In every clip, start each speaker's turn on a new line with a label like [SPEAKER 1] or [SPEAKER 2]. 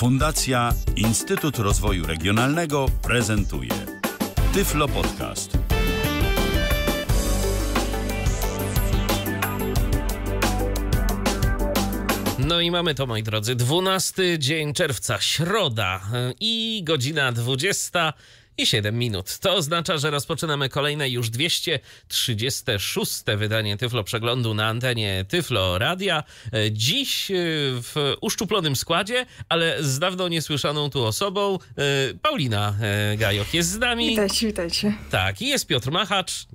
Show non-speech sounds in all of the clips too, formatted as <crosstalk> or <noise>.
[SPEAKER 1] Fundacja Instytut Rozwoju Regionalnego prezentuje Tyflo Podcast.
[SPEAKER 2] No i mamy to, moi drodzy, 12 dzień czerwca, środa i godzina 20 i 7 minut. To oznacza, że rozpoczynamy kolejne już 236 wydanie Tyflo Przeglądu na antenie Tyflo Radia. Dziś w uszczuplonym składzie, ale z dawno niesłyszaną tu osobą Paulina Gajok jest z nami.
[SPEAKER 3] Witajcie, witajcie.
[SPEAKER 2] Tak, i jest Piotr Machacz.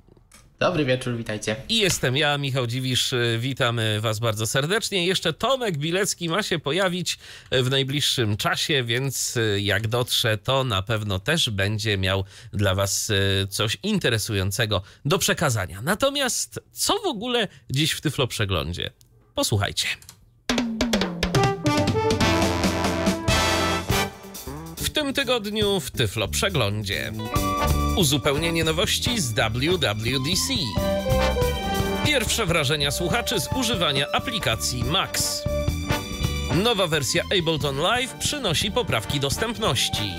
[SPEAKER 4] Dobry wieczór, witajcie.
[SPEAKER 2] I jestem ja, Michał Dziwisz. Witamy Was bardzo serdecznie. Jeszcze Tomek Bilecki ma się pojawić w najbliższym czasie, więc jak dotrze, to na pewno też będzie miał dla Was coś interesującego do przekazania. Natomiast co w ogóle dziś w Tyflo Przeglądzie? Posłuchajcie. Tym tygodniu w Tyflo Przeglądzie. Uzupełnienie nowości z WWDC. Pierwsze wrażenia słuchaczy z używania aplikacji Max. Nowa wersja Ableton Live przynosi poprawki dostępności.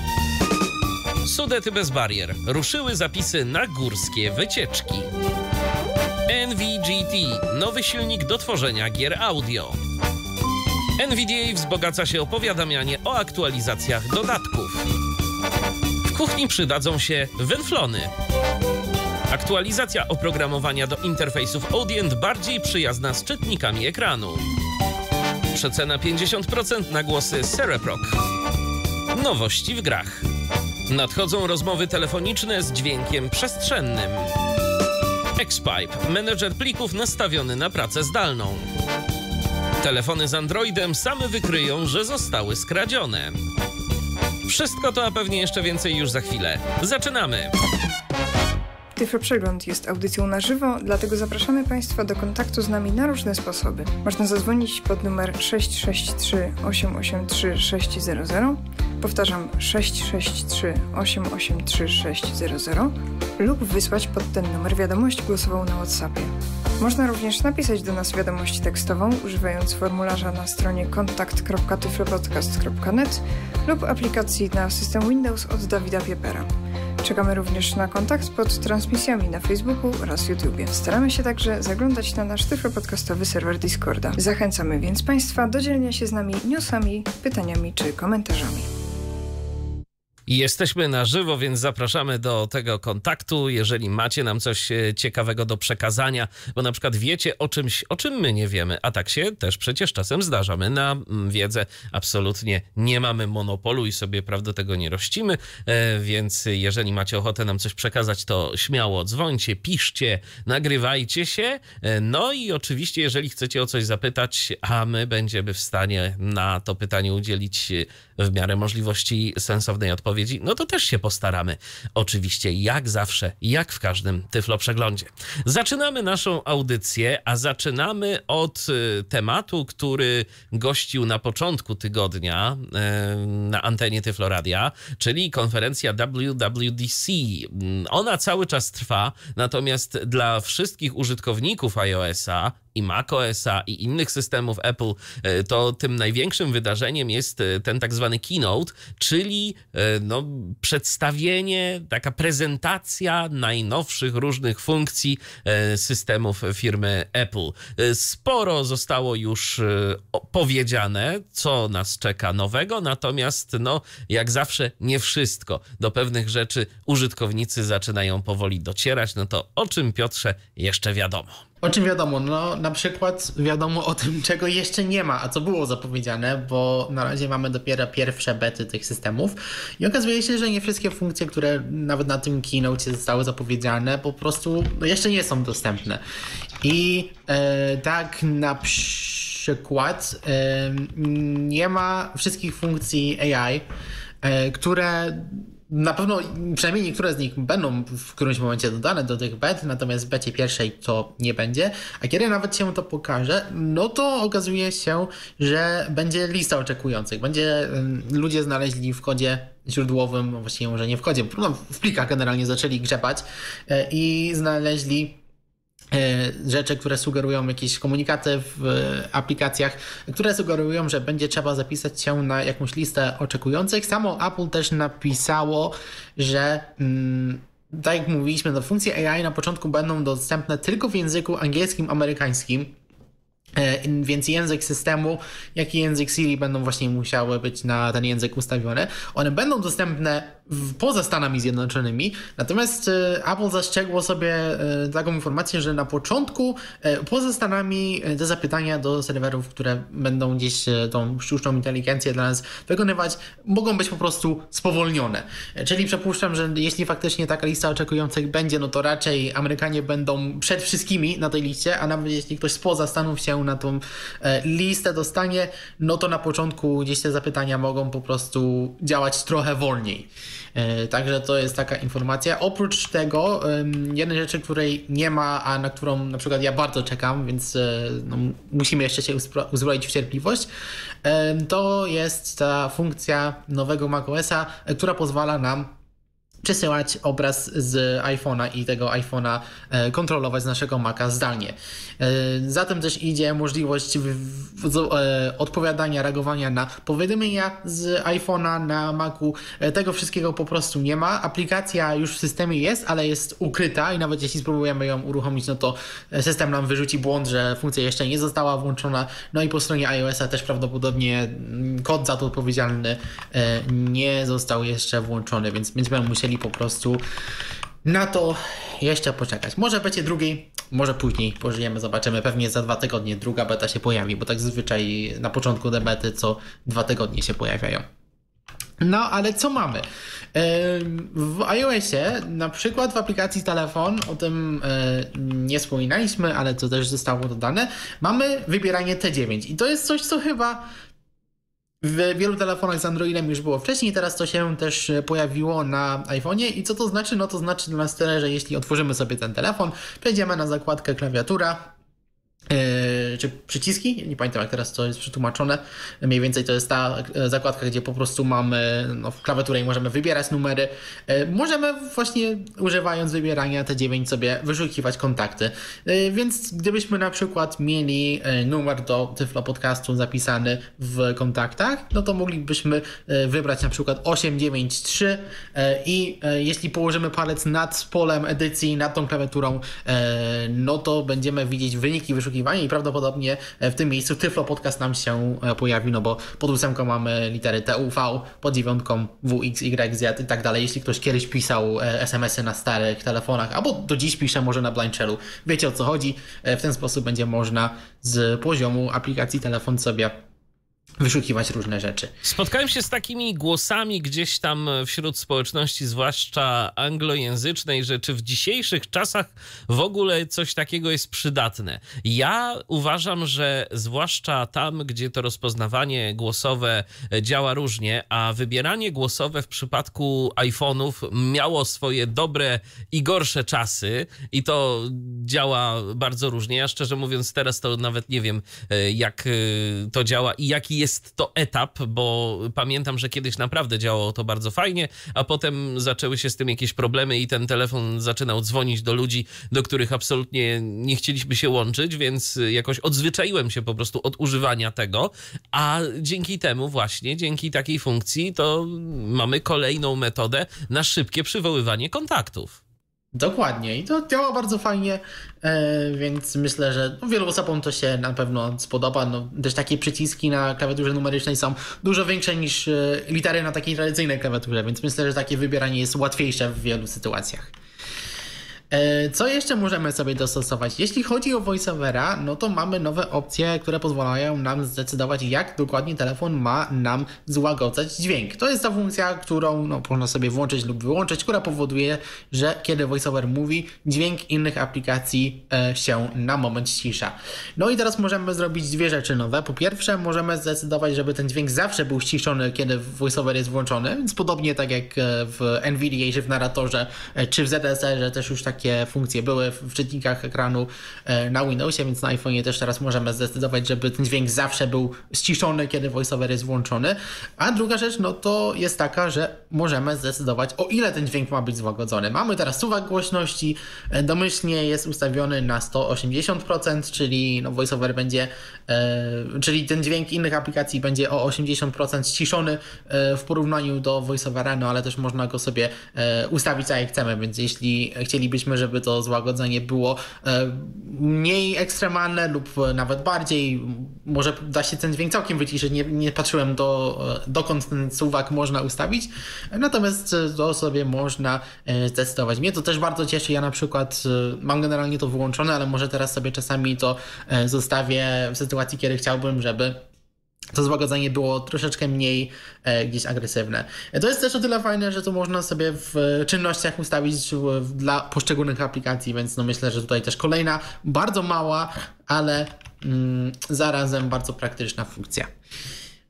[SPEAKER 2] Sudety bez barier. Ruszyły zapisy na górskie wycieczki. NVGT. Nowy silnik do tworzenia gier audio. NVDA wzbogaca się o powiadamianie o aktualizacjach dodatków. W kuchni przydadzą się węflony. Aktualizacja oprogramowania do interfejsów Audient bardziej przyjazna z czytnikami ekranu. Przecena 50% na głosy Cereproc. Nowości w grach. Nadchodzą rozmowy telefoniczne z dźwiękiem przestrzennym. Xpipe, menedżer plików nastawiony na pracę zdalną. Telefony z Androidem same wykryją, że zostały skradzione. Wszystko to, a pewnie jeszcze więcej już za chwilę. Zaczynamy!
[SPEAKER 3] Tyflo Przegląd jest audycją na żywo, dlatego zapraszamy Państwa do kontaktu z nami na różne sposoby. Można zadzwonić pod numer 663 883 600, powtarzam 663 883 600 lub wysłać pod ten numer wiadomość głosową na WhatsAppie. Można również napisać do nas wiadomość tekstową używając formularza na stronie kontakt.tyflopodcast.net lub aplikacji na system Windows od Dawida Piepera. Czekamy również na kontakt pod transmisjami na Facebooku oraz YouTubie. Staramy się także zaglądać na nasz tyflopodcastowy serwer Discorda. Zachęcamy więc Państwa do dzielenia się z nami newsami, pytaniami czy komentarzami.
[SPEAKER 2] Jesteśmy na żywo, więc zapraszamy do tego kontaktu. Jeżeli macie nam coś ciekawego do przekazania, bo na przykład wiecie o czymś, o czym my nie wiemy, a tak się też przecież czasem zdarza. My na wiedzę absolutnie nie mamy monopolu i sobie prawdę tego nie rościmy, więc jeżeli macie ochotę nam coś przekazać, to śmiało dzwońcie, piszcie, nagrywajcie się. No i oczywiście, jeżeli chcecie o coś zapytać, a my będziemy w stanie na to pytanie udzielić w miarę możliwości sensownej odpowiedzi, no to też się postaramy. Oczywiście, jak zawsze, jak w każdym Tyflo Przeglądzie. Zaczynamy naszą audycję, a zaczynamy od tematu, który gościł na początku tygodnia na antenie Tyflo Radia, czyli konferencja WWDC. Ona cały czas trwa, natomiast dla wszystkich użytkowników iOS-a i macOSa i innych systemów Apple, to tym największym wydarzeniem jest ten tak zwany keynote, czyli no, przedstawienie, taka prezentacja najnowszych różnych funkcji systemów firmy Apple. Sporo zostało już powiedziane, co nas czeka nowego, natomiast no, jak zawsze nie wszystko. Do pewnych rzeczy użytkownicy zaczynają powoli docierać, no to o czym Piotrze jeszcze wiadomo?
[SPEAKER 4] O czym wiadomo? No, na przykład wiadomo o tym, czego jeszcze nie ma, a co było zapowiedziane, bo na razie mamy dopiero pierwsze bety tych systemów i okazuje się, że nie wszystkie funkcje, które nawet na tym keynote zostały zapowiedziane, po prostu no, jeszcze nie są dostępne. I e, tak na przykład e, nie ma wszystkich funkcji AI, e, które na pewno, przynajmniej niektóre z nich będą w którymś momencie dodane do tych bet, natomiast w becie pierwszej to nie będzie. A kiedy nawet się to pokaże, no to okazuje się, że będzie lista oczekujących. Będzie ludzie znaleźli w kodzie źródłowym, właściwie może nie w kodzie, no w plikach generalnie zaczęli grzebać i znaleźli E, rzeczy, które sugerują jakieś komunikaty w aplikacjach, które sugerują, że będzie trzeba zapisać się na jakąś listę oczekujących. Samo Apple też napisało, że mm, tak jak mówiliśmy, no, funkcje AI na początku będą dostępne tylko w języku angielskim, amerykańskim. E, więc język systemu, jak i język Siri będą właśnie musiały być na ten język ustawione. One będą dostępne poza Stanami Zjednoczonymi. Natomiast e, Apple zastrzegło sobie e, taką informację, że na początku e, poza Stanami te zapytania do serwerów, które będą gdzieś tą sztuczną inteligencję dla nas wykonywać, mogą być po prostu spowolnione. Czyli przypuszczam, że jeśli faktycznie taka lista oczekujących będzie, no to raczej Amerykanie będą przed wszystkimi na tej liście, a nawet jeśli ktoś spoza Stanów się na tą listę dostanie, no to na początku gdzieś te zapytania mogą po prostu działać trochę wolniej. E, także to jest taka informacja. Oprócz tego, jednej rzeczy, której nie ma, a na którą na przykład ja bardzo czekam, więc e, no, musimy jeszcze się uzbroić w cierpliwość, to jest ta funkcja nowego macOSa, która pozwala nam przesyłać obraz z iPhone'a i tego iPhone'a e, kontrolować z naszego Maca zdalnie. E, Zatem też idzie możliwość e, odpowiadania, reagowania na powiadomienia z iPhone'a na Macu. Tego wszystkiego po prostu nie ma. Aplikacja już w systemie jest, ale jest ukryta i nawet jeśli spróbujemy ją uruchomić, no to system nam wyrzuci błąd, że funkcja jeszcze nie została włączona. No i po stronie iOS-a też prawdopodobnie mm, kod za to odpowiedzialny nie został jeszcze włączony, więc będziemy musieli po prostu na to jeszcze poczekać. Może będzie drugiej, może później pożyjemy, zobaczymy. Pewnie za dwa tygodnie druga beta się pojawi, bo tak zazwyczaj na początku debety co dwa tygodnie się pojawiają. No, ale co mamy? W iOSie, na przykład w aplikacji telefon, o tym nie wspominaliśmy, ale to też zostało dodane, mamy wybieranie T9 i to jest coś, co chyba w wielu telefonach z Androidem już było wcześniej, teraz to się też pojawiło na iPhone'ie. I co to znaczy? No to znaczy dla nas tyle, że jeśli otworzymy sobie ten telefon, przejdziemy na zakładkę klawiatura, czy przyciski, nie pamiętam jak teraz to jest przetłumaczone, mniej więcej to jest ta e, zakładka, gdzie po prostu mamy no, klawiaturę i możemy wybierać numery. Yy, możemy właśnie używając wybierania te 9 sobie wyszukiwać kontakty. Więc gdybyśmy na przykład mieli numer do Tyflo Podcastu zapisany w kontaktach, no to moglibyśmy wybrać na przykład 893 i jeśli położymy palec nad polem edycji, nad tą klawiaturą, no to będziemy widzieć wyniki wyszukiwania i prawdopodobnie w tym miejscu Tyflo Podcast nam się e, pojawi, no bo pod ósemką mamy litery TUV, pod dziewiątką WX, YZ i tak dalej. Jeśli ktoś kiedyś pisał e, SMS-y na starych telefonach, albo do dziś pisze może na Blind Shellu, wiecie o co chodzi. E, w ten sposób będzie można z poziomu aplikacji telefon sobie wyszukiwać różne rzeczy.
[SPEAKER 2] Spotkałem się z takimi głosami gdzieś tam wśród społeczności, zwłaszcza anglojęzycznej, że czy w dzisiejszych czasach w ogóle coś takiego jest przydatne. Ja uważam, że zwłaszcza tam, gdzie to rozpoznawanie głosowe działa różnie, a wybieranie głosowe w przypadku iPhone'ów miało swoje dobre i gorsze czasy i to działa bardzo różnie. Ja szczerze mówiąc teraz to nawet nie wiem, jak to działa i jaki jest jest to etap, bo pamiętam, że kiedyś naprawdę działało to bardzo fajnie, a potem zaczęły się z tym jakieś problemy i ten telefon zaczynał dzwonić do ludzi, do których absolutnie nie chcieliśmy się łączyć, więc jakoś odzwyczaiłem się po prostu od używania tego, a dzięki temu właśnie, dzięki takiej funkcji, to mamy kolejną metodę na szybkie przywoływanie kontaktów.
[SPEAKER 4] Dokładnie i to działa bardzo fajnie, e, więc myślę, że no, wielu osobom to się na pewno spodoba. No, też takie przyciski na klawiaturze numerycznej są dużo większe niż e, litery na takiej tradycyjnej klawiaturze, więc myślę, że takie wybieranie jest łatwiejsze w wielu sytuacjach. E, co jeszcze możemy sobie dostosować? Jeśli chodzi o VoiceOvera, no to mamy nowe opcje, które pozwalają nam zdecydować, jak dokładnie telefon ma nam złagodzać dźwięk. To jest ta funkcja, którą no, można sobie włączyć lub wyłączyć, która powoduje, że kiedy VoiceOver mówi, dźwięk innych aplikacji e, się na moment cisza. No i teraz możemy zrobić dwie rzeczy nowe. Po pierwsze, możemy zdecydować, żeby ten dźwięk zawsze był ściszony, kiedy VoiceOver jest włączony, więc podobnie tak jak e, w NVDA, czy w narratorze, czy w ZSR, że też już tak takie funkcje były w czytnikach ekranu na Windowsie, więc na iPhone'ie też teraz możemy zdecydować, żeby ten dźwięk zawsze był ściszony, kiedy voiceover jest włączony. A druga rzecz, no to jest taka, że możemy zdecydować, o ile ten dźwięk ma być złagodzony. Mamy teraz suwak głośności, domyślnie jest ustawiony na 180%, czyli no voiceover będzie, e, czyli ten dźwięk innych aplikacji będzie o 80% ściszony e, w porównaniu do voiceovera, no ale też można go sobie e, ustawić tak jak chcemy, więc jeśli chcielibyśmy, żeby to złagodzenie było e, mniej ekstremalne lub nawet bardziej, może da się ten dźwięk całkiem wyciszyć, nie, nie patrzyłem do, dokąd ten suwak można ustawić, natomiast to sobie można zdecydować. Mnie to też bardzo cieszy, ja na przykład mam generalnie to wyłączone, ale może teraz sobie czasami to zostawię w sytuacji, kiedy chciałbym, żeby to złagodzenie było troszeczkę mniej e, gdzieś agresywne. To jest też o tyle fajne, że to można sobie w czynnościach ustawić dla poszczególnych aplikacji, więc no myślę, że tutaj też kolejna bardzo mała, ale mm, zarazem bardzo praktyczna funkcja.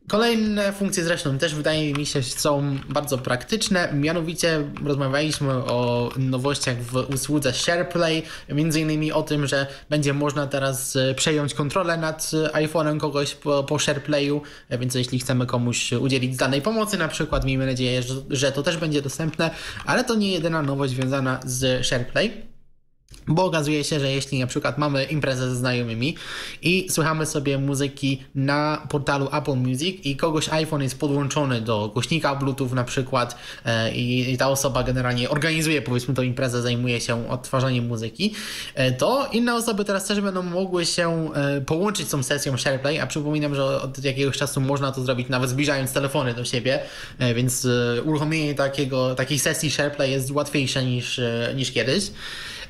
[SPEAKER 4] Kolejne funkcje zresztą też wydaje mi się są bardzo praktyczne, mianowicie rozmawialiśmy o nowościach w usłudze SharePlay, między innymi o tym, że będzie można teraz e, przejąć kontrolę nad iPhone'em kogoś po, po SharePlayu, e, więc jeśli chcemy komuś udzielić danej pomocy na przykład, miejmy nadzieję, że, że to też będzie dostępne, ale to nie jedyna nowość związana z SharePlay. Bo okazuje się, że jeśli na przykład mamy imprezę ze znajomymi i słuchamy sobie muzyki na portalu Apple Music i kogoś iPhone jest podłączony do głośnika Bluetooth na przykład e, i, ta osoba generalnie organizuje powiedzmy tą imprezę, zajmuje się odtwarzaniem muzyki, e, to inne osoby teraz też będą mogły się e, połączyć z tą sesją SharePlay, a przypominam, że od jakiegoś czasu można to zrobić nawet zbliżając telefony do siebie, więc uruchomienie takiego, takiej sesji SharePlay jest łatwiejsze niż, niż kiedyś.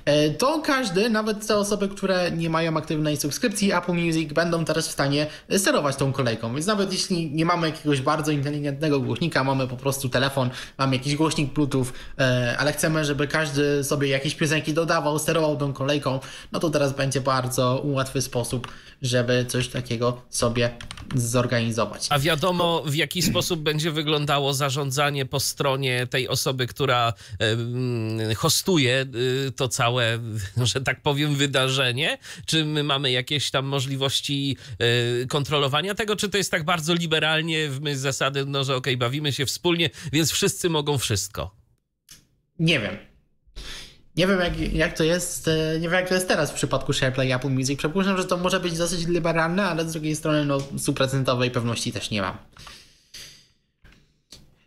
[SPEAKER 4] E, to każdy, nawet te osoby, które nie mają aktywnej subskrypcji Apple Music, będą teraz w stanie sterować tą kolejką. Więc nawet jeśli nie mamy jakiegoś bardzo inteligentnego głośnika, mamy po prostu telefon, mamy jakiś głośnik Bluetooth, e, ale chcemy, żeby każdy sobie jakieś piosenki dodawał, sterował tą kolejką, no to teraz będzie bardzo łatwy sposób, żeby coś takiego sobie zorganizować.
[SPEAKER 2] A wiadomo, w jaki sposób będzie wyglądało zarządzanie po stronie tej osoby, która hostuje y, to całe <laughs> że tak powiem, wydarzenie? Czy my mamy jakieś tam możliwości y, kontrolowania tego, czy to jest tak bardzo liberalnie w myśl zasady, no że okej, okay, bawimy się wspólnie, więc wszyscy mogą wszystko?
[SPEAKER 4] Nie wiem. Nie wiem, jak, jak to jest, e, nie wiem, jak to jest teraz w przypadku SharePlay Apple Music. Przypuszczam, że to może być dosyć liberalne, ale z drugiej strony, no, stuprocentowej pewności też nie mam.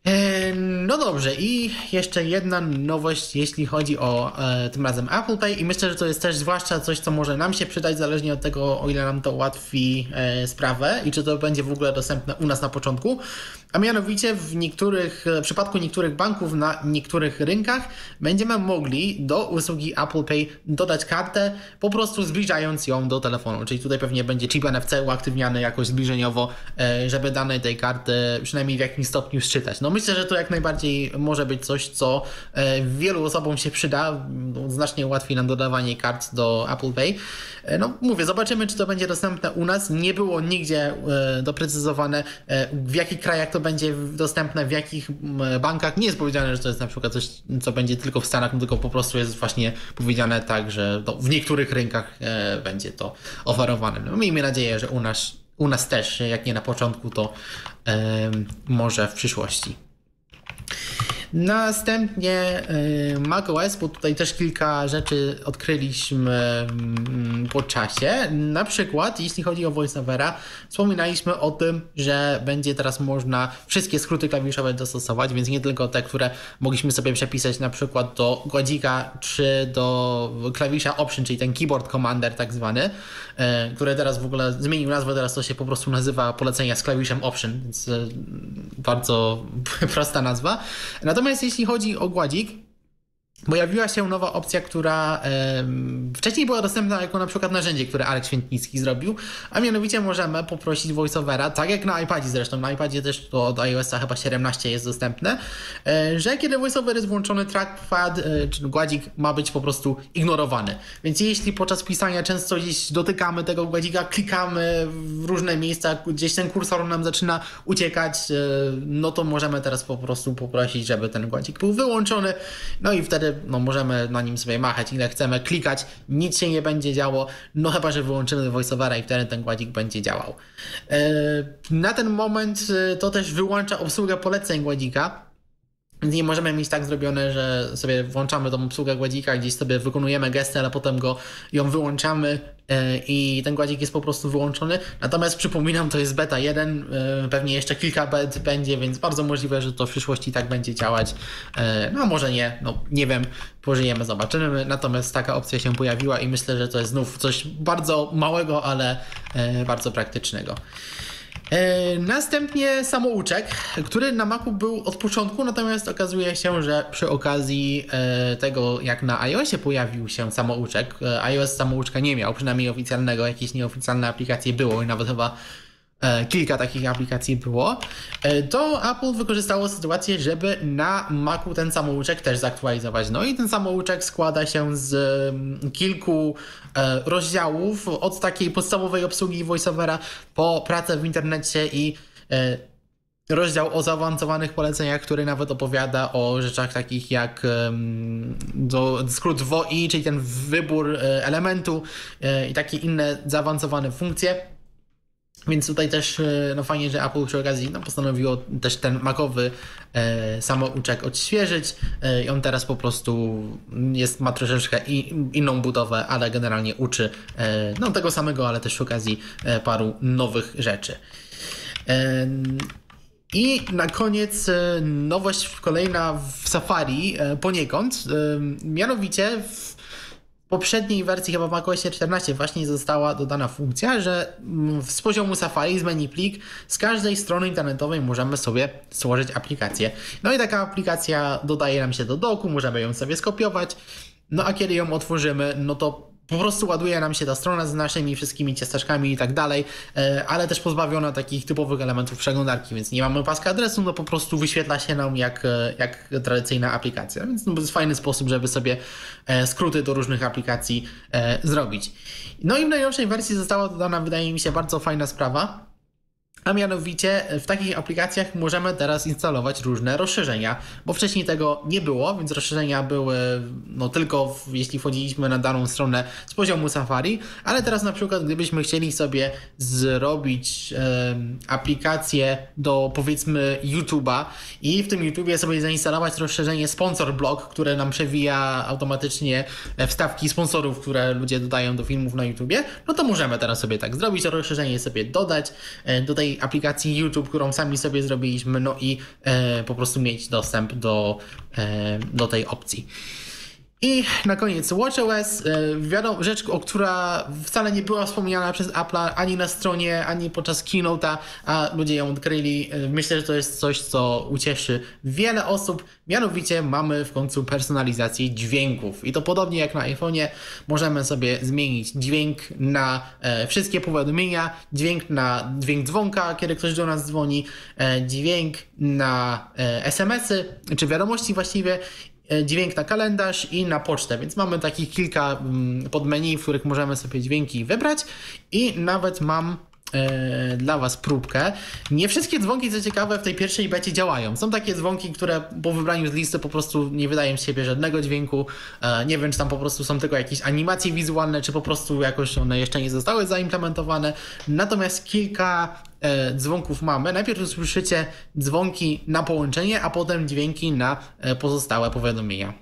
[SPEAKER 4] E, no dobrze, i jeszcze jedna nowość, jeśli chodzi o e, tym razem Apple Pay, i myślę, że to jest też zwłaszcza coś, co może nam się przydać, zależnie od tego, o ile nam to ułatwi e, sprawę i czy to będzie w ogóle dostępne u nas na początku. A mianowicie w niektórych, w przypadku niektórych banków na niektórych rynkach będziemy mogli do usługi Apple Pay dodać kartę, po prostu zbliżając ją do telefonu. Czyli tutaj pewnie będzie chip NFC uaktywniany jakoś zbliżeniowo, e, żeby dane tej karty przynajmniej w jakimś stopniu szczytać. No myślę, że to jak najbardziej może być coś, co e, wielu osobom się przyda. Znacznie ułatwi nam dodawanie kart do Apple Pay. E, no mówię, zobaczymy, czy to będzie dostępne u nas. Nie było nigdzie doprecyzowane, w jakich krajach to będzie dostępne, w jakich bankach. Nie jest powiedziane, że to jest na przykład coś, co będzie tylko w Stanach, tylko po prostu jest właśnie powiedziane tak, że w niektórych rynkach e, będzie to oferowane. No, miejmy nadzieję, że u nas, u nas też, jak nie na początku, to może w przyszłości. Następnie y, macOS, bo tutaj też kilka rzeczy odkryliśmy mm, po czasie. Na przykład, jeśli chodzi o VoiceOvera, wspominaliśmy o tym, że będzie teraz można wszystkie skróty klawiszowe dostosować, więc nie tylko te, które mogliśmy sobie przepisać na przykład do gładzika, czy do klawisza Option, czyli ten keyboard commander tak zwany, y, który teraz w ogóle zmienił nazwę, teraz to się po prostu nazywa polecenia z klawiszem Option, więc y, bardzo <laughs> prosta nazwa. Natomiast Natomiast jeśli chodzi o gładzik, pojawiła się nowa opcja, która wcześniej była dostępna jako na przykład narzędzie, które Arek Świętnicki zrobił, a mianowicie możemy poprosić voiceovera, tak jak na iPadzie zresztą, na iPadzie też to od iOS-a chyba 17 jest dostępne, e, że kiedy voiceover jest włączony, trackpad e, czy gładzik ma być po prostu ignorowany. Więc jeśli podczas pisania często gdzieś dotykamy tego gładzika, klikamy w różne miejsca, gdzieś ten kursor nam zaczyna uciekać, e, no to możemy teraz po prostu poprosić, żeby ten gładzik był wyłączony, no i wtedy no, możemy na nim sobie machać ile chcemy, klikać, nic się nie będzie działo, no chyba, że wyłączymy voiceovera i wtedy ten gładzik będzie działał. Na ten moment to też wyłącza obsługę poleceń gładzika, nie możemy mieć tak zrobione, że sobie włączamy tą obsługę gładzika, gdzieś sobie wykonujemy gesty, ale potem go ją wyłączamy e, i ten gładzik jest po prostu wyłączony. Natomiast przypominam, to jest beta 1, e, pewnie jeszcze kilka bet będzie, więc bardzo możliwe, że to w przyszłości tak będzie działać. E, no może nie, no nie wiem, pożyjemy, zobaczymy. Natomiast taka opcja się pojawiła i myślę, że to jest znów coś bardzo małego, ale bardzo praktycznego. E, następnie samouczek, który na Macu był od początku, natomiast okazuje się, że przy okazji e, tego, jak na iOSie pojawił się samouczek, e, iOS samouczka nie miał, przynajmniej oficjalnego, jakieś nieoficjalne aplikacje było i nawet chyba kilka takich aplikacji było, e, to Apple wykorzystało sytuację, żeby na Macu ten samouczek też zaktualizować. No i ten samouczek składa się z mm, kilku e, rozdziałów, od takiej podstawowej obsługi voiceovera po pracę w internecie i rozdział o zaawansowanych poleceniach, który nawet opowiada o rzeczach takich jak do, skrót WOI, czyli ten wybór elementu i takie inne zaawansowane funkcje. Więc tutaj też e, no fajnie, że Apple przy okazji no, postanowiło też ten makowy e, samouczek odświeżyć e, i on teraz po prostu jest, ma troszeczkę i, inną budowę, ale generalnie uczy e, no, tego samego, ale też przy okazji e, paru nowych rzeczy. E, i na koniec nowość kolejna w Safari poniekąd, mianowicie w poprzedniej wersji chyba w macOSie 14 właśnie została dodana funkcja, że mm, z poziomu Safari, z menu plik, z każdej strony internetowej możemy sobie stworzyć aplikację. No i taka aplikacja dodaje nam się do doku, możemy ją sobie skopiować. No a kiedy ją otworzymy, no to po prostu ładuje nam się ta strona z naszymi wszystkimi ciasteczkami i tak dalej, e, ale też pozbawiona takich typowych elementów przeglądarki, więc nie mamy paska adresu, no po prostu wyświetla się nam jak, e, jak tradycyjna aplikacja, więc no, to jest fajny sposób, żeby sobie e, skróty do różnych aplikacji zrobić. No i w najnowszej wersji została dodana, wydaje mi się, bardzo fajna sprawa, a mianowicie w takich aplikacjach możemy teraz instalować różne rozszerzenia, bo wcześniej tego nie było, więc rozszerzenia były no, tylko w, jeśli wchodziliśmy na daną stronę z poziomu Safari, ale teraz na przykład gdybyśmy chcieli sobie zrobić e, aplikację do powiedzmy YouTube'a i w tym YouTubie sobie zainstalować rozszerzenie Sponsor Blog, które nam przewija automatycznie wstawki sponsorów, które ludzie dodają do filmów na YouTubie, no to możemy teraz sobie tak zrobić, rozszerzenie sobie dodać, e, aplikacji YouTube, którą sami sobie zrobiliśmy, no i e, po prostu mieć dostęp do, e, do tej opcji. I na koniec WatchOS, e, wiadomo, rzecz, o która wcale nie była wspomniana przez Apple ani na stronie, ani podczas keynote'a, a ludzie ją odkryli. E, myślę, że to jest coś, co ucieszy wiele osób. Mianowicie mamy w końcu personalizację dźwięków. I to podobnie jak na iPhone'ie, możemy sobie zmienić dźwięk na e, wszystkie powiadomienia, dźwięk na dźwięk dzwonka, kiedy ktoś do nas dzwoni, dźwięk na SMS-y, czy wiadomości właściwie dźwięk na kalendarz i na pocztę, więc mamy takich kilka mm, podmenu, w których możemy sobie dźwięki wybrać i nawet mam e, dla Was próbkę. Nie wszystkie dzwonki, co ciekawe, w tej pierwszej becie działają. Są takie dzwonki, które po wybraniu z listy po prostu nie wydają z siebie żadnego dźwięku. E, nie wiem, czy tam po prostu są tylko jakieś animacje wizualne, czy po prostu jakoś one jeszcze nie zostały zaimplementowane. Natomiast kilka E, dzwonków mamy. Najpierw usłyszycie dzwonki na połączenie, a potem dźwięki na e, pozostałe powiadomienia.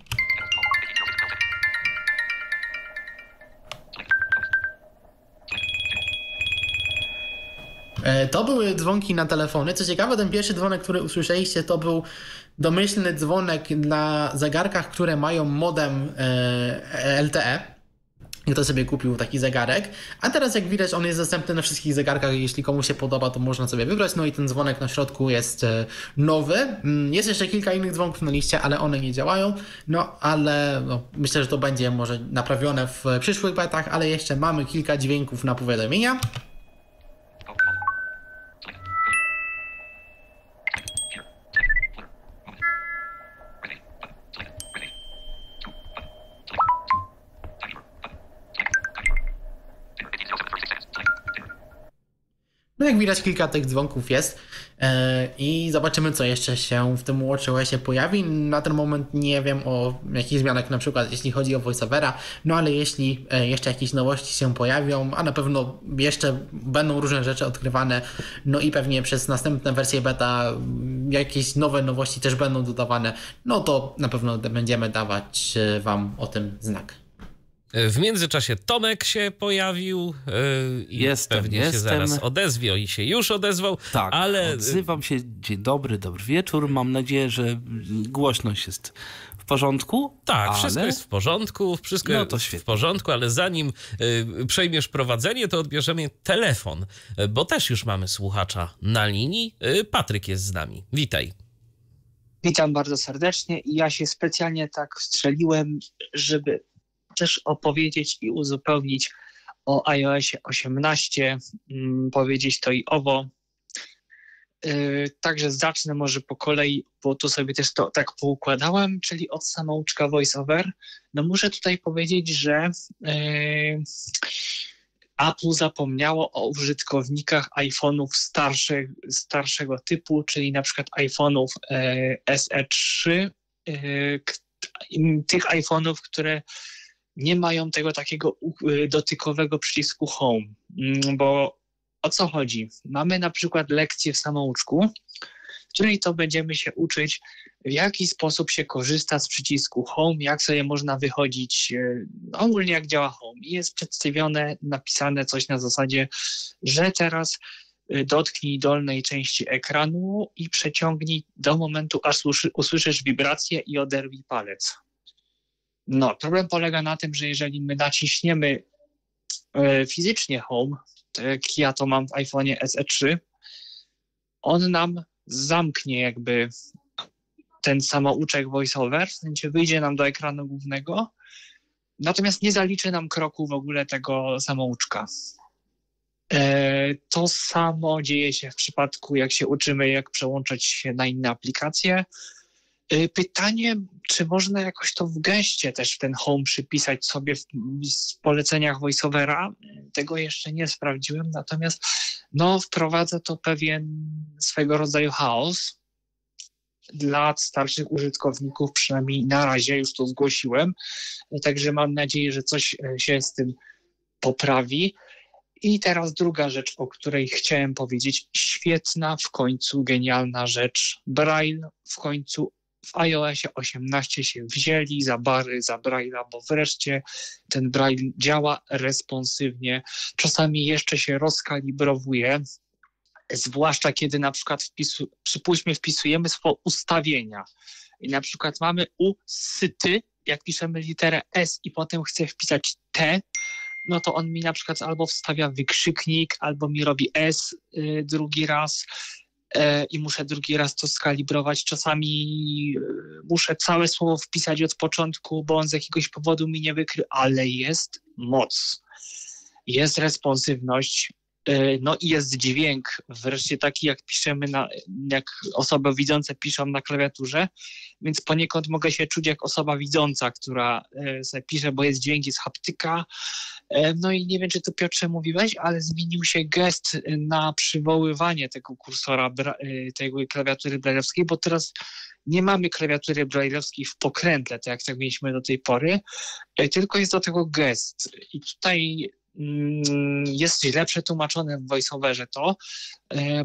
[SPEAKER 4] To były dzwonki na telefony. Co ciekawe, ten pierwszy dzwonek, który usłyszeliście, to był domyślny dzwonek na zegarkach, które mają modem LTE kto sobie kupił taki zegarek. A teraz jak widać on jest dostępny na wszystkich zegarkach, jeśli komuś się podoba to można sobie wybrać. No i ten dzwonek na środku jest e, nowy. Mm, jest jeszcze kilka innych dzwonków na liście, ale one nie działają. No ale no, myślę, że to będzie może naprawione w przyszłych betach, ale jeszcze mamy kilka dźwięków na powiadomienia. No jak widać kilka tych dzwonków jest. E, I zobaczymy, co jeszcze się w tym WatchOSie pojawi. Na ten moment nie wiem o jakichś zmianach, na przykład jeśli chodzi o VoiceOvera, no ale jeśli e, jeszcze jakieś nowości się pojawią, a na pewno jeszcze będą różne rzeczy odkrywane, no i pewnie przez następne wersje beta jakieś nowe nowości też będą dodawane, no to na pewno będziemy dawać e, Wam o tym znak.
[SPEAKER 2] W międzyczasie Tomek się pojawił yy, i
[SPEAKER 5] jestem,
[SPEAKER 2] pewnie
[SPEAKER 5] jestem.
[SPEAKER 2] się zaraz odezwie i się już odezwał.
[SPEAKER 5] Tak,
[SPEAKER 2] ale...
[SPEAKER 5] odzywam się. Dzień dobry, dobry wieczór. Mam nadzieję, że głośność jest w porządku.
[SPEAKER 2] Tak,
[SPEAKER 5] ale...
[SPEAKER 2] wszystko jest w porządku, wszystko
[SPEAKER 5] no to
[SPEAKER 2] jest
[SPEAKER 5] świetnie.
[SPEAKER 2] w porządku, ale zanim y, przejmiesz prowadzenie, to odbierzemy telefon, bo też już mamy słuchacza na linii. Patryk jest z nami. Witaj.
[SPEAKER 6] Witam bardzo serdecznie i ja się specjalnie tak strzeliłem, żeby też opowiedzieć i uzupełnić o iOSie 18, mm, powiedzieć to i owo. Yy, także zacznę może po kolei, bo tu sobie też to tak poukładałem, czyli od samouczka VoiceOver. No muszę tutaj powiedzieć, że yy, Apple zapomniało o użytkownikach iPhone'ów starszego typu, czyli na przykład iPhone'ów yy, SE3, yy, tych iPhone'ów, które nie mają tego takiego dotykowego przycisku Home, mm, bo o co chodzi? Mamy na przykład lekcję w samouczku, w której to będziemy się uczyć, w jaki sposób się korzysta z przycisku Home, jak sobie można wychodzić, ogólnie jak działa Home. I jest przedstawione, napisane coś na zasadzie, że teraz dotknij dolnej części ekranu i przeciągnij do momentu, aż usłyszysz wibrację i oderwij palec. No, problem polega na tym, że jeżeli my naciśniemy e, fizycznie Home, tak jak ja to mam w iPhone'ie SE3, on nam zamknie jakby ten samouczek voiceover, w sensie wyjdzie nam do ekranu głównego, natomiast nie zaliczy nam kroku w ogóle tego samouczka. E, to samo dzieje się w przypadku, jak się uczymy, jak przełączać się na inne aplikacje. Pytanie, czy można jakoś to w geście też w ten home przypisać sobie w, w poleceniach voiceovera? Tego jeszcze nie sprawdziłem, natomiast no, wprowadza to pewien swego rodzaju chaos dla starszych użytkowników, przynajmniej na razie już to zgłosiłem, także mam nadzieję, że coś się z tym poprawi. I teraz druga rzecz, o której chciałem powiedzieć. Świetna, w końcu genialna rzecz. Braille w końcu w iOSie 18 się wzięli za bary, za Braille'a, bo wreszcie ten Braille działa responsywnie. Czasami jeszcze się rozkalibrowuje, zwłaszcza kiedy na przykład wpisu, przypuśćmy wpisujemy swoje ustawienia i na przykład mamy u syty, jak piszemy literę S i potem chcę wpisać T, no to on mi na przykład albo wstawia wykrzyknik, albo mi robi S y, drugi raz i muszę drugi raz to skalibrować. Czasami muszę całe słowo wpisać od początku, bo on z jakiegoś powodu mi nie wykrył, ale jest moc. Jest responsywność, no i jest dźwięk, wreszcie taki jak piszemy, na, jak osoby widzące piszą na klawiaturze, więc poniekąd mogę się czuć jak osoba widząca, która sobie pisze, bo jest dźwięk, jest haptyka. No i nie wiem, czy to Piotrze mówiłeś, ale zmienił się gest na przywoływanie tego kursora, tej klawiatury brajlowskiej, bo teraz nie mamy klawiatury brajlowskiej w pokrętle, tak jak tak mieliśmy do tej pory, tylko jest do tego gest. I tutaj jest źle przetłumaczone w voiceoverze to,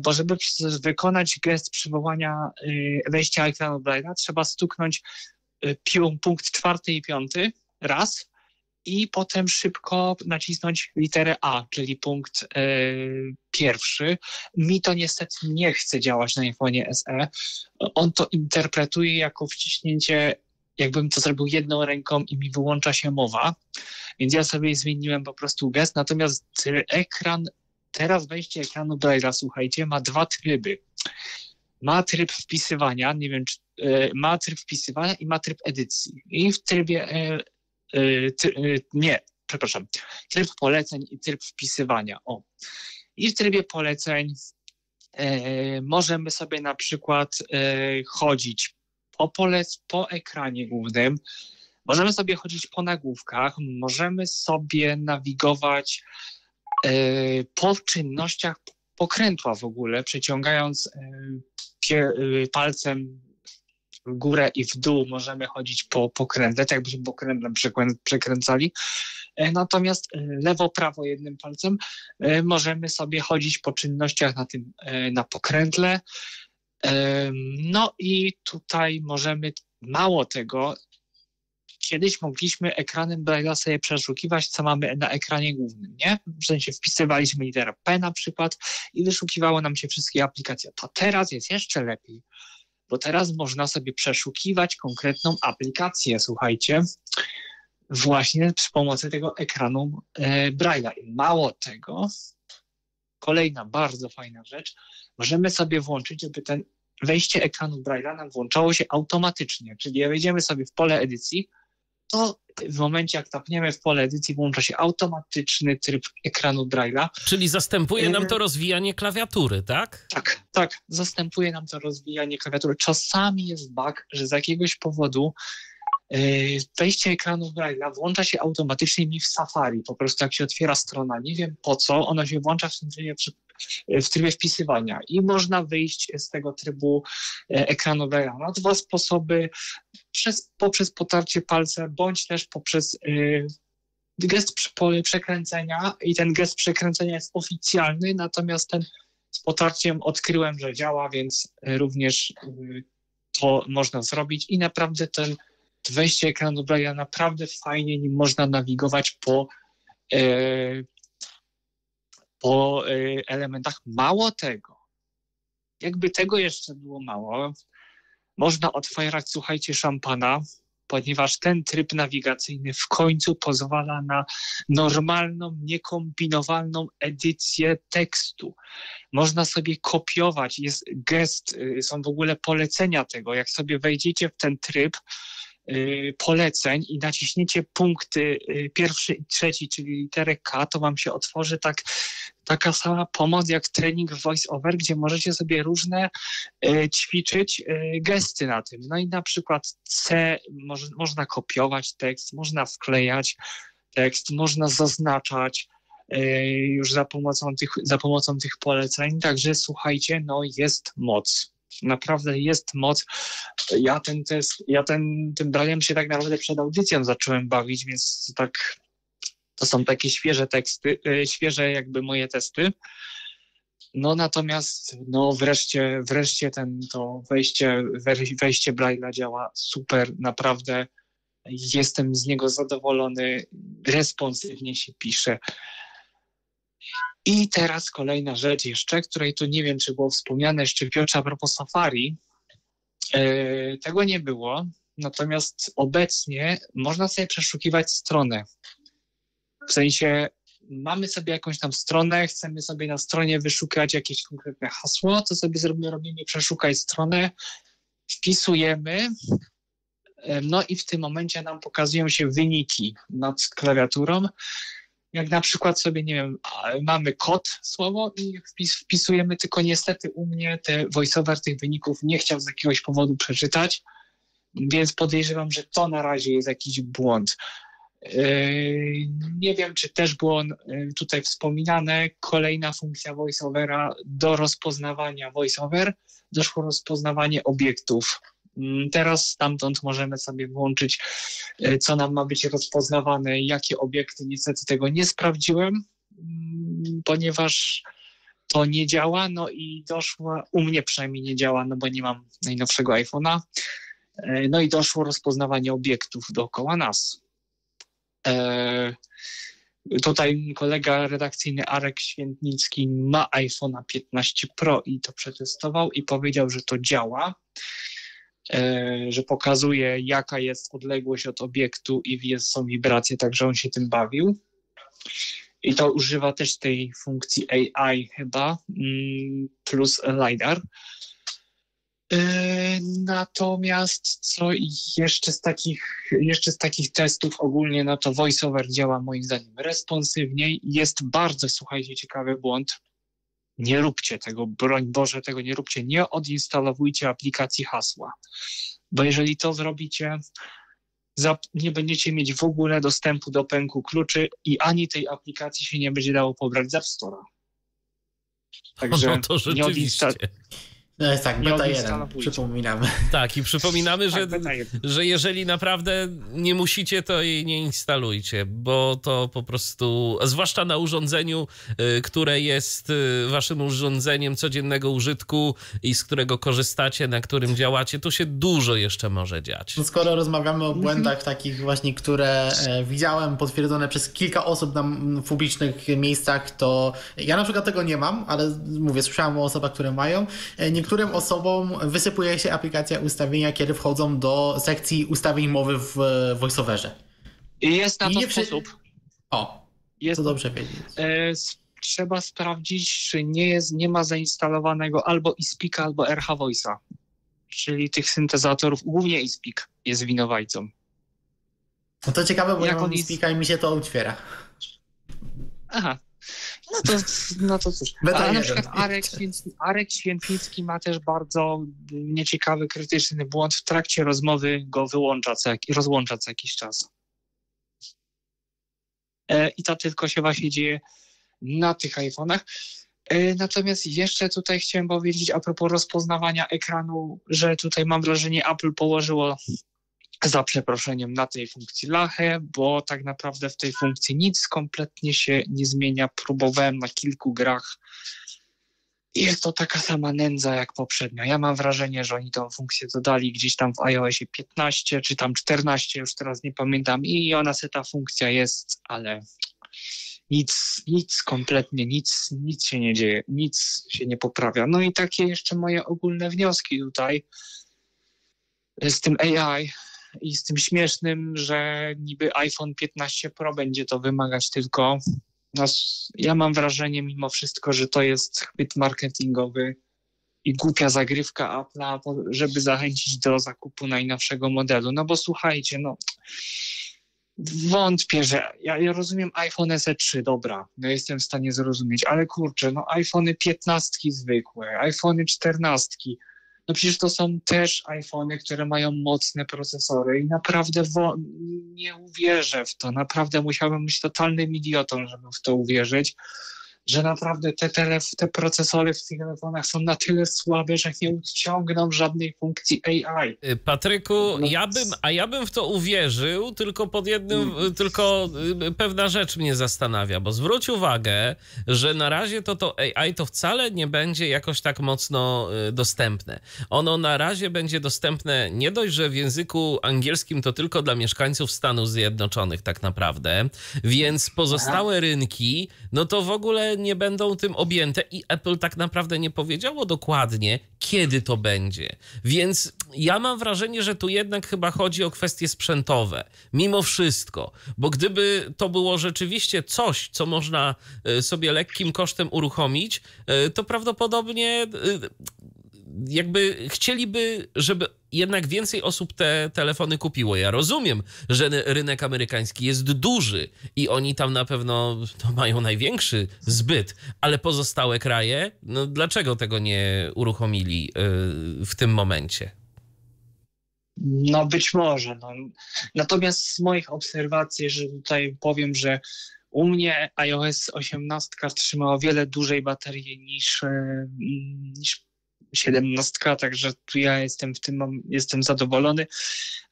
[SPEAKER 6] bo żeby wykonać gest przywołania wejścia ekranu Braille'a, trzeba stuknąć punkt czwarty i piąty raz i potem szybko nacisnąć literę A, czyli punkt pierwszy. Mi to niestety nie chce działać na iPhone SE. On to interpretuje jako wciśnięcie jakbym to zrobił jedną ręką i mi wyłącza się mowa. Więc ja sobie zmieniłem po prostu gest. Natomiast ekran, teraz wejście ekranu Braille'a, słuchajcie, ma dwa tryby. Ma tryb wpisywania, nie wiem, czy, y, ma tryb wpisywania i ma tryb edycji. I w trybie, y, nie, przepraszam, tryb poleceń i tryb wpisywania. O. I w trybie poleceń możemy sobie na przykład chodzić po, polec, po ekranie głównym. Możemy sobie chodzić po nagłówkach, możemy sobie nawigować yy, po czynnościach pokrętła w ogóle, przeciągając palcem w górę i w dół możemy chodzić po pokrętle, tak jakbyśmy pokrętlem przekręcali. Natomiast lewo-prawo jednym palcem możemy sobie chodzić po czynnościach na tym, na pokrętle. No i tutaj możemy mało tego, kiedyś mogliśmy ekranem Braille'a sobie przeszukiwać, co mamy na ekranie głównym, nie? W sensie wpisywaliśmy literę P na przykład i wyszukiwało nam się wszystkie aplikacje. To teraz jest jeszcze lepiej, bo teraz można sobie przeszukiwać konkretną aplikację, słuchajcie, właśnie przy pomocy tego ekranu e, Braille'a. I mało tego, kolejna bardzo fajna rzecz, możemy sobie włączyć, żeby ten wejście ekranu Braille'a nam włączało się automatycznie, czyli wejdziemy sobie w pole edycji, to w momencie, jak tapniemy w pole edycji, włącza się automatyczny tryb ekranu Braille'a.
[SPEAKER 2] Czyli zastępuje nam to rozwijanie klawiatury, tak?
[SPEAKER 6] Tak, tak. Zastępuje nam to rozwijanie klawiatury. Czasami jest bug, że z jakiegoś powodu yy, wejście ekranu Braille'a włącza się automatycznie mi w Safari. Po prostu jak się otwiera strona, nie wiem po co, ona się włącza w tym trybie w trybie wpisywania. I można wyjść z tego trybu e, ekranowego na dwa sposoby, przez, poprzez potarcie palca, bądź też poprzez y, gest przekręcenia. I ten gest przekręcenia jest oficjalny, natomiast ten z potarciem odkryłem, że działa, więc również y, to można zrobić. I naprawdę ten wejście ekranu Braille'a naprawdę fajnie nim można nawigować po po y, elementach. Mało tego, jakby tego jeszcze było mało, można otwierać, słuchajcie, szampana, ponieważ ten tryb nawigacyjny w końcu pozwala na normalną, niekombinowalną edycję tekstu. Można sobie kopiować, jest gest, y, są w ogóle polecenia tego. Jak sobie wejdziecie w ten tryb, poleceń i naciśniecie punkty y, pierwszy i trzeci, czyli literę K, to wam się otworzy tak, taka sama pomoc jak trening voice-over, gdzie możecie sobie różne y, ćwiczyć gesty na tym. No i na przykład C, można kopiować tekst, można wklejać tekst, można zaznaczać już za pomocą tych, za pomocą tych poleceń. Także słuchajcie, no jest moc naprawdę jest moc. Ja ten test, ja ten, tym bralem się tak naprawdę przed audycją zacząłem bawić, więc tak to są takie świeże teksty, e, świeże jakby moje testy. No natomiast no wreszcie, wreszcie ten, to wejście, wejście Braille'a działa super, naprawdę jestem z niego zadowolony, responsywnie się pisze. I teraz kolejna rzecz jeszcze, której tu nie wiem, czy było wspomniane jeszcze Piotrze a propos Safari. E, tego nie było, natomiast obecnie można sobie przeszukiwać stronę. W sensie mamy sobie jakąś tam stronę, chcemy sobie na stronie wyszukać jakieś konkretne hasło, to sobie zrobimy, robimy przeszukaj stronę, wpisujemy, e, no i w tym momencie nam pokazują się wyniki nad klawiaturą jak na przykład sobie, nie wiem, mamy kod słowo i wpis, wpisujemy, tylko niestety u mnie te voiceover tych wyników nie chciał z jakiegoś powodu przeczytać, więc podejrzewam, że to na razie jest jakiś błąd. Yy, nie wiem, czy też było yy, tutaj wspominane, kolejna funkcja voiceovera do rozpoznawania voiceover, doszło rozpoznawanie obiektów teraz stamtąd możemy sobie włączyć, e, co nam ma być rozpoznawane, jakie obiekty. Niestety tego nie sprawdziłem, mm, ponieważ to nie działa, no i doszło, u mnie przynajmniej nie działa, no bo nie mam najnowszego iPhone'a. E, no i doszło rozpoznawanie obiektów dookoła nas. E, tutaj kolega redakcyjny Arek Świętnicki ma iPhone'a 15 Pro i to przetestował i powiedział, że to działa. E, że pokazuje, jaka jest odległość od obiektu i jest, są wibracje, także on się tym bawił. I to używa też tej funkcji AI chyba, mm, plus LiDAR. E, natomiast co jeszcze z takich, jeszcze z takich testów ogólnie, no to VoiceOver działa moim zdaniem responsywniej. Jest bardzo, słuchajcie, ciekawy błąd, nie róbcie tego, broń Boże, tego nie róbcie. Nie odinstalowujcie aplikacji hasła, bo jeżeli to zrobicie, nie będziecie mieć w ogóle dostępu do pęku kluczy i ani tej aplikacji się nie będzie dało pobrać z App Store'a.
[SPEAKER 2] Także no to rzeczywiście.
[SPEAKER 4] No jest tak, beta 1, przypominamy.
[SPEAKER 2] Tak, i przypominamy, że, tak, że jeżeli naprawdę nie musicie, to jej nie instalujcie, bo to po prostu, zwłaszcza na urządzeniu, y, które jest y, waszym urządzeniem codziennego użytku i z którego korzystacie, na którym działacie, tu się dużo jeszcze może dziać.
[SPEAKER 4] No skoro rozmawiamy o błędach mhm. takich właśnie, które e, widziałem potwierdzone przez kilka osób na publicznych miejscach, to ja na przykład tego nie mam, ale mówię, słyszałem o osobach, które mają. E, nie niektórym osobom wysypuje się aplikacja ustawienia, kiedy wchodzą do sekcji ustawień mowy w VoiceOverze.
[SPEAKER 6] Jest na to nie sposób.
[SPEAKER 4] O, jest to dobrze wiedzieć. E,
[SPEAKER 6] trzeba sprawdzić, czy nie, jest, nie ma zainstalowanego albo iSpeaka, albo RH Voice'a. Czyli tych syntezatorów, głównie iSpeak jest winowajcą.
[SPEAKER 4] No to ciekawe, bo Jak ja mam iSpeaka i mi się to otwiera.
[SPEAKER 6] Aha, no to, no to cóż. A na przykład Arek, Arek Świętnicki ma też bardzo nieciekawy, krytyczny błąd. W trakcie rozmowy go wyłącza co, rozłącza co jakiś czas. E, I to tylko się właśnie dzieje na tych iPhone'ach. E, natomiast jeszcze tutaj chciałem powiedzieć a propos rozpoznawania ekranu, że tutaj mam wrażenie Apple położyło za przeproszeniem na tej funkcji lachę, bo tak naprawdę w tej funkcji nic kompletnie się nie zmienia. Próbowałem na kilku grach. Jest to taka sama nędza jak poprzednio. Ja mam wrażenie, że oni tą funkcję dodali gdzieś tam w iOSie 15 czy tam 14, już teraz nie pamiętam, i ona se ta funkcja jest, ale nic, nic kompletnie, nic, nic się nie dzieje, nic się nie poprawia. No i takie jeszcze moje ogólne wnioski tutaj z tym AI i z tym śmiesznym, że niby iPhone 15 Pro będzie to wymagać tylko. No, ja mam wrażenie mimo wszystko, że to jest chwyt marketingowy i głupia zagrywka Apple'a, żeby zachęcić do zakupu najnowszego modelu. No bo słuchajcie, no wątpię, że ja, ja rozumiem iPhone SE 3, dobra, no jestem w stanie zrozumieć, ale kurczę, no iPhony 15 zwykłe, iPhony 14, no przecież to są też iPhony, które mają mocne procesory i naprawdę nie uwierzę w to. Naprawdę musiałbym być totalnym idiotą, żeby w to uwierzyć że naprawdę te, telef- te procesory w tych telefonach są na tyle słabe, że nie odciągną żadnej funkcji AI.
[SPEAKER 2] Y, Patryku, no. ja bym, a ja bym w to uwierzył, tylko pod jednym, hmm. tylko y, pewna rzecz mnie zastanawia, bo zwróć uwagę, że na razie to to AI to wcale nie będzie jakoś tak mocno dostępne. Ono na razie będzie dostępne nie dość, że w języku angielskim to tylko dla mieszkańców Stanów Zjednoczonych tak naprawdę, więc pozostałe Aha. rynki, no to w ogóle nie będą tym objęte. I Apple tak naprawdę nie powiedziało dokładnie, kiedy to będzie. Więc ja mam wrażenie, że tu jednak chyba chodzi o kwestie sprzętowe, mimo wszystko, bo gdyby to było rzeczywiście coś, co można e, sobie lekkim kosztem uruchomić, e, to prawdopodobnie e, jakby chcieliby, żeby jednak więcej osób te telefony kupiło. Ja rozumiem, że rynek amerykański jest duży i oni tam na pewno no, mają największy zbyt, ale pozostałe kraje, no dlaczego tego nie uruchomili yy, w tym momencie?
[SPEAKER 6] No być może. No. Natomiast z moich obserwacji, że tutaj powiem, że u mnie iOS 18 trzyma o wiele dłużej baterię niż, niż siedemnastka, także tu ja jestem w tym jestem zadowolony.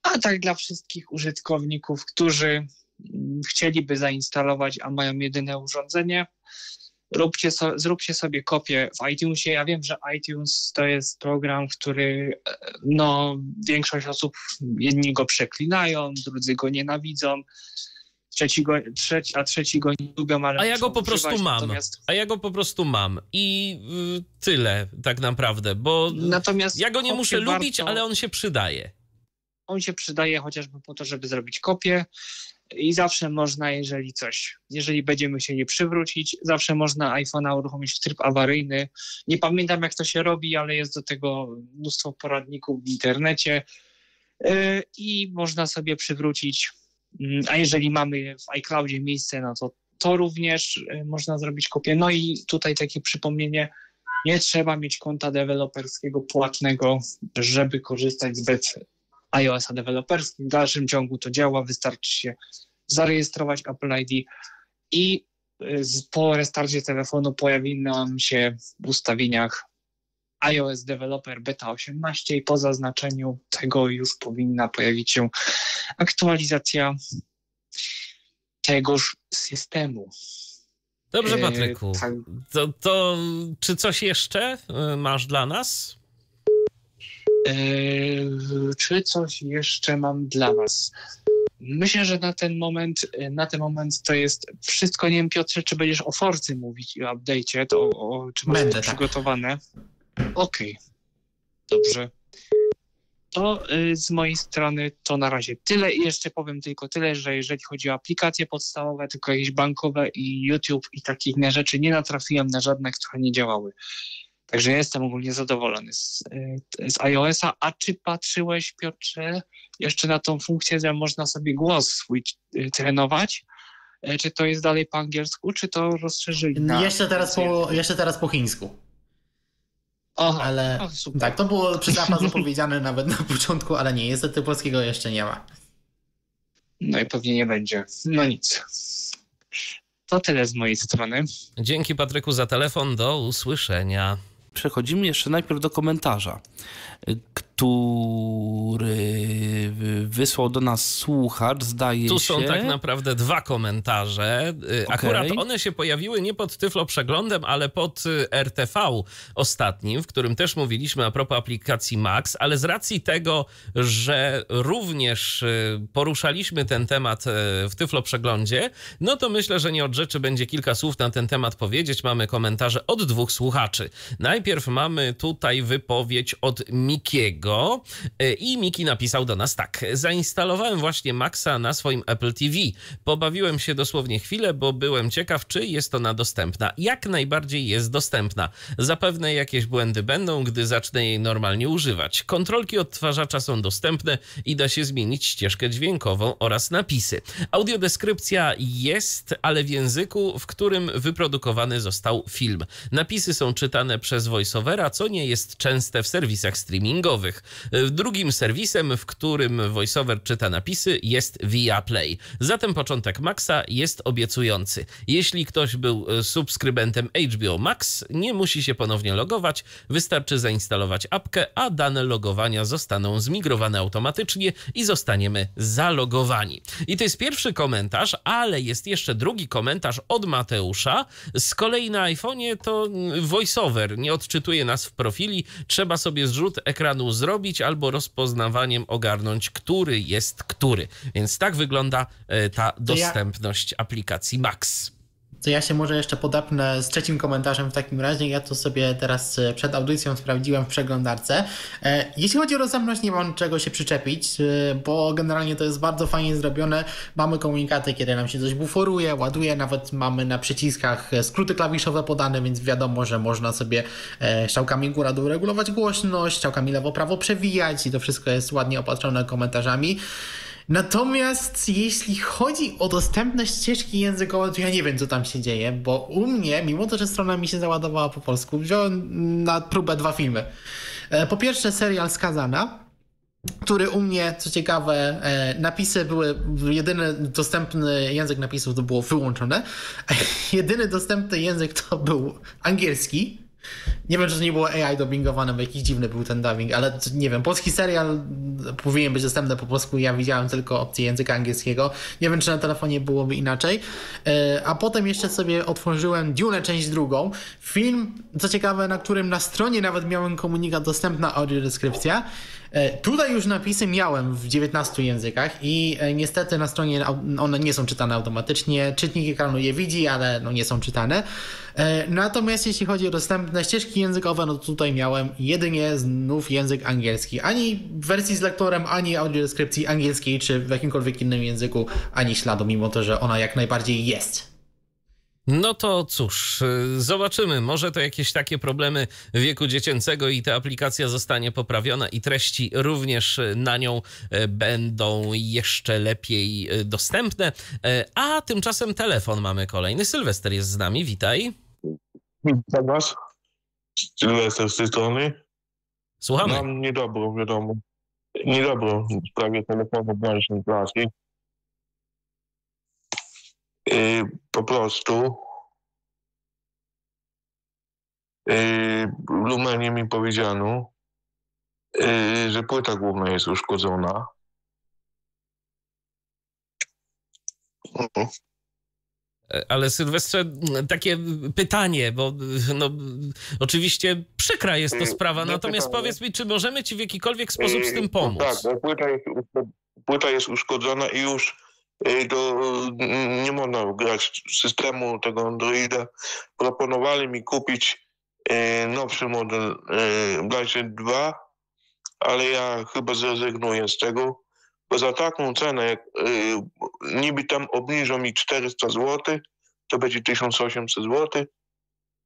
[SPEAKER 6] A tak dla wszystkich użytkowników, którzy mm, chcieliby zainstalować, a mają jedyne urządzenie, róbcie so, zróbcie sobie kopię w iTunesie. Ja wiem, że iTunes to jest program, który e, no, większość osób, jedni go przeklinają, drudzy go nienawidzą trzeci go, trzeci, a trzeci go nie lubią, ale
[SPEAKER 2] A ja go po prostu mam. Natomiast... A ja go po prostu mam. I y, tyle tak naprawdę, bo natomiast ja go nie muszę lubić, ale on się przydaje.
[SPEAKER 6] On się przydaje chociażby po to, żeby zrobić kopię i zawsze można, jeżeli coś, jeżeli będziemy chcieli przywrócić, zawsze można iPhone'a uruchomić w tryb awaryjny. Nie pamiętam jak to się robi, ale jest do tego mnóstwo poradników w internecie y, i można sobie przywrócić a jeżeli mamy w iCloudzie miejsce, no to to również y, można zrobić kopię. No i tutaj takie przypomnienie, nie trzeba mieć konta deweloperskiego płatnego, żeby korzystać z bez iOS-a deweloperskim. W dalszym ciągu to działa, wystarczy się zarejestrować Apple ID i po restarcie telefonu pojawi nam się w ustawieniach iOS Developer Beta 18 i po zaznaczeniu tego już powinna pojawić się aktualizacja tegoż systemu.
[SPEAKER 2] Dobrze, Patryku. Tak. To, to czy coś jeszcze masz dla nas?
[SPEAKER 6] czy coś jeszcze mam dla Was? Myślę, że na ten moment, na ten moment to jest wszystko. Nie wiem, Piotrze, czy będziesz o Forcy mówić i o update'cie, to o, czy masz Będę, to tak. Okej, okay. dobrze. To y, z mojej strony to na razie tyle. I jeszcze powiem tylko tyle, że jeżeli chodzi o aplikacje podstawowe, tylko jakieś bankowe i YouTube i takie inne rzeczy, nie natrafiłem na żadne, które nie działały. Także ja jestem ogólnie zadowolony z, y, z iOS-a. A czy patrzyłeś, Piotrze, jeszcze na tą funkcję, że można sobie głos swój y, trenować? Czy to jest dalej po angielsku, czy to rozszerzyli?
[SPEAKER 4] Jeszcze teraz, po, jeszcze teraz po chińsku. Aha, ale tak, to było przez zapas zapowiedziane <laughs> nawet na początku, ale nie, niestety polskiego jeszcze nie ma.
[SPEAKER 6] No i pewnie nie będzie. No nic. To tyle z mojej strony.
[SPEAKER 2] Dzięki Patryku za telefon. Do usłyszenia.
[SPEAKER 5] Przechodzimy jeszcze najpierw do komentarza, który wysłał do nas słuchacz, zdaje się.
[SPEAKER 2] Tu są tak naprawdę dwa komentarze. Y, okay. Akurat one się pojawiły nie pod Tyflo Przeglądem, ale pod y, RTV ostatnim, w którym też mówiliśmy a propos aplikacji Max, ale z racji tego, że również y, poruszaliśmy ten temat w Tyflo Przeglądzie, no to myślę, że nie od rzeczy będzie kilka słów na ten temat powiedzieć. Mamy komentarze od dwóch słuchaczy. Najpierw mamy tutaj wypowiedź od Mikiego i Miki napisał do nas tak. Zainstalowałem właśnie Maxa na swoim Apple TV. Pobawiłem się dosłownie chwilę, bo byłem ciekaw, czy jest ona dostępna. Jak najbardziej jest dostępna. Zapewne jakieś błędy będą, gdy zacznę jej normalnie używać. Kontrolki odtwarzacza są dostępne i da się zmienić ścieżkę dźwiękową oraz napisy. Audiodeskrypcja jest, ale w języku, w którym wyprodukowany został film. Napisy są czytane przez voiceovera, co nie jest częste w serwisach streamingowych. Drugim serwisem, w którym VoiceOver czyta napisy, jest Viaplay. Zatem początek Maxa jest obiecujący. Jeśli ktoś był e, subskrybentem HBO Max, nie musi się ponownie logować, wystarczy zainstalować apkę, a dane logowania zostaną zmigrowane automatycznie i zostaniemy zalogowani. I to jest pierwszy komentarz, ale jest jeszcze drugi komentarz od Mateusza. Z kolei na iPhone'ie to mm, VoiceOver nie odczytuje nas w profili, trzeba sobie zrzut ekranu zrobić albo rozpoznawaniem ogarnąć, który jest który. Więc tak wygląda e, ta dostępność ja... aplikacji Max
[SPEAKER 4] to ja się może jeszcze podapnę z trzecim komentarzem w takim razie. Ja to sobie teraz e, przed audycją sprawdziłem w przeglądarce. E, jeśli chodzi o rozdzielność, nie mam czego się przyczepić, e, bo generalnie to jest bardzo fajnie zrobione. Mamy komunikaty, kiedy nam się coś buforuje, ładuje, nawet mamy na przyciskach skróty klawiszowe podane, więc wiadomo, że można sobie strzałkami góra-dół regulować głośność, strzałkami lewo-prawo przewijać i to wszystko jest ładnie opatrzone komentarzami. Natomiast jeśli chodzi o dostępność ścieżki językowej, to ja nie wiem, co tam się dzieje, bo u mnie, mimo to, że strona mi się załadowała po polsku, wziąłem na próbę dwa filmy. E, po pierwsze, serial Skazana, który u mnie, co ciekawe, e, napisy były, jedyny dostępny język napisów to było wyłączone, jedyny dostępny język to był angielski, nie wiem, czy to nie było AI dubbingowane, bo jakiś dziwny był ten dubbing, ale nie wiem, polski serial powinien być dostępny po polsku. Ja widziałem tylko opcję języka angielskiego. Nie wiem, czy na telefonie byłoby inaczej. E, a potem jeszcze sobie otworzyłem Dune część drugą. Film, co ciekawe, na którym na stronie nawet miałem komunikat dostępna audiodeskrypcja. E, tutaj już napisy miałem w 19 językach i e, niestety na stronie one nie są czytane automatycznie. Czytnik ekranu je widzi, ale no nie są czytane. E, natomiast jeśli chodzi o dostępne ścieżki językowe, no tutaj miałem jedynie znów język angielski. Ani w wersji z lektorem, ani audiodeskrypcji angielskiej, czy w jakimkolwiek innym języku, ani śladu, mimo to, że ona jak najbardziej jest.
[SPEAKER 2] No to cóż, y, zobaczymy. Może to jakieś takie problemy wieku dziecięcego i ta aplikacja zostanie poprawiona i treści również na nią y, będą jeszcze lepiej y, dostępne. A tymczasem telefon mamy kolejny. Sylwester jest z nami, witaj.
[SPEAKER 7] Witam was. Sylwester z tej strony.
[SPEAKER 2] Słuchamy.
[SPEAKER 7] Mam niedobrą wiadomo. Niedobrą w sprawie telefonu bądź inflacji. Yy, po prostu yy, Lumenie mi powiedziano, yy, że płyta główna jest uszkodzona. Mhm.
[SPEAKER 2] Ale Sylwestrze, takie pytanie, bo no, oczywiście przykra jest to
[SPEAKER 7] y,
[SPEAKER 2] sprawa,
[SPEAKER 7] no,
[SPEAKER 2] natomiast
[SPEAKER 7] pytanie.
[SPEAKER 2] powiedz mi, czy możemy ci w jakikolwiek y, sposób z tym no tak, pomóc?
[SPEAKER 7] Tak, bo płyta jest, płyta jest uszkodzona i już yy, do, yy, nie można grać systemu tego Androida. Proponowali mi kupić yy, nowszy model Blaze 2, ale ja chyba zrezygnuję z tego, bo za taką cenę, jak niby tam obniżą mi 400 zł, to będzie 1800 zł,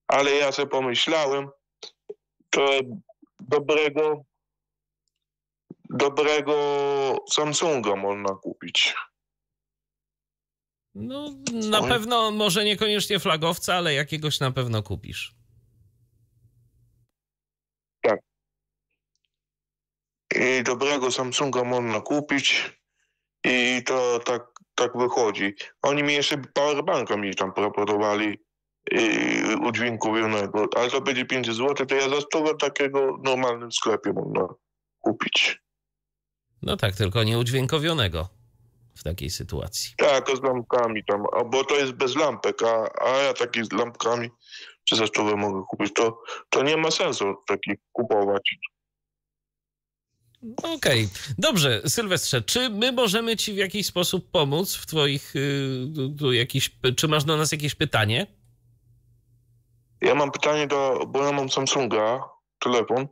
[SPEAKER 7] ale ja sobie pomyślałem, to dobrego dobrego Samsunga można kupić.
[SPEAKER 2] No, na
[SPEAKER 7] Oj.
[SPEAKER 2] pewno, może niekoniecznie flagowca, ale jakiegoś na pewno kupisz.
[SPEAKER 7] I dobrego Samsunga można kupić i to tak, tak wychodzi. Oni mi jeszcze powerbanka mi tam proponowali yy, udźwiękowionego, ale to będzie 5 zł, to ja za stówę takiego w normalnym sklepie można kupić.
[SPEAKER 2] No tak, tylko nie udźwiękowionego w takiej sytuacji.
[SPEAKER 7] Tak, z lampkami tam, a bo to jest bez lampek, a, a ja taki z lampkami czy za stówę mogę kupić, to, to nie ma sensu takich kupować.
[SPEAKER 2] Okej, dobrze, Sylwestrze, czy my możemy ci w jakiś sposób pomóc w twoich, y, tu jakiś, czy masz do nas jakieś pytanie?
[SPEAKER 7] Ja mam pytanie do, bo ja mam Samsunga, telefon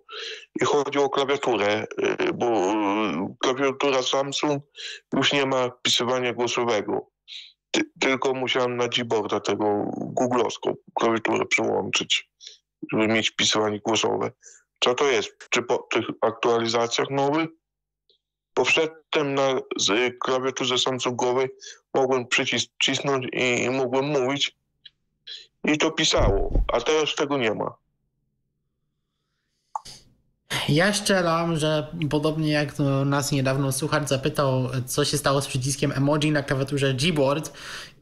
[SPEAKER 7] i chodzi o klawiaturę, y, bo y, klawiatura Samsung już nie ma wpisywania głosowego. Ty, tylko musiałem na keyboarda tego googlowską klawiaturę przyłączyć, żeby mieć wpisywanie głosowe. Co to jest? Czy po tych aktualizacjach nowych? Bo przedtem na klawiaturze Samsungowej mogłem przycisk cisnąć i, i mogłem mówić, i to pisało, a teraz tego nie ma.
[SPEAKER 4] Ja szczelam, że podobnie jak nas niedawno słuchacz zapytał, co się stało z przyciskiem emoji na klawiaturze Gboard,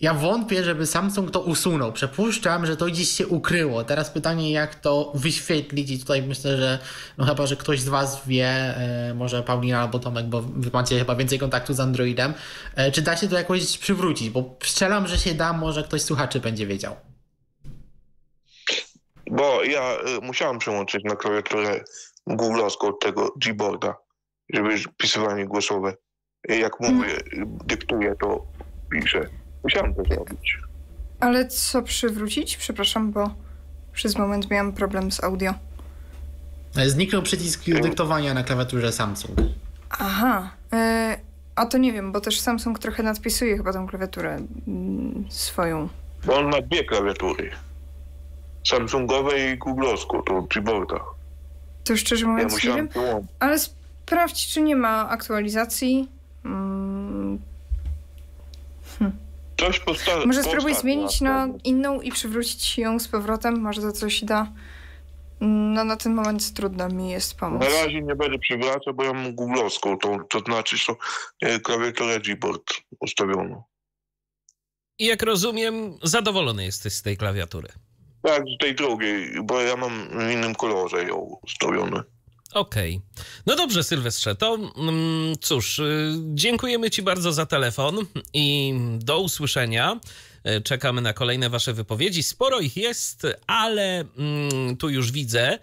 [SPEAKER 4] ja wątpię, żeby Samsung to usunął. Przypuszczam, że to gdzieś się ukryło. Teraz pytanie, jak to wyświetlić i tutaj myślę, że no chyba, że ktoś z Was wie, e, może Paulina albo Tomek, bo Wy macie chyba więcej kontaktu z Androidem, e, czy da się to jakoś przywrócić, bo strzelam, że się da, może ktoś słuchaczy będzie wiedział.
[SPEAKER 7] Bo ja y, musiałem przełączyć na klawiaturę googlowską od tego Gboarda, żeby wpisywanie głosowe. Jak mówię, y, dyktuję, to piszę. Musiałem to zrobić.
[SPEAKER 3] Ale co przywrócić? Przepraszam, bo przez moment miałam problem z audio.
[SPEAKER 4] E, Zniknął przycisk dyktowania na klawiaturze Samsung.
[SPEAKER 3] Aha. E, a to nie wiem, bo też Samsung trochę nadpisuje chyba tą klawiaturę mm, swoją.
[SPEAKER 7] Bo on ma dwie klawiatury. Samsungowe i googlowską, to Gboarda.
[SPEAKER 3] To szczerze
[SPEAKER 7] Ja
[SPEAKER 3] mówiąc nie
[SPEAKER 7] musiałem
[SPEAKER 3] wiem. Ale sprawdź, czy nie ma aktualizacji. Mm,
[SPEAKER 7] Coś posta-
[SPEAKER 3] może spróbuj zmienić na inną i przywrócić ją z powrotem. Może to coś da. No na ten moment trudno mi jest pomóc.
[SPEAKER 7] Na razie nie będę przywracał, bo ja mam googlowską, to, to znaczy, że klawiaturę Gboard ustawioną.
[SPEAKER 2] I jak rozumiem, zadowolony jesteś z tej klawiatury.
[SPEAKER 7] Tak, z tej drugiej, bo ja mam w innym kolorze ją ustawione.
[SPEAKER 2] Okej. No dobrze, Sylwestrze, to mm, cóż, y, dziękujemy Ci bardzo za telefon i do usłyszenia. Y, Czekamy na kolejne Wasze wypowiedzi. Sporo ich jest, ale mm, tu już widzę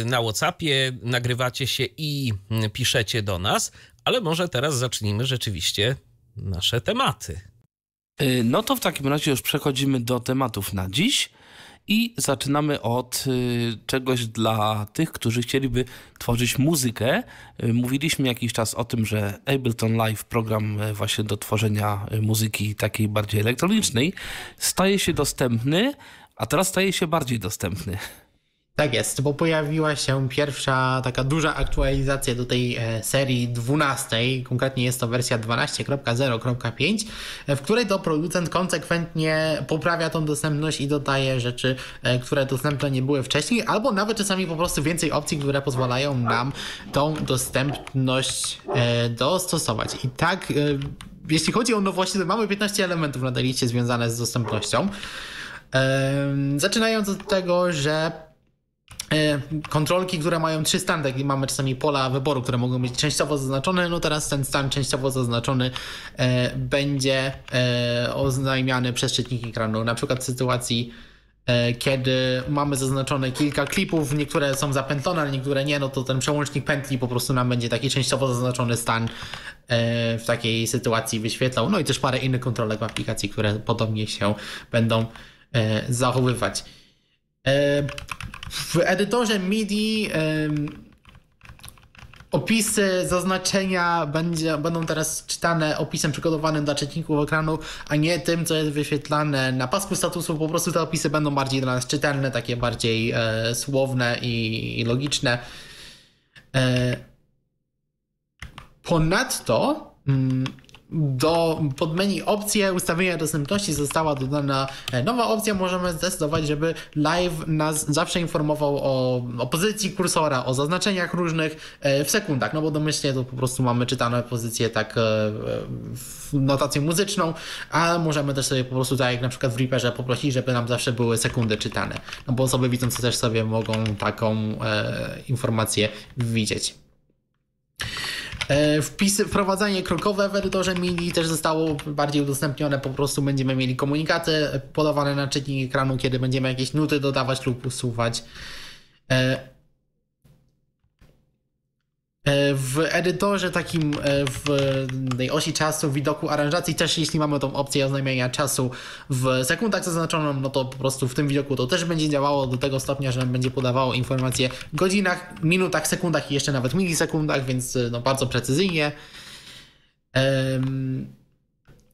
[SPEAKER 2] y, na WhatsAppie nagrywacie się i mm, piszecie do nas, ale może teraz zacznijmy rzeczywiście nasze tematy.
[SPEAKER 5] No to w takim razie już przechodzimy do tematów na dziś i zaczynamy od y, czegoś dla tych, którzy chcieliby tworzyć muzykę. Y, Mówiliśmy jakiś czas o tym, że Ableton Live, program y, właśnie do tworzenia y, muzyki takiej bardziej elektronicznej, staje się dostępny, a teraz staje się bardziej dostępny.
[SPEAKER 4] Tak jest, bo pojawiła się pierwsza taka duża aktualizacja do tej e, serii 12, konkretnie jest to wersja 12.0.5, e, w której to producent konsekwentnie poprawia tą dostępność i dodaje rzeczy, e, które dostępne nie były wcześniej, albo nawet czasami po prostu więcej opcji, które pozwalają nam tą dostępność e, dostosować. I tak, jeśli chodzi o nowości, to mamy 15 elementów na tej liście związane z dostępnością. Zaczynając od tego, że kontrolki, które mają trzy stany, i mamy czasami pola wyboru, które mogą być częściowo zaznaczone, no teraz ten stan częściowo zaznaczony e, będzie e, oznajmiany przez czytnik ekranu. Na przykład w sytuacji E, kiedy mamy zaznaczone kilka klipów, niektóre są zapętlone, ale niektóre nie, no to ten przełącznik pętli po prostu nam będzie taki częściowo zaznaczony stan e, w takiej sytuacji wyświetlał. No i też parę innych kontrolek w aplikacji, które podobnie się będą e, zachowywać. W edytorze MIDI opisy, zaznaczenia będzie, będą teraz czytane opisem przygotowanym dla czytników ekranu, a nie tym, co jest wyświetlane na pasku statusu. Po prostu te opisy będą bardziej dla nas czytelne, takie bardziej e, słowne i, i logiczne. E, ponadto mm, do pod menu opcje ustawienia dostępności została dodana e, nowa opcja. Możemy zdecydować, żeby live nas zawsze informował o, o pozycji kursora, o zaznaczeniach różnych e, w sekundach, no bo domyślnie to po prostu mamy czytane pozycję tak e, w notację muzyczną, a możemy też sobie po prostu tak jak na przykład w Reaperze poprosić, żeby nam zawsze były sekundy czytane, no bo osoby widzące też sobie mogą taką informację widzieć. E, wpisy, wprowadzanie krokowe w edytorze MIDI też zostało bardziej udostępnione. Po prostu będziemy mieli komunikaty podawane na czytnik ekranu, kiedy będziemy jakieś nuty dodawać lub usuwać. E, w edytorze takim e, w tej osi czasu, widoku aranżacji też jeśli mamy tą opcję oznajmiania czasu w sekundach zaznaczoną, no to po prostu w tym widoku to też będzie działało do tego stopnia, że będzie podawało informacje w godzinach, minutach, sekundach i jeszcze nawet milisekundach, więc e, no bardzo precyzyjnie.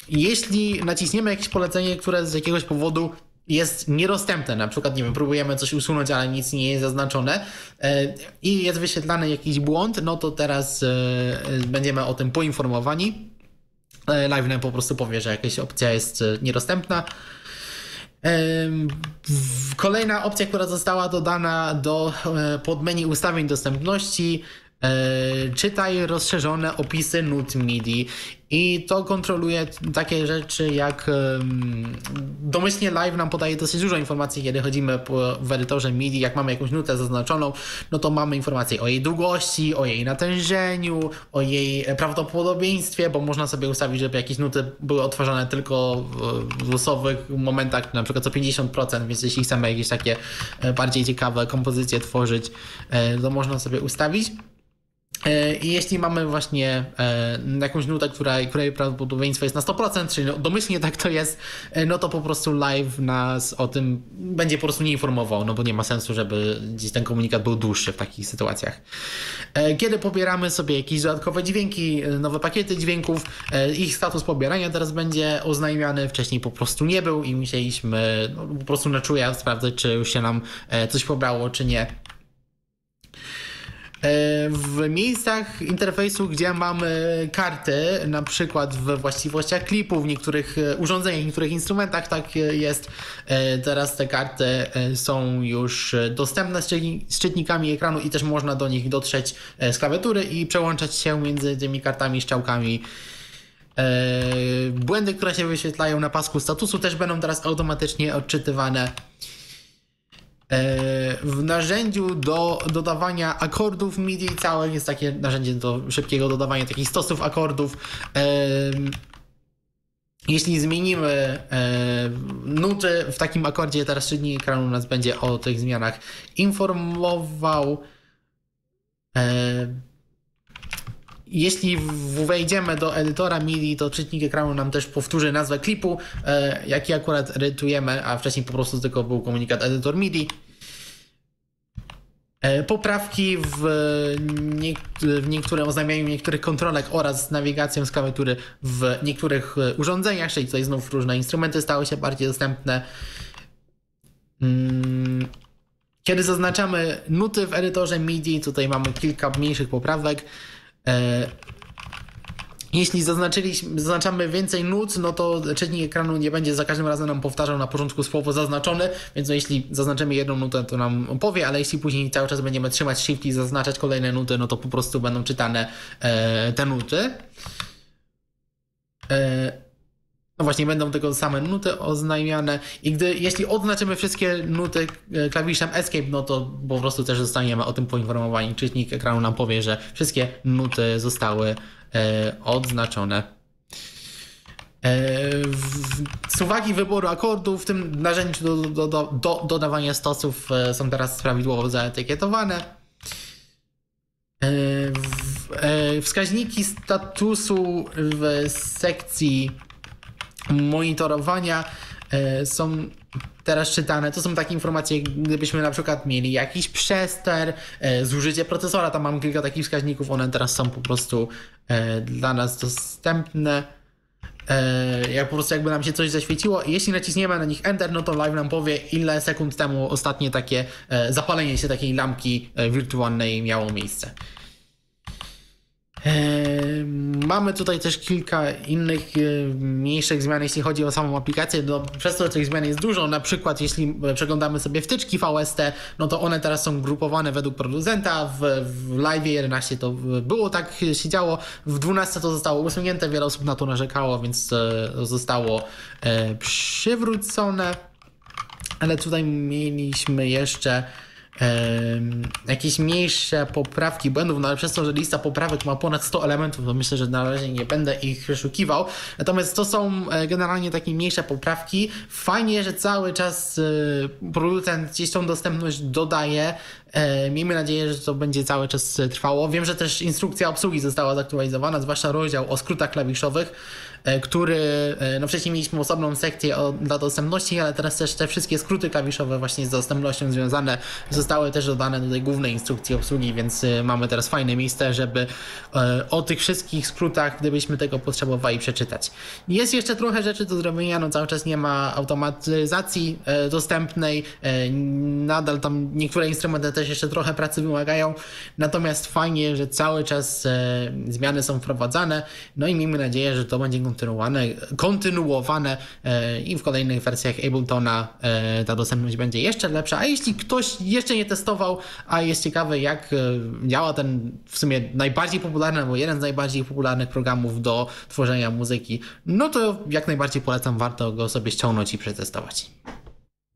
[SPEAKER 4] Jeśli naciśniemy jakieś polecenie, które z jakiegoś powodu jest niedostępne. Na przykład, nie wiem, próbujemy coś usunąć, ale nic nie jest zaznaczone e, i jest wyświetlany jakiś błąd, no to teraz e, będziemy o tym poinformowani. E, Live po prostu powie, że jakaś opcja jest niedostępna. Kolejna opcja, która została dodana do podmenu ustawień dostępności czytaj rozszerzone opisy nut MIDI i to kontroluje takie rzeczy jak domyślnie live nam podaje dosyć dużo informacji, kiedy chodzimy po, w edytorze MIDI, jak mamy jakąś nutę zaznaczoną, no to mamy informacje o jej długości, o jej natężeniu, o jej prawdopodobieństwie, bo można sobie ustawić, żeby jakieś nuty były odtwarzane tylko w losowych momentach, na przykład co 50%, więc jeśli chcemy jakieś takie e, bardziej ciekawe kompozycje tworzyć, e, to można sobie ustawić. E, jeśli mamy właśnie e, jakąś nutę, która, której prawdopodobieństwo jest na 100%, czyli no, domyślnie tak to jest, e, no to po prostu live nas o tym będzie po prostu nie informował, no bo nie ma sensu, żeby gdzieś ten komunikat był dłuższy w takich sytuacjach. Kiedy pobieramy sobie jakieś dodatkowe dźwięki, nowe pakiety dźwięków, ich status pobierania teraz będzie oznajmiany, wcześniej po prostu nie był i musieliśmy no, po prostu na czuja sprawdzać, czy już się nam coś pobrało, czy nie. E, w miejscach interfejsu, gdzie mamy karty, na przykład w właściwościach klipu, w niektórych e, urządzeniach, w niektórych instrumentach, tak jest. E, teraz te karty są już dostępne z czytnikami ekranu i też można do nich dotrzeć z klawiatury i przełączać się między tymi kartami szczałkami. Błędy, które się wyświetlają na pasku statusu też będą teraz automatycznie odczytywane E, w narzędziu do dodawania akordów MIDI całe jest takie narzędzie do szybkiego dodawania takich stosów akordów. E, jeśli zmienimy e, nuty w takim akordzie, teraz czytnik ekranu nas będzie o tych zmianach informował. Jeśli wejdziemy do edytora MIDI, to czytnik ekranu nam też powtórzy nazwę klipu, e, jaki akurat edytujemy, a wcześniej po prostu tylko był komunikat edytor MIDI. E, poprawki w, nie, w niektórym oznajmianiu niektórych kontrolek oraz nawigacją z klawiatury w niektórych e, urządzeniach, czyli tutaj znów różne instrumenty stały się bardziej dostępne. Mm, kiedy zaznaczamy nuty w edytorze MIDI, tutaj mamy kilka mniejszych poprawek. E, jeśli zaznaczamy więcej nut, no to czytnik ekranu nie będzie za każdym razem nam powtarzał na początku słowo zaznaczone, więc no jeśli zaznaczymy jedną nutę, to nam powie, ale jeśli później cały czas będziemy trzymać shift i zaznaczać kolejne nuty, no to po prostu będą czytane e, te nuty. E, no właśnie będą tylko same nuty oznajmiane i gdy, jeśli odznaczymy wszystkie nuty e, klawiszem Escape, no to po prostu też zostaniemy o tym poinformowani. Czytnik ekranu nam powie, że wszystkie nuty zostały e, odznaczone. E, uwagi wyboru akordów w tym narzędziu do, do, do, do dodawania stosów e, są teraz prawidłowo zaetykietowane. Wskaźniki statusu w sekcji monitorowania e, są teraz czytane. To są takie informacje, gdybyśmy na przykład mieli jakiś przester, e, zużycie procesora, tam mam kilka takich wskaźników, one teraz są po prostu e, dla nas dostępne. Jak po prostu jakby nam się coś zaświeciło, jeśli naciśniemy na nich Enter, no to live nam powie, ile sekund temu ostatnie takie zapalenie się takiej lampki wirtualnej miało miejsce. Mamy tutaj też kilka innych e, mniejszych zmian, jeśli chodzi o samą aplikację. No, przez to tych zmian jest dużo. Na przykład, jeśli przeglądamy sobie wtyczki VST, no to one teraz są grupowane według producenta. W, w Live 11 to było tak się działo. W 12 to zostało usunięte. Wiele osób na to narzekało, więc e, zostało e, przywrócone. Ale tutaj mieliśmy jeszcze jakieś mniejsze poprawki błędów, no ale przez to, że lista poprawek ma ponad 100 elementów, to myślę, że na razie nie będę ich przeszukiwał. Natomiast to są e, generalnie takie mniejsze poprawki. Fajnie, że cały czas e, producent gdzieś tą dostępność dodaje. E, miejmy nadzieję, że to będzie cały czas trwało. Wiem, że też instrukcja obsługi została zaktualizowana, zwłaszcza rozdział o skrótach klawiszowych. E, który, e, no wcześniej mieliśmy osobną sekcję o, dla dostępności, ale teraz też te wszystkie skróty klawiszowe właśnie z dostępnością związane zostały też dodane do tej głównej instrukcji obsługi, więc e, mamy teraz fajne miejsce, żeby o tych wszystkich skrótach, gdybyśmy tego potrzebowali, przeczytać. Jest jeszcze trochę rzeczy do zrobienia, no cały czas nie ma automatyzacji dostępnej, nadal tam niektóre instrumenty też jeszcze trochę pracy wymagają, natomiast fajnie, że cały czas zmiany są wprowadzane, no i miejmy nadzieję, że to będzie kontynuowane, kontynuowane e, i w kolejnych wersjach Abletona e, ta dostępność będzie jeszcze lepsza. A jeśli ktoś jeszcze nie testował, a jest ciekawy, jak e, działa ten w sumie najbardziej popularny, albo jeden z najbardziej popularnych programów do tworzenia muzyki, no to jak najbardziej polecam, warto go sobie ściągnąć i przetestować.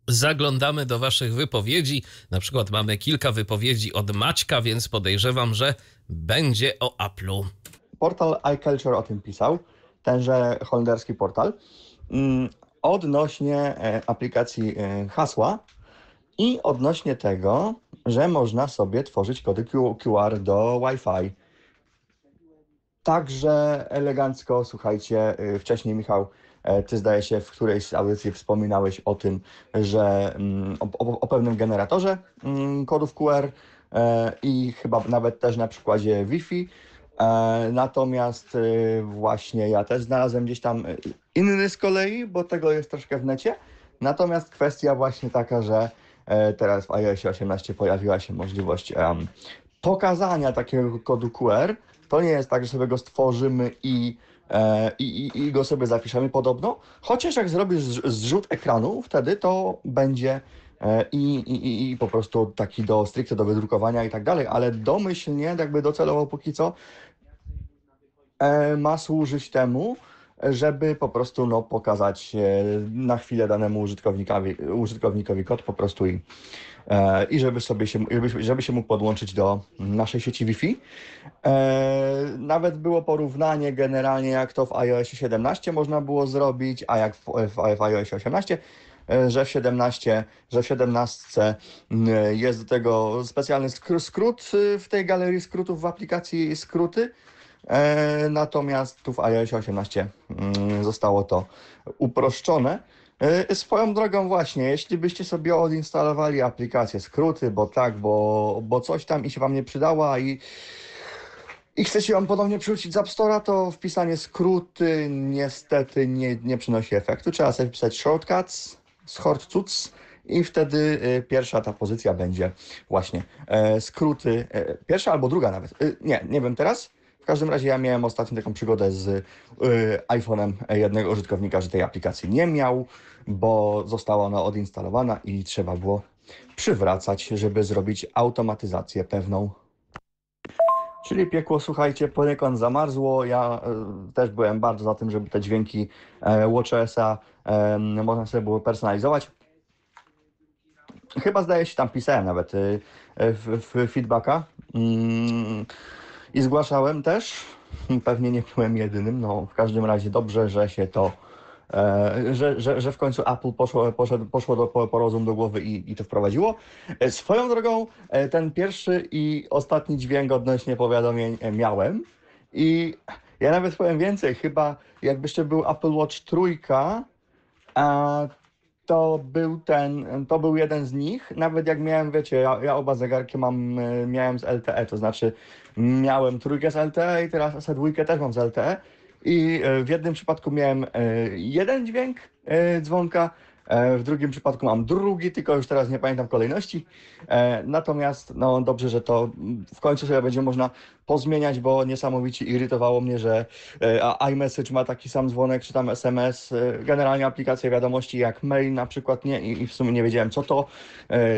[SPEAKER 2] Zaglądamy do Waszych wypowiedzi. Na przykład mamy kilka wypowiedzi od Maćka, więc podejrzewam, że będzie o Apple'u.
[SPEAKER 8] Portal iCulture o tym pisał tenże holenderski portal, mm, odnośnie e, aplikacji e, hasła i odnośnie tego, że można sobie tworzyć kody QR do Wi-Fi. Także elegancko, słuchajcie, e, wcześniej Michał, ty zdaje się w którejś z audycji wspominałeś o tym, że mm, o, o, pewnym generatorze mm, kodów QR i chyba nawet też na przykładzie Wi-Fi, natomiast e, właśnie ja też znalazłem gdzieś tam e, inny z kolei, bo tego jest troszkę w necie. Natomiast kwestia właśnie taka, że teraz w iOS 18 pojawiła się możliwość pokazania takiego kodu QR. To nie jest tak, że sobie go stworzymy i, e, i, i, go sobie zapiszemy podobno. Chociaż jak zrobisz zrzut ekranu, wtedy to będzie i, i, i po prostu taki do stricte do wydrukowania i tak dalej, ale domyślnie, jakby docelowo póki co, E, ma służyć temu, żeby po prostu no, pokazać na chwilę danemu użytkownikowi, użytkownikowi kod po prostu i, e, i żeby, sobie się, żeby się mógł podłączyć do naszej sieci Wi-Fi. E, nawet było porównanie generalnie jak to w iOS 17 można było zrobić, a jak w, w, w iOS 18 że w 17, że w 17 jest do tego specjalny skrót w tej galerii skrótów w aplikacji skróty, E, natomiast tu w iOS 18 mm, zostało to uproszczone. E, swoją drogą właśnie, jeśli byście sobie odinstalowali aplikację skróty, bo tak, bo, bo coś tam i się wam nie przydała i, i chcecie ją ponownie przywrócić z App Store'a, to wpisanie skróty niestety nie, nie przynosi efektu. Trzeba sobie wpisać shortcuts, shortcuts i wtedy e, pierwsza ta pozycja będzie właśnie skróty, pierwsza albo druga nawet, nie, nie wiem teraz, w każdym razie ja miałem ostatnio taką przygodę z y, iPhone'em jednego użytkownika, że tej aplikacji nie miał, bo została ona odinstalowana i trzeba było przywracać, żeby zrobić automatyzację pewną. Czyli piekło, słuchajcie, poniekąd zamarzło. Ja e, też byłem bardzo za tym, żeby te dźwięki e, WatchOS-a można sobie było personalizować. Chyba zdaje się, tam pisałem nawet e, w, w feedbacka mm, i zgłaszałem też. Pewnie nie byłem jedynym. No, w każdym razie dobrze, że się to E, że, że, że w końcu Apple poszło, poszedł, poszło do porozum do głowy i, i to wprowadziło. E, swoją drogą, e, ten pierwszy i ostatni dźwięk odnośnie powiadomień miałem i ja nawet powiem więcej, chyba jakbyście był Apple Watch trójka, to był ten, to był jeden z nich. Nawet jak miałem, wiecie, ja, ja oba zegarki mam, miałem z LTE, to znaczy miałem trójkę z LTE i teraz S2 też mam z LTE i e, w jednym przypadku miałem e, jeden dźwięk e, dzwonka, w drugim przypadku mam drugi, tylko już teraz nie pamiętam kolejności. Natomiast no dobrze, że to w końcu sobie będzie można pozmieniać, bo niesamowicie irytowało mnie, że iMessage ma taki sam dzwonek, czy tam SMS, generalnie aplikacje wiadomości jak mail na przykład nie i w sumie nie wiedziałem co to.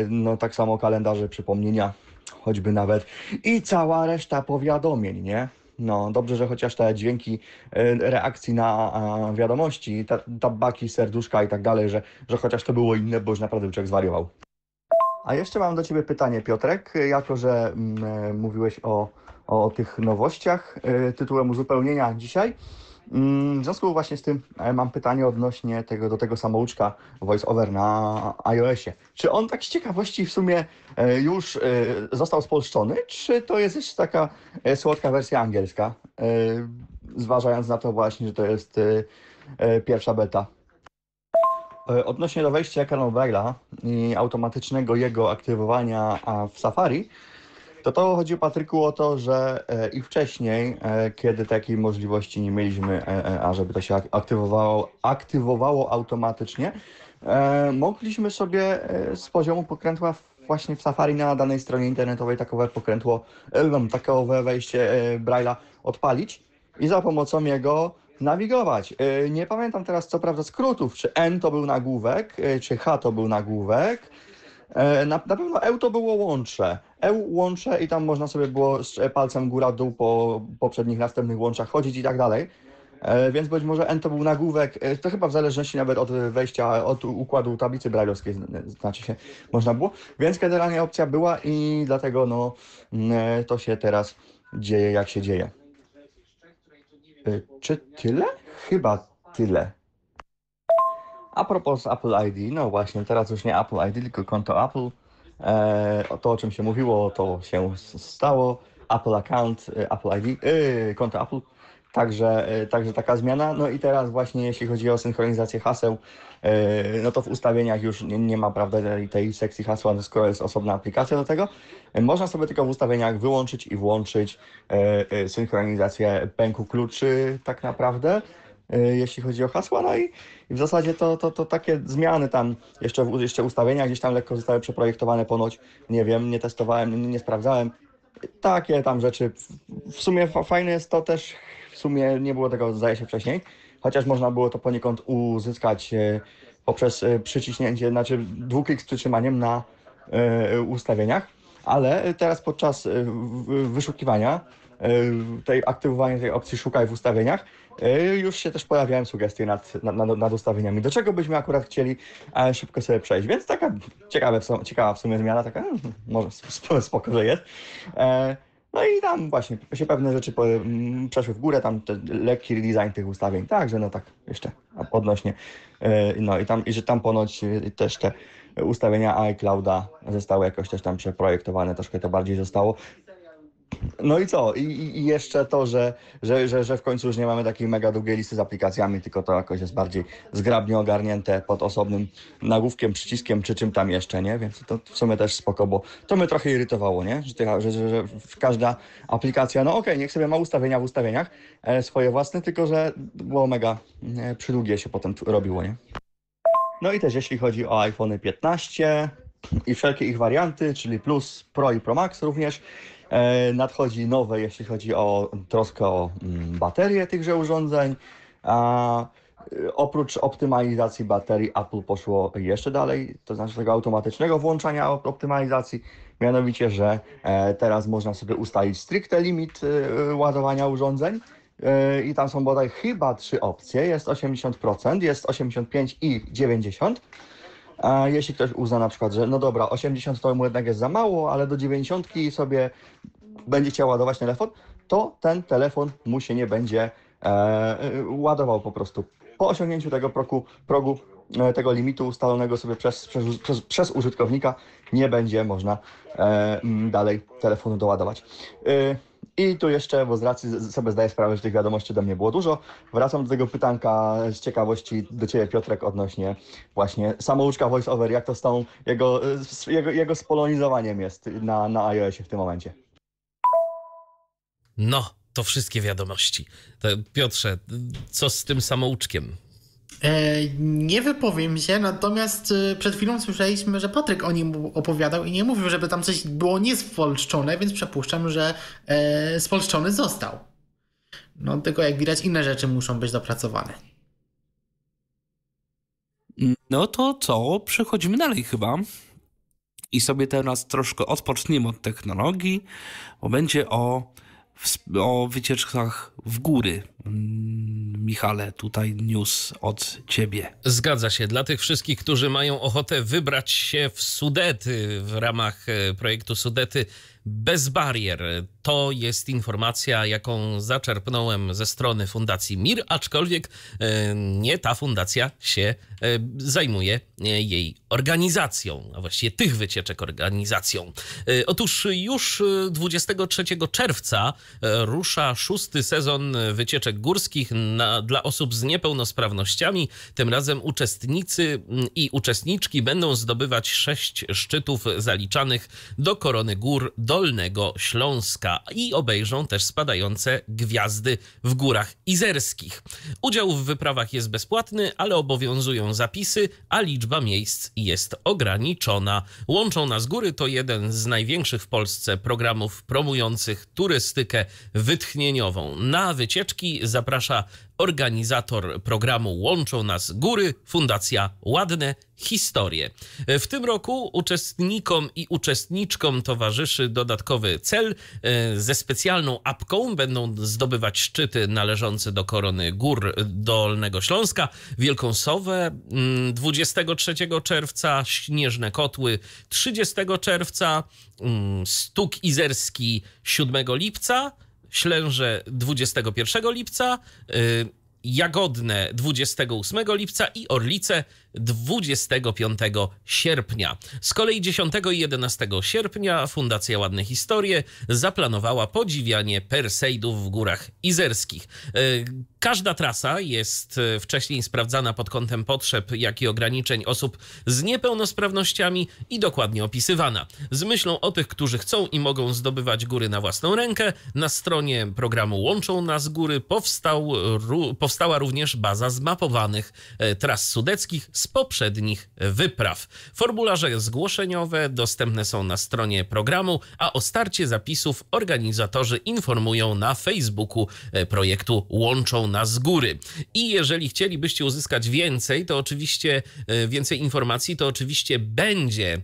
[SPEAKER 8] No tak samo kalendarze, przypomnienia, choćby nawet i cała reszta powiadomień, nie? No, dobrze, że chociaż te dźwięki e, reakcji na wiadomości, tabaki, serduszka i tak dalej, że, że chociaż to było inne, bo już naprawdę człowiek zwariował. A jeszcze mam do Ciebie pytanie, Piotrek. Jako, że mm, e, mówiłeś o, o tych nowościach, e, tytułem uzupełnienia dzisiaj, w związku właśnie z tym mam pytanie odnośnie tego, do tego samouczka VoiceOver na iOSie. Czy on tak z ciekawości w sumie E, już e, został spolszczony, czy to jest jeszcze taka e, słodka wersja angielska, zważając na to właśnie, że to jest pierwsza beta. Odnośnie do wejścia ekranu Braille'a i automatycznego jego aktywowania w Safari, to to chodzi Patryku o to, że i wcześniej, kiedy takiej możliwości nie mieliśmy, a żeby to się aktywowało, aktywowało automatycznie, mogliśmy sobie z poziomu pokrętła właśnie w Safari na danej stronie internetowej takowe pokrętło, e, takowe wejście e, Braille'a odpalić i za pomocą jego nawigować. E, nie pamiętam teraz co prawda skrótów, czy N to był nagłówek, czy H to był nagłówek. Na, na pewno E to było łącze. E łącze i tam można sobie było palcem góra-dół po poprzednich następnych łączach chodzić i tak dalej. E, więc być może N to był nagłówek, e, to chyba w zależności nawet od wejścia, od układu tablicy brajlowskiej, znaczy się, można było. Więc generalnie opcja była i dlatego no, e, to się teraz dzieje jak się dzieje. Czy tyle? Chyba tyle. A propos Apple ID, no właśnie, teraz już nie Apple ID, tylko konto Apple. To, o czym się mówiło, to się stało. Apple Account, Apple ID, yy, konto Apple Także, e, także taka zmiana. No i teraz właśnie jeśli chodzi o synchronizację haseł, e, no to w ustawieniach już nie, nie ma prawda, tej sekcji hasła, skoro jest osobna aplikacja do tego. E, można sobie tylko w ustawieniach wyłączyć i włączyć synchronizację pęku kluczy tak naprawdę, jeśli chodzi o hasła. No i w zasadzie to, to, to takie zmiany tam, jeszcze, jeszcze ustawienia gdzieś tam lekko zostały przeprojektowane ponoć, nie wiem, nie testowałem, nie, nie sprawdzałem. Takie tam rzeczy. W sumie fajne jest to też w sumie nie było tego, zdaje się, wcześniej, chociaż można było to poniekąd uzyskać e, poprzez e, przyciśnięcie, znaczy dwuklik z przytrzymaniem na ustawieniach, ale teraz podczas wyszukiwania tej aktywowania tej opcji szukaj w ustawieniach już się też pojawiają sugestie nad, nad, nad ustawieniami, do czego byśmy akurat chcieli szybko sobie przejść, więc taka ciekawa, ciekawa w sumie zmiana, taka hmm, może spoko, że jest. No i tam właśnie się pewne rzeczy mm, przeszły w górę, tam lekki redesign tych ustawień, także no tak jeszcze odnośnie. E, no i tam, i że tam ponoć e, też te ustawienia iClouda zostały jakoś też tam przeprojektowane, troszkę to bardziej zostało. No i co? I, I, jeszcze to, że, że, że, że w końcu już nie mamy takiej mega długiej listy z aplikacjami, tylko to jakoś jest bardziej zgrabnie ogarnięte pod osobnym nagłówkiem, przyciskiem czy czym tam jeszcze, nie? Więc to w sumie też spoko, bo to mnie trochę irytowało, nie? Że, że, że, że każda aplikacja, no okej, okay, niech sobie ma ustawienia w ustawieniach e, swoje własne, tylko że było mega przydługie się potem robiło, nie? No i też jeśli chodzi o iPhone 15 i wszelkie ich warianty, czyli Plus, Pro i Pro Max również, nadchodzi nowe, jeśli chodzi o troskę o mm, baterie tychże urządzeń. Oprócz optymalizacji baterii Apple poszło jeszcze dalej, to znaczy tego automatycznego włączania optymalizacji, mianowicie, że teraz można sobie ustalić stricte limit ładowania urządzeń i tam są bodaj chyba trzy opcje, jest 80%, jest 85 i 90. A jeśli ktoś uzna na przykład, że no dobra, 80 to mu jednak jest za mało, ale do 90 sobie będzie chciał ładować telefon, to ten telefon mu się nie będzie e, ładował po prostu. Po osiągnięciu tego progu, progu e, tego limitu ustalonego sobie przez, przez, przez, przez użytkownika nie będzie można e, dalej telefonu doładować. E, i tu jeszcze, bo z racji sobie zdaję sprawę, że tych wiadomości do mnie było dużo, wracam do tego pytanka z ciekawości do Ciebie, Piotrek, odnośnie właśnie samouczka voiceover, jak to z tą jego, jego, jego spolonizowaniem jest na, na iOSie w tym momencie.
[SPEAKER 2] No, to wszystkie wiadomości. Piotrze, co z tym samouczkiem?
[SPEAKER 4] E, nie wypowiem się, natomiast e, przed chwilą słyszeliśmy, że Patryk o nim opowiadał i nie mówił, żeby tam coś było niespolszczone, więc przypuszczam, że e, spolszczony został. No tylko jak widać inne rzeczy muszą być dopracowane.
[SPEAKER 5] No to co? Przechodzimy dalej chyba. I sobie teraz troszkę odpoczniemy od technologii, bo będzie o o wycieczkach w góry. Mm, Michale, tutaj news od ciebie.
[SPEAKER 2] Zgadza się. Dla tych wszystkich, którzy mają ochotę wybrać się w Sudety w ramach e, projektu Sudety bez barier. To jest informacja, jaką zaczerpnąłem ze strony Fundacji MIR, aczkolwiek e, nie ta fundacja się e, zajmuje e, jej organizacją, a właściwie tych wycieczek organizacją. Otóż już 23 czerwca rusza szósty sezon wycieczek górskich na, dla osób z niepełnosprawnościami. Tym razem uczestnicy i uczestniczki będą zdobywać sześć szczytów zaliczanych do korony gór Dolnego Śląska i obejrzą też spadające gwiazdy w górach izerskich. Udział w wyprawach jest bezpłatny, ale obowiązują zapisy, a liczba miejsc jest ograniczona. Łączą nas góry to jeden z największych w Polsce programów promujących turystykę wytchnieniową. Na wycieczki zaprasza organizator programu Łączą Nas Góry, Fundacja Ładne Historie. W tym roku uczestnikom i uczestniczkom towarzyszy dodatkowy cel. Ze specjalną apką będą zdobywać szczyty należące do korony gór Dolnego Śląska, Wielką Sowę 23 mm, czerwca, Śnieżne Kotły 30 czerwca, mm, Stuk Izerski 7 lipca, Ślęże 21 lipca, y, Jagodne 28 lipca i Orlice 25 sierpnia. Z kolei 10 i 11 sierpnia Fundacja Ładne Historie zaplanowała podziwianie Perseidów w Górach Izerskich. E, każda trasa jest e, wcześniej sprawdzana pod kątem potrzeb, jak i ograniczeń osób z niepełnosprawnościami i dokładnie opisywana. Z myślą o tych, którzy chcą i mogą zdobywać góry na własną rękę, na stronie programu Łączą Nas Góry powstał, powstała również baza zmapowanych e, tras sudeckich z poprzednich wypraw. Formularze zgłoszeniowe dostępne są na stronie programu, a o starcie zapisów organizatorzy informują na Facebooku e, projektu Łączą Nas Góry. I jeżeli chcielibyście uzyskać więcej, to oczywiście e, więcej informacji, to oczywiście będzie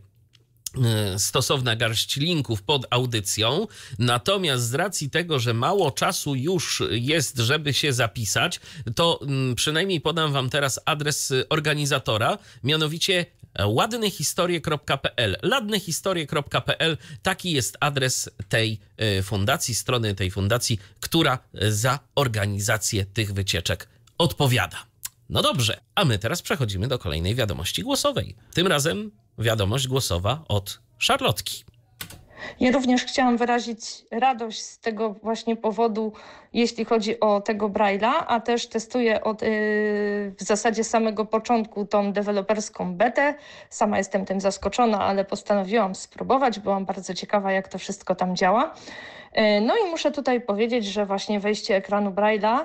[SPEAKER 2] stosowna garść linków pod audycją. Natomiast z racji tego, że mało czasu już jest, żeby się zapisać, to mm, przynajmniej podam Wam teraz adres organizatora, mianowicie ładnehistorie.pl. Ladnehistorie.pl taki jest adres tej e, fundacji, strony tej fundacji, która za organizację tych wycieczek odpowiada. No dobrze, a my teraz przechodzimy do kolejnej wiadomości głosowej. Tym razem wiadomość głosowa od Szarlotki.
[SPEAKER 9] Ja również chciałam wyrazić radość z tego właśnie powodu, jeśli chodzi o tego Braille'a, a też testuję od yy, w zasadzie samego początku tą deweloperską betę. Sama jestem tym zaskoczona, ale postanowiłam spróbować. Byłam bardzo ciekawa, jak to wszystko tam działa. Yy, no i muszę tutaj powiedzieć, że właśnie wejście ekranu Braille'a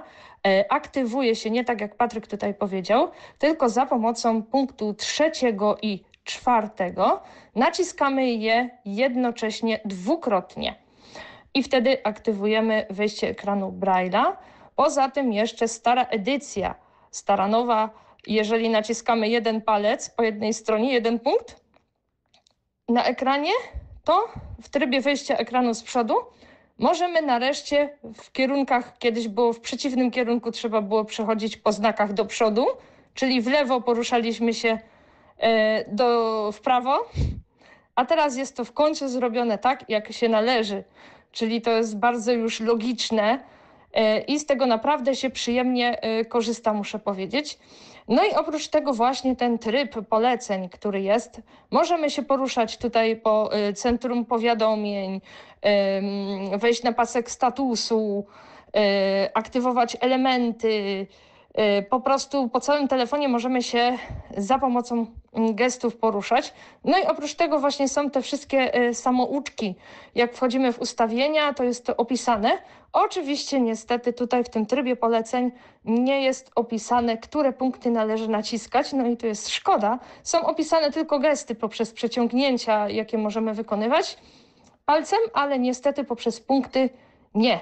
[SPEAKER 9] yy, aktywuje się nie tak jak Patryk tutaj powiedział, tylko za pomocą punktu trzeciego i czwartego, naciskamy je jednocześnie dwukrotnie. I wtedy aktywujemy wejście ekranu Braille'a. Poza tym jeszcze stara edycja Staranowa. Jeżeli naciskamy jeden palec po jednej stronie, jeden punkt na ekranie, to w trybie wejścia ekranu z przodu możemy nareszcie w kierunkach, kiedyś było w przeciwnym kierunku, trzeba było przechodzić po znakach do przodu, czyli w lewo poruszaliśmy się do, w prawo, a teraz jest to w końcu zrobione tak, jak się należy. Czyli to jest bardzo już logiczne e, i z tego naprawdę się przyjemnie e, korzysta, muszę powiedzieć. No i oprócz tego właśnie ten tryb poleceń, który jest, możemy się poruszać tutaj po e, centrum powiadomień, wejść na pasek statusu, aktywować elementy, po prostu po całym telefonie możemy się za pomocą mm, gestów poruszać. No i oprócz tego właśnie są te wszystkie y, samouczki. Jak wchodzimy w ustawienia, to jest to opisane. Oczywiście niestety tutaj w tym trybie poleceń nie jest opisane, które punkty należy naciskać, no i to jest szkoda. Są opisane tylko gesty poprzez przeciągnięcia, jakie możemy wykonywać palcem, ale niestety poprzez punkty nie.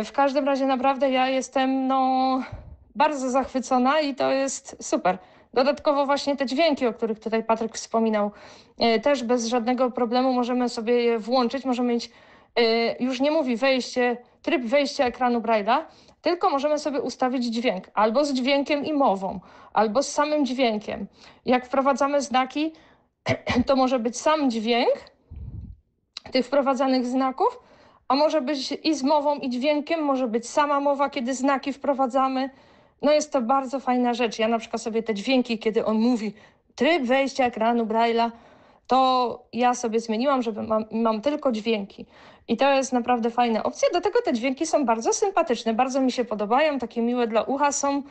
[SPEAKER 9] Y, w każdym razie naprawdę ja jestem no bardzo zachwycona i to jest super. Dodatkowo właśnie te dźwięki, o których tutaj Patryk wspominał, e, też bez żadnego problemu możemy sobie je włączyć. Możemy mieć, e, już nie mówi wejście, tryb wejścia ekranu Braille'a, tylko możemy sobie ustawić dźwięk albo z dźwiękiem i mową, albo z samym dźwiękiem. Jak wprowadzamy znaki, <clears throat> to może być sam dźwięk tych wprowadzanych znaków, a może być i z mową, i dźwiękiem, może być sama mowa, kiedy znaki wprowadzamy. No jest to bardzo fajna rzecz. Ja na przykład sobie te dźwięki, kiedy on mówi tryb wejścia ekranu Braille'a, to ja sobie zmieniłam, żeby mam, mam tylko dźwięki. I to jest naprawdę fajna opcja. Do tego te dźwięki są bardzo sympatyczne, bardzo mi się podobają, takie miłe dla ucha są.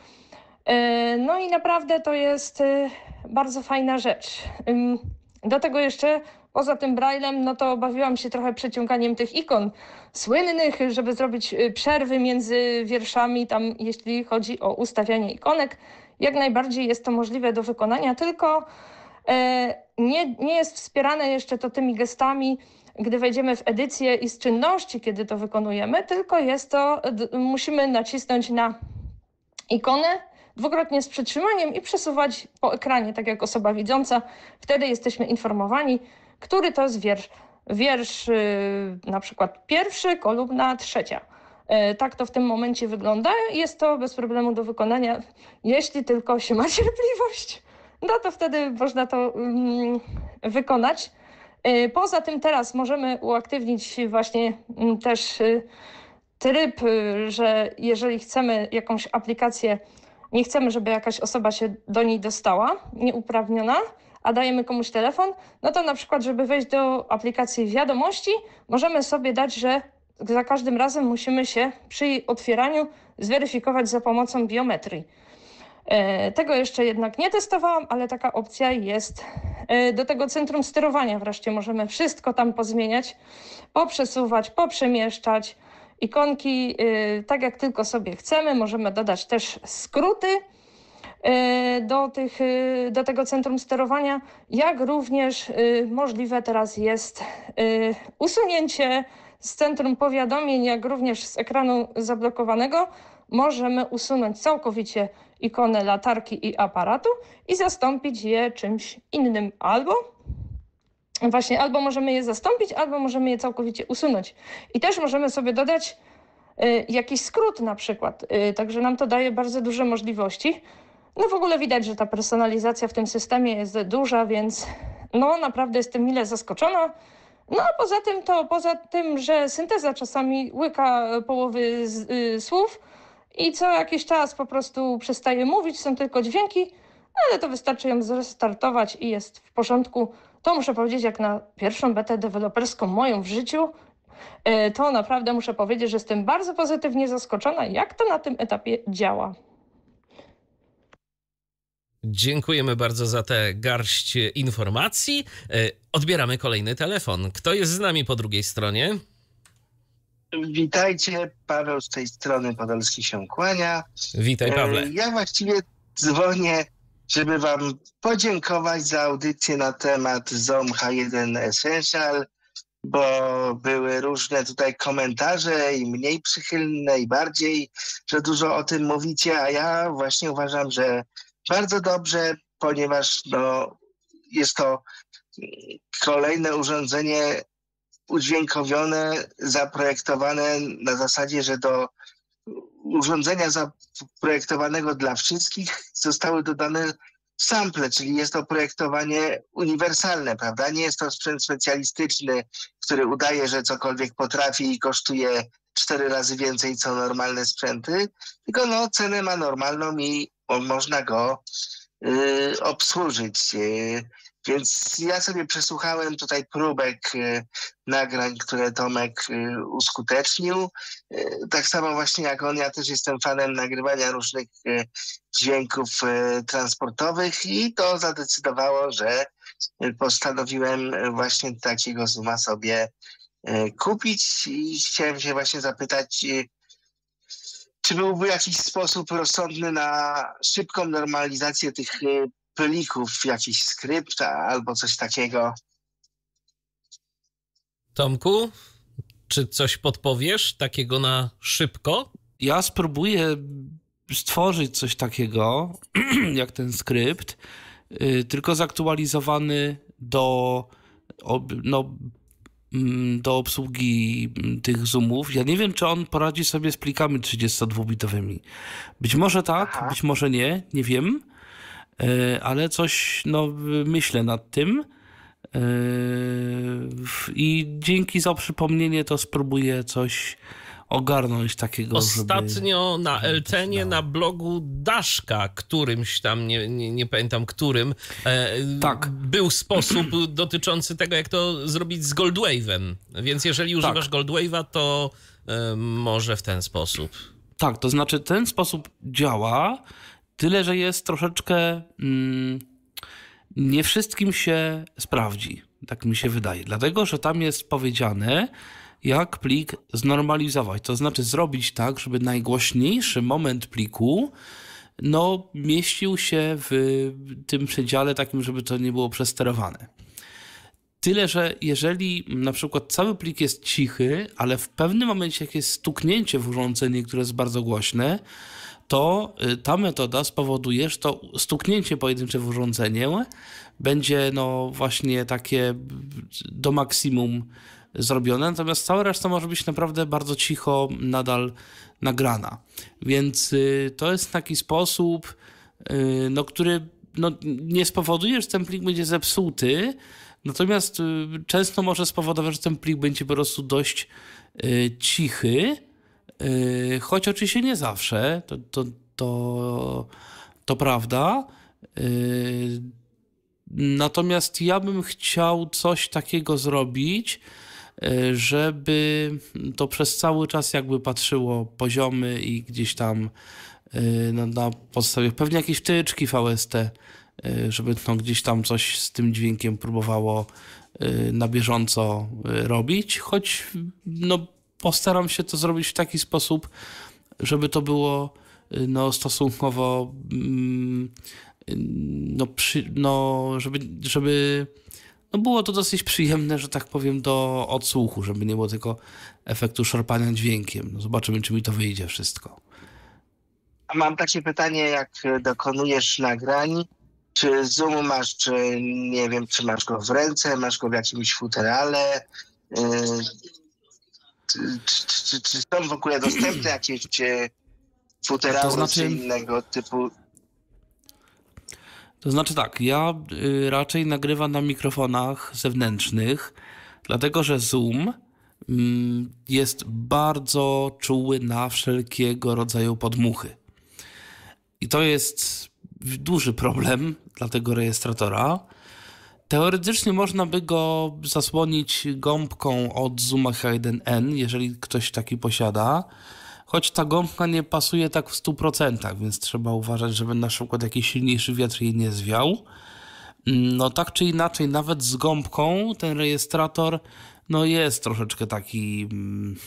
[SPEAKER 9] E, no i naprawdę to jest e, bardzo fajna rzecz. Do tego jeszcze Poza tym braillem, no to bawiłam się trochę przeciąganiem tych ikon słynnych, żeby zrobić y, przerwy między wierszami, tam jeśli chodzi o ustawianie ikonek. Jak najbardziej jest to możliwe do wykonania, tylko e, nie, nie jest wspierane jeszcze to tymi gestami, gdy wejdziemy w edycję i z czynności, kiedy to wykonujemy, tylko jest to, musimy nacisnąć na ikonę dwukrotnie z przytrzymaniem i przesuwać po ekranie, tak jak osoba widząca. Wtedy jesteśmy informowani, który to jest wiersz. Wiersz y, na przykład pierwszy, kolumna trzecia. Y, tak to w tym momencie wygląda. Jest to bez problemu do wykonania, jeśli tylko się ma <laughs> cierpliwość. No to wtedy można to um, wykonać. Y, poza tym teraz możemy uaktywnić właśnie um, też tryb, że jeżeli chcemy jakąś aplikację, nie chcemy, żeby jakaś osoba się do niej dostała, nieuprawniona, a dajemy komuś telefon, no to na przykład, żeby wejść do aplikacji wiadomości, możemy sobie dać, że za każdym razem musimy się przy otwieraniu zweryfikować za pomocą biometrii. E, tego jeszcze jednak nie testowałam, ale taka opcja jest. E, do tego centrum sterowania wreszcie możemy wszystko tam pozmieniać, poprzesuwać, poprzemieszczać. Ikonki e, tak jak tylko sobie chcemy. Możemy dodać też skróty do, tych, e, do tego centrum sterowania, jak również e, możliwe teraz jest usunięcie z centrum powiadomień, jak również z ekranu zablokowanego. Możemy usunąć całkowicie ikonę latarki i aparatu i zastąpić je czymś innym albo właśnie albo możemy je zastąpić, albo możemy je całkowicie usunąć. I też możemy sobie dodać jakiś skrót na przykład. Także nam to daje bardzo duże możliwości. No w ogóle widać, że ta personalizacja w tym systemie jest duża, więc no naprawdę jestem mile zaskoczona. No a poza tym to, poza tym, że synteza czasami łyka połowy z, y, słów i co jakiś czas po prostu przestaje mówić, są tylko dźwięki, ale to wystarczy ją zrestartować i jest w porządku. To muszę powiedzieć, jak na pierwszą betę deweloperską moją w życiu, y, to naprawdę muszę powiedzieć, że jestem bardzo pozytywnie zaskoczona, jak to na tym etapie działa.
[SPEAKER 2] Dziękujemy bardzo za tę garść informacji. E, odbieramy kolejny telefon. Kto jest z nami po drugiej stronie?
[SPEAKER 10] Witajcie, Paweł z tej strony Podolski się kłania.
[SPEAKER 2] Witaj, Pawle. E,
[SPEAKER 10] ja właściwie dzwonię, żeby wam podziękować za audycję na temat ZOM H1 Essential. bo były różne tutaj komentarze i mniej przychylne i bardziej, że dużo o tym mówicie, a ja właśnie uważam, że bardzo dobrze, ponieważ no, jest to kolejne urządzenie udźwiękowione, zaprojektowane na zasadzie, że do urządzenia zaprojektowanego dla wszystkich zostały dodane sample, czyli jest to projektowanie uniwersalne, prawda? Nie jest to sprzęt specjalistyczny, który udaje, że cokolwiek potrafi i kosztuje cztery razy więcej co normalne sprzęty, tylko no, cenę ma normalną i można go y, obsłużyć. Y, więc ja sobie przesłuchałem tutaj próbek y, nagrań, które Tomek uskutecznił. Tak samo właśnie jak on, ja też jestem fanem nagrywania różnych dźwięków transportowych i to zadecydowało, że postanowiłem właśnie takiego Zooma sobie kupić i chciałem się właśnie zapytać, czy byłby jakiś sposób rozsądny na szybką normalizację tych plików, jakiś skrypt albo coś takiego.
[SPEAKER 2] Tomku, czy coś podpowiesz takiego na szybko?
[SPEAKER 5] Ja spróbuję stworzyć coś takiego, <clears throat> jak ten skrypt, y, tylko zaktualizowany do, no, do obsługi tych zoomów. Ja nie wiem, czy on poradzi sobie z plikami 32-bitowymi. Być może tak, Aha. być może nie, nie wiem. E, ale coś, no, myślę nad tym. E, I dzięki za przypomnienie to spróbuję coś ogarnąć takiego.
[SPEAKER 2] Ostatnio żeby... na Eltenie, na blogu Daszka, którymś tam, nie, nie, nie pamiętam którym, e, tak. był sposób <clears throat> dotyczący tego, jak to zrobić z Goldwave'em. Więc jeżeli tak. używasz tak. Goldwave'a, to e, może w ten sposób.
[SPEAKER 5] Tak, to znaczy ten sposób działa. Tyle, że jest troszeczkę. Mm, nie wszystkim się sprawdzi, tak mi się wydaje. Dlatego, że tam jest powiedziane, jak plik znormalizować. To znaczy zrobić tak, żeby najgłośniejszy moment pliku no, mieścił się w tym przedziale takim, żeby to nie było przesterowane. Tyle, że jeżeli na przykład cały plik jest cichy, ale w pewnym momencie, jak jest stuknięcie w urządzenie, które jest bardzo głośne, to y, ta metoda spowoduje, że to stuknięcie pojedyncze w urządzenie będzie no właśnie takie do maksimum zrobione, natomiast cała reszta może być naprawdę bardzo cicho nadal nagrana. Więc y, to jest taki sposób, y, no, który no, nie spowoduje, że ten plik będzie zepsuty, natomiast często może spowodować, że ten plik będzie po prostu dość cichy, choć oczywiście nie zawsze, to, to, to, to prawda. Natomiast ja bym chciał coś takiego zrobić, żeby to przez cały czas jakby patrzyło poziomy i gdzieś tam no, na podstawie pewnie jakieś wtyczki VST, żeby no, gdzieś tam coś z tym dźwiękiem próbowało na bieżąco robić, choć no, postaram się to zrobić w taki sposób, żeby to było no, stosunkowo mm, no, przy, no żeby, żeby no było to dosyć przyjemne, że tak powiem, do odsłuchu, żeby nie było tylko efektu szarpania dźwiękiem. No zobaczymy, czy mi to wyjdzie wszystko.
[SPEAKER 10] Mam takie pytanie, jak dokonujesz nagrań, czy Zoom masz, czy nie wiem, czy masz go w ręce, masz go w jakimś futerale, yy, czy, czy, czy, są w ogóle dostępne jakieś futerały to znaczy, innego typu?
[SPEAKER 5] To znaczy tak, ja y, raczej nagrywam na mikrofonach zewnętrznych, dlatego że Zoom y, jest bardzo czuły na wszelkiego rodzaju podmuchy. I to jest duży problem dla tego rejestratora, Teoretycznie można by go zasłonić gąbką od Zooma H1N, jeżeli ktoś taki posiada, choć ta gąbka nie pasuje tak w 100%, więc trzeba uważać, żeby na przykład jakiś silniejszy wiatr jej nie zwiał. No tak czy inaczej, nawet z gąbką ten rejestrator no jest troszeczkę taki mm,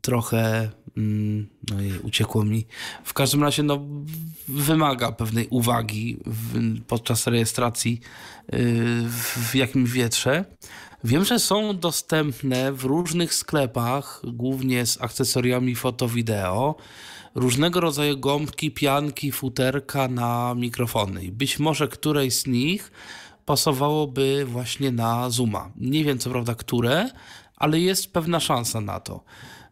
[SPEAKER 5] trochę Mm, no i uciekło mi. W każdym razie no, wymaga pewnej uwagi w, podczas rejestracji yy, w jakimś wietrze. Wiem, że są dostępne w różnych sklepach, głównie z akcesoriami foto-wideo, różnego rodzaju gąbki, pianki, futerka na mikrofony. Być może któreś z nich pasowałoby właśnie na Zooma. Nie wiem co prawda które, ale jest pewna szansa na to.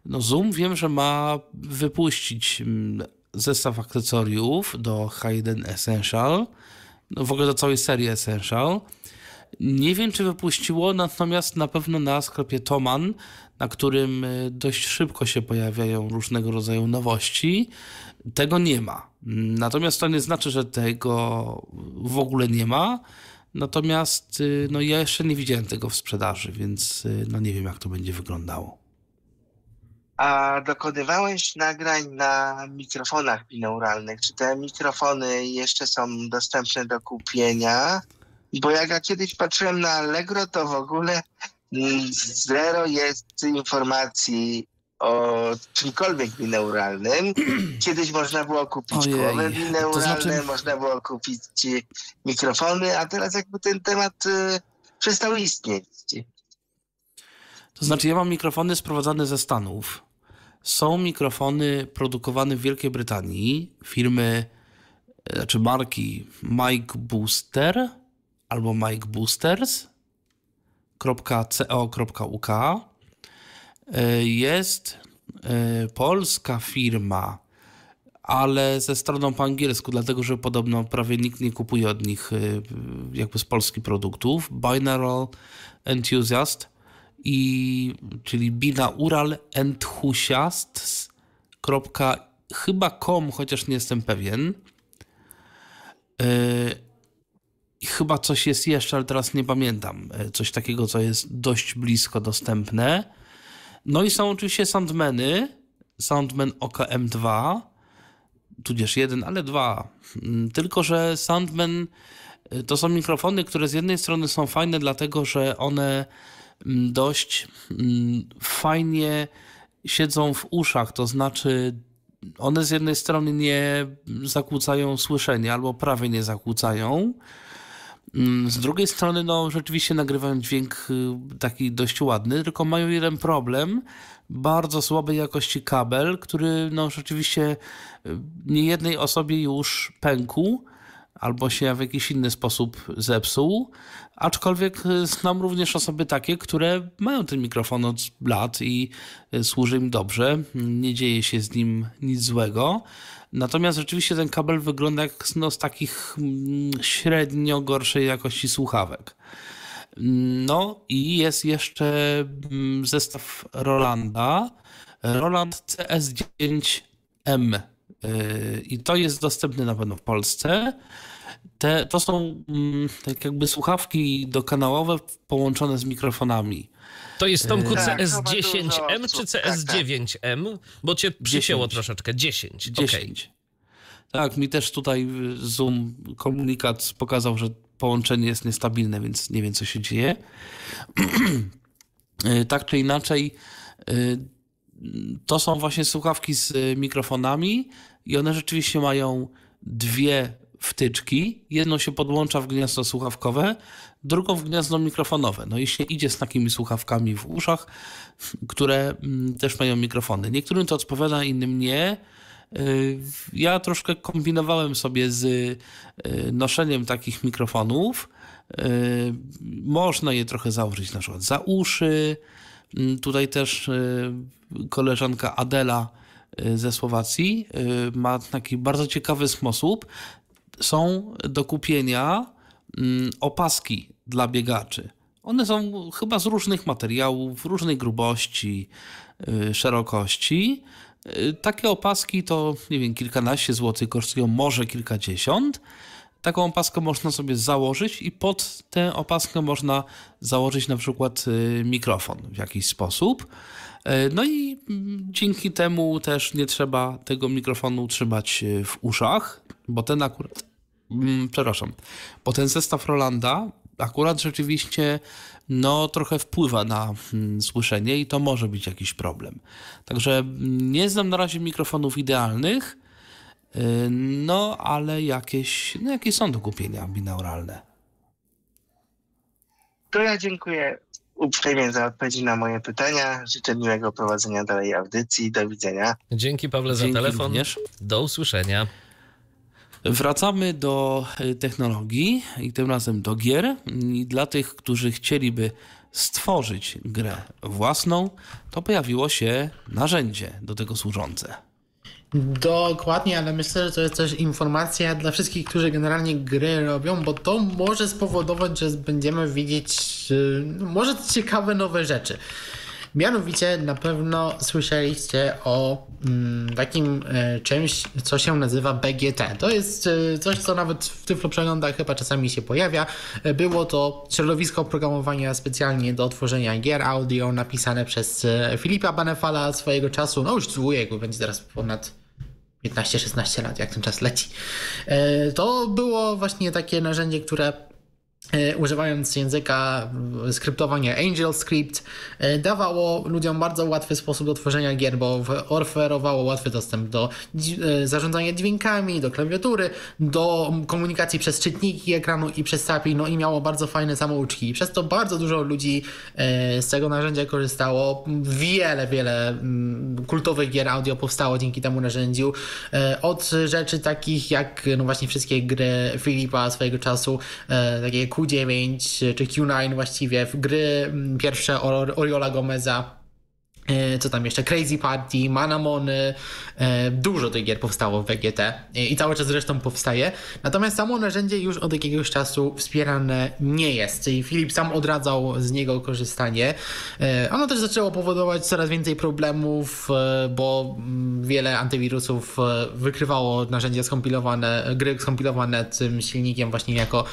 [SPEAKER 5] No Zoom wiem, że ma wypuścić mm, zestaw akcesoriów do Hayden Essential, no w ogóle do całej serii Essential. Nie wiem, czy wypuściło, natomiast na pewno na sklepie Toman, na którym y, dość szybko się pojawiają różnego rodzaju nowości, tego nie ma. Natomiast to nie znaczy, że tego w ogóle nie ma. Natomiast y, no, ja jeszcze nie widziałem tego w sprzedaży, więc y, no, nie wiem, jak to będzie wyglądało.
[SPEAKER 10] A dokonywałeś nagrań na mikrofonach binauralnych? Czy te mikrofony jeszcze są dostępne do kupienia? Bo jak ja kiedyś patrzyłem na Allegro, to w ogóle mm, zero jest informacji o czymkolwiek bineuralnym. <clears throat> Kiedyś można było kupić
[SPEAKER 5] Ojej,
[SPEAKER 10] głowy bineuralne,
[SPEAKER 5] to znaczy-
[SPEAKER 10] można było kupić e, mikrofony, a teraz jakby ten temat y, przestał istnieć.
[SPEAKER 5] To znaczy, ja mam mikrofony sprowadzane ze Stanów. Są mikrofony produkowane w Wielkiej Brytanii firmy, e, znaczy marki Mike Booster albo Mike Boosters .co.uk E, Jest e, polska firma, ale ze stroną po angielsku, dlatego że podobno prawie nikt nie kupuje od nich e, jakby z polskich produktów. Binaural Enthusiast i czyli binaural enthusiasts. chyba com, chociaż nie jestem pewien. I chyba coś jest jeszcze, ale teraz nie pamiętam. Coś takiego, co jest dość blisko dostępne. No i są oczywiście Soundmany, Soundman OKM2, tudzież jeden, ale dwa. Mm, tylko, że Soundman y, to są mikrofony, które z jednej strony są fajne, dlatego że one mm, dość mm, fajnie siedzą w uszach, to znaczy one z jednej strony nie zakłócają słyszenia albo prawie nie zakłócają, z drugiej strony, no rzeczywiście nagrywają dźwięk y, taki dość ładny, tylko mają jeden problem, bardzo słabej jakości kabel, który no rzeczywiście y, niejednej osobie już pękł albo się w jakiś inny sposób zepsuł, aczkolwiek y, znam również osoby takie, które mają ten mikrofon od lat i służy im dobrze, nie dzieje się z nim nic złego, Natomiast rzeczywiście ten kabel wygląda jak no, z takich mm, średnio gorszej jakości słuchawek. No i jest jeszcze mm, zestaw Rolanda. Roland CS9M. Y, I to jest dostępny na pewno w Polsce. Te, to są mm, tak jakby słuchawki dokanałowe połączone z mikrofonami.
[SPEAKER 2] To jest Tomku
[SPEAKER 10] Tak,
[SPEAKER 2] CS10M
[SPEAKER 10] to ma
[SPEAKER 2] czy
[SPEAKER 10] tak,
[SPEAKER 2] CS9M? Bo cię przycięło
[SPEAKER 5] 10.
[SPEAKER 2] troszeczkę. 10.
[SPEAKER 5] 10.
[SPEAKER 2] Okej.
[SPEAKER 5] Tak, mi też tutaj Zoom komunikat pokazał, że połączenie jest niestabilne, więc nie wiem, co się dzieje. <clears throat> Y, tak czy inaczej, y, to są właśnie słuchawki z mikrofonami i one rzeczywiście mają dwie wtyczki. Jedną się podłącza w gniazdo słuchawkowe, drugą w gniazdo mikrofonowe. No i się idzie z takimi słuchawkami w uszach, które mm, też mają mikrofony. Niektórym to odpowiada, innym nie. Y, Ja troszkę kombinowałem sobie z y, noszeniem takich mikrofonów. Y, Można je trochę założyć na przykład za uszy. Mm, Tutaj też koleżanka Adela ze Słowacji ma taki bardzo ciekawy sposób. Są do kupienia opaski dla biegaczy. One są chyba z różnych materiałów, różnej grubości, y, szerokości. Y, Takie opaski to, nie wiem, kilkanaście złotych kosztują, może kilkadziesiąt. Taką opaskę można sobie założyć i pod tę opaskę można założyć na przykład y, mikrofon w jakiś sposób. No i mm, dzięki temu też nie trzeba tego mikrofonu trzymać w uszach, bo ten akurat, mm, przepraszam, bo ten zestaw Rolanda akurat rzeczywiście no, trochę wpływa na mm, słyszenie i to może być jakiś problem. Także mm, nie znam na razie mikrofonów idealnych, yy, no ale jakieś, no, jakieś są do kupienia binauralne.
[SPEAKER 10] To ja dziękuję uprzejmie za odpowiedzi na moje pytania. Życzę miłego prowadzenia dalej audycji. Do widzenia.
[SPEAKER 2] Dzięki Pawle
[SPEAKER 5] Dzięki
[SPEAKER 2] za telefon.
[SPEAKER 5] również.
[SPEAKER 2] Do usłyszenia.
[SPEAKER 5] Wracamy do y, technologii i tym razem do gier. I dla tych, którzy chcieliby stworzyć grę własną, to pojawiło się narzędzie do tego służące.
[SPEAKER 4] Dokładnie, ale myślę, że to jest też informacja dla wszystkich, którzy generalnie gry robią, bo to może spowodować, że będziemy widzieć y, może ciekawe nowe rzeczy. Mianowicie na pewno słyszeliście o mm, takim e, czymś, co się nazywa BGT. To jest e, coś, co nawet w Tyflo przeglądach chyba czasami się pojawia. E, Było to środowisko oprogramowania specjalnie do tworzenia gier audio napisane przez e, Filipa Banefala swojego czasu. No już ujejku, będzie teraz ponad 15-16 lat, jak ten czas leci. To było właśnie takie narzędzie, które używając języka e, skryptowania AngelScript e, dawało ludziom bardzo łatwy sposób do tworzenia gier, bo oferowało łatwy dostęp do e, zarządzania dźwiękami, do klawiatury, do komunikacji przez czytniki ekranu i przez API, no i miało bardzo fajne samouczki. Przez to bardzo dużo ludzi e, z tego narzędzia korzystało. Wiele, wiele mm, kultowych gier audio powstało dzięki temu narzędziu. E, Od rzeczy takich jak no właśnie wszystkie gry Filipa swojego czasu, e, takie Q9 czy Q9 właściwie, w gry mm, pierwsze Or- Oriola Gomeza. E, Co tam jeszcze? Crazy Party, Manamony. e, Dużo tych gier powstało w BGT e, i cały czas zresztą powstaje. Natomiast samo narzędzie już od jakiegoś czasu wspierane nie jest. I Filip sam odradzał z niego korzystanie. E, Ono też zaczęło powodować coraz więcej problemów, bo mm, wiele antywirusów wykrywało narzędzia skompilowane, gry skompilowane tym silnikiem właśnie jako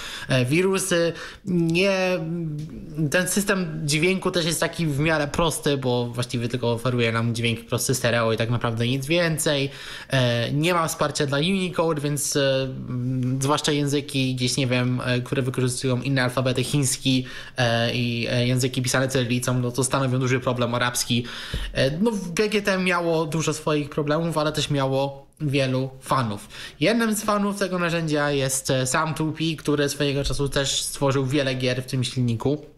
[SPEAKER 4] wirusy. Nie, ten system dźwięku też jest taki w miarę prosty, bo właściwie tylko oferuje nam dźwięk prosty stereo i tak naprawdę nic więcej. E, Nie ma wsparcia dla Unicode, więc e, zwłaszcza języki gdzieś nie wiem, e, które wykorzystują inne alfabety chiński i języki pisane cyrylicą, no to stanowią duży problem arabski. No BGT miało dużo swoich problemów, ale też miało wielu fanów. Jednym z fanów tego narzędzia jest Sam 2P, który swojego czasu też stworzył wiele gier w tym silniku.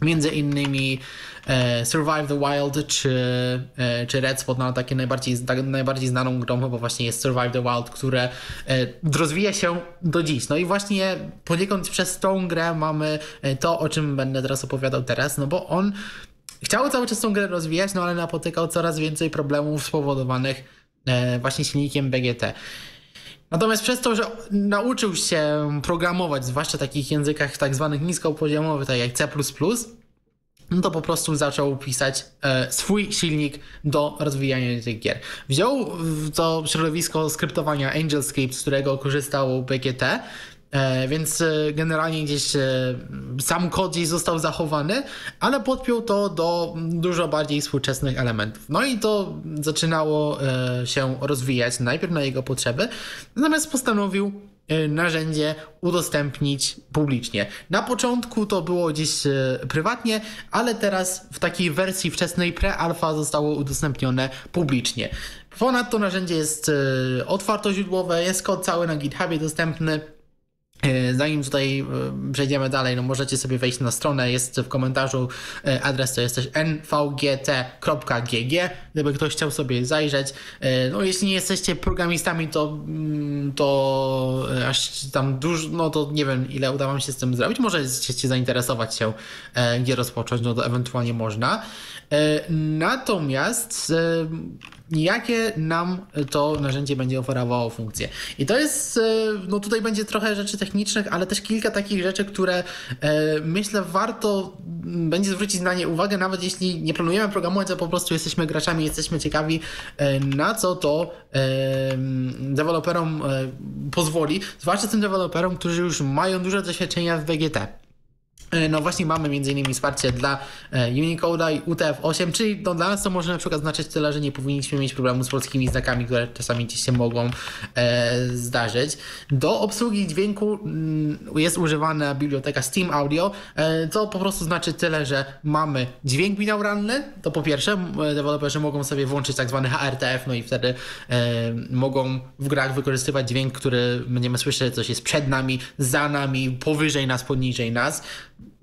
[SPEAKER 4] Między innymi e, Survive the Wild czy, e, czy Red Spot, no takie najbardziej, tak, najbardziej znaną grą chyba właśnie jest Survive the Wild, które e, rozwija się do dziś. No i właśnie poniekąd przez tą grę mamy to, o czym będę teraz opowiadał teraz, no bo on chciał cały czas tą grę rozwijać, no ale napotykał coraz więcej problemów spowodowanych właśnie silnikiem BGT. Natomiast przez to, że nauczył się programować, zwłaszcza w takich językach tak zwanych niskopoziomowych, tak jak C++, no to po prostu zaczął pisać e, swój silnik do rozwijania tych gier. Wziął to środowisko skryptowania AngelScript, z którego korzystał BGT, e, więc e, generalnie gdzieś e, sam kod gdzieś został zachowany, ale podpiął to do dużo bardziej współczesnych elementów. No i to zaczynało e, się rozwijać najpierw na jego potrzeby, natomiast postanowił e, narzędzie udostępnić publicznie. Na początku to było gdzieś e, prywatnie, ale teraz w takiej wersji wczesnej pre-alpha zostało udostępnione publicznie. Ponadto narzędzie jest e, otwartoźródłowe, jest kod cały na GitHubie dostępny. E, Zanim tutaj e, przejdziemy dalej, no możecie sobie wejść na stronę, jest w komentarzu e, adres to jest też nvgt.gg, gdyby ktoś chciał sobie zajrzeć. No jeśli nie jesteście programistami, to, mm, to aż tam dużo, no to nie wiem ile uda wam się z tym zrobić. Może chcecie zainteresować się, gdzie rozpocząć, no to ewentualnie można. E, Natomiast e, jakie nam to narzędzie będzie oferowało funkcje. I to jest, e, no tutaj będzie trochę rzeczy technicznych, ale też kilka takich rzeczy, które myślę warto będzie zwrócić na nie uwagę, nawet jeśli nie planujemy programować, a po prostu jesteśmy graczami, jesteśmy ciekawi, na co to deweloperom pozwoli, zwłaszcza tym deweloperom, którzy już mają duże doświadczenia w BGT. E, no właśnie mamy m.in. wsparcie dla e, Unicode'a i UTF-8, czyli no dla nas to może na przykład znaczyć tyle, że nie powinniśmy mieć problemu z polskimi znakami, które czasami gdzieś się mogą e, zdarzyć. Do obsługi dźwięku mm, jest używana biblioteka Steam Audio, e, to po prostu znaczy tyle, że mamy dźwięk binauralny, to po pierwsze deweloperzy mogą sobie włączyć tak zwany HRTF, no i wtedy e, mogą w grach wykorzystywać dźwięk, który będziemy słyszeć, coś jest przed nami, za nami, powyżej nas, poniżej nas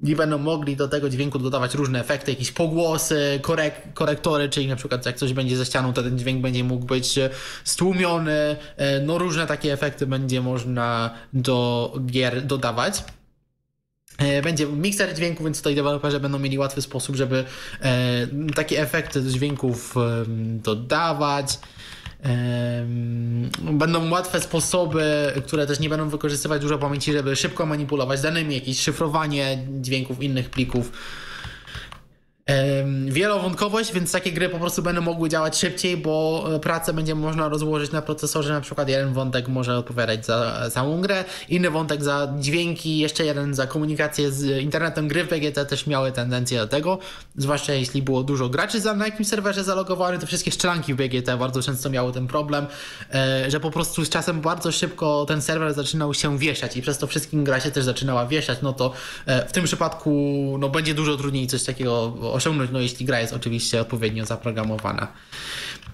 [SPEAKER 4] i będą mogli do tego dźwięku dodawać różne efekty, jakieś pogłosy, korek korektory, czyli na przykład jak coś będzie ze ścianą, to ten dźwięk będzie mógł być e, stłumiony, e, no różne takie efekty będzie można do gier dodawać. E, będzie mikser dźwięku, więc tutaj deweloperzy będą mieli łatwy sposób, żeby takie efekty do dźwięków dodawać. Będą łatwe sposoby, które też nie będą wykorzystywać dużo pamięci, żeby szybko manipulować danymi, jakieś szyfrowanie dźwięków innych plików wielowątkowość, więc takie gry po prostu będą mogły działać szybciej, bo e, pracę będzie można rozłożyć na procesorze. Na przykład jeden wątek może odpowiadać za całą grę, inny wątek za dźwięki, jeszcze jeden za komunikację z internetem. Gry w BGT też miały tendencję do tego, zwłaszcza jeśli było dużo graczy na jakimś serwerze zalogowanych, to wszystkie szczelanki w BGT bardzo często miały ten problem, e, że po prostu z czasem bardzo szybko ten serwer zaczynał się wieszać i przez to wszystkim gra się też zaczynała wieszać, no to e, w tym przypadku no, będzie dużo trudniej coś takiego osiągnąć, no jeśli gra jest oczywiście odpowiednio zaprogramowana.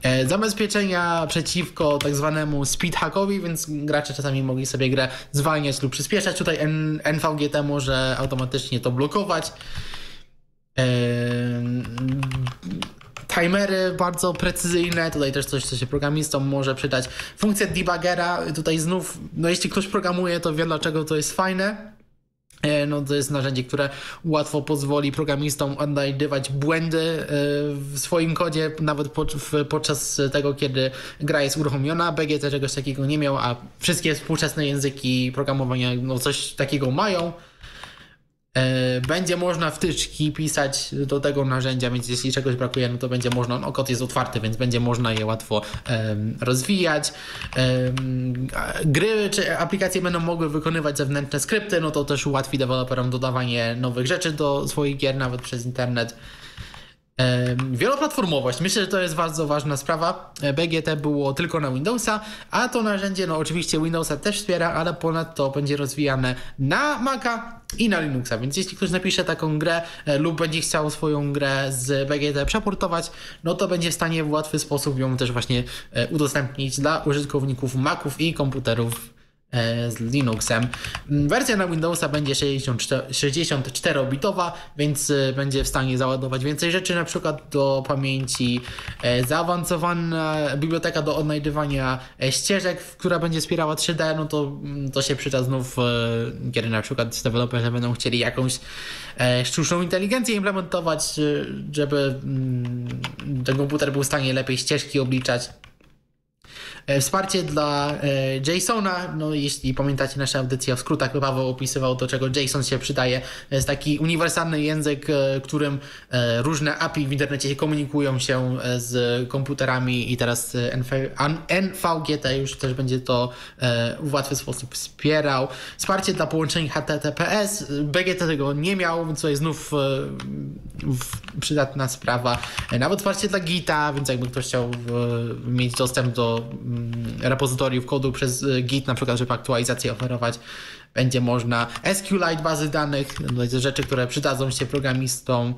[SPEAKER 4] E, zabezpieczenia przeciwko tak zwanemu speedhackowi, więc gracze czasami mogli sobie grę zwalniać lub przyspieszać. Tutaj NVGT może automatycznie to blokować. E, timery bardzo precyzyjne, tutaj też coś, co się programistom może przydać. Funkcja debuggera, tutaj znów, no jeśli ktoś programuje, to wie dlaczego to jest fajne. E, no, to jest narzędzie, które łatwo pozwoli programistom odnajdywać błędy e, w swoim kodzie, nawet podczas tego, kiedy gra jest uruchomiona. BGT czegoś takiego nie miał, a wszystkie współczesne języki programowania no, coś takiego mają. E, będzie można wtyczki pisać do tego narzędzia, więc jeśli czegoś brakuje, no to będzie można, no kod jest otwarty, więc będzie można je łatwo um, rozwijać. Um, gry czy aplikacje będą mogły wykonywać zewnętrzne skrypty, no to też ułatwi deweloperom dodawanie nowych rzeczy do swoich gier, nawet przez internet. Wieloplatformowość. Myślę, że to jest bardzo ważna sprawa. E, BGT było tylko na Windowsa, a to narzędzie, no oczywiście Windowsa też wspiera, ale ponadto będzie rozwijane na Maca i na Linuxa. Więc jeśli ktoś napisze taką grę e, lub będzie chciał swoją grę z BGT przeportować, no to będzie w stanie w łatwy sposób ją też właśnie e, udostępnić dla użytkowników Maców i komputerów z Linuxem. Mm, wersja na Windowsa będzie 64-bitowa, więc e, będzie w stanie załadować więcej rzeczy, na przykład do pamięci e, zaawansowana biblioteka do odnajdywania ścieżek, która będzie wspierała 3D, no to, mm, to się przyda znów, kiedy na przykład deweloperzy będą chcieli jakąś sztuczną inteligencję implementować, żeby mm, ten komputer był w stanie lepiej ścieżki obliczać E, wsparcie dla e, JSONa, no jeśli pamiętacie nasze audycje o skrótach, to Paweł opisywał to, czego JSON się przydaje. Jest taki uniwersalny język, e, którym różne API w internecie komunikują się z komputerami i teraz NVGT już też będzie to w łatwy sposób wspierał. Wsparcie dla połączeń HTTPS. BGT tego nie miał, to jest znów przydatna sprawa. Nawet wsparcie dla Gita, więc jakby ktoś chciał mieć dostęp do Mm, repozytoriów kodu przez y, Git, na przykład, żeby aktualizację oferować, będzie można. SQLite bazy danych, no rzeczy, które przydadzą się programistom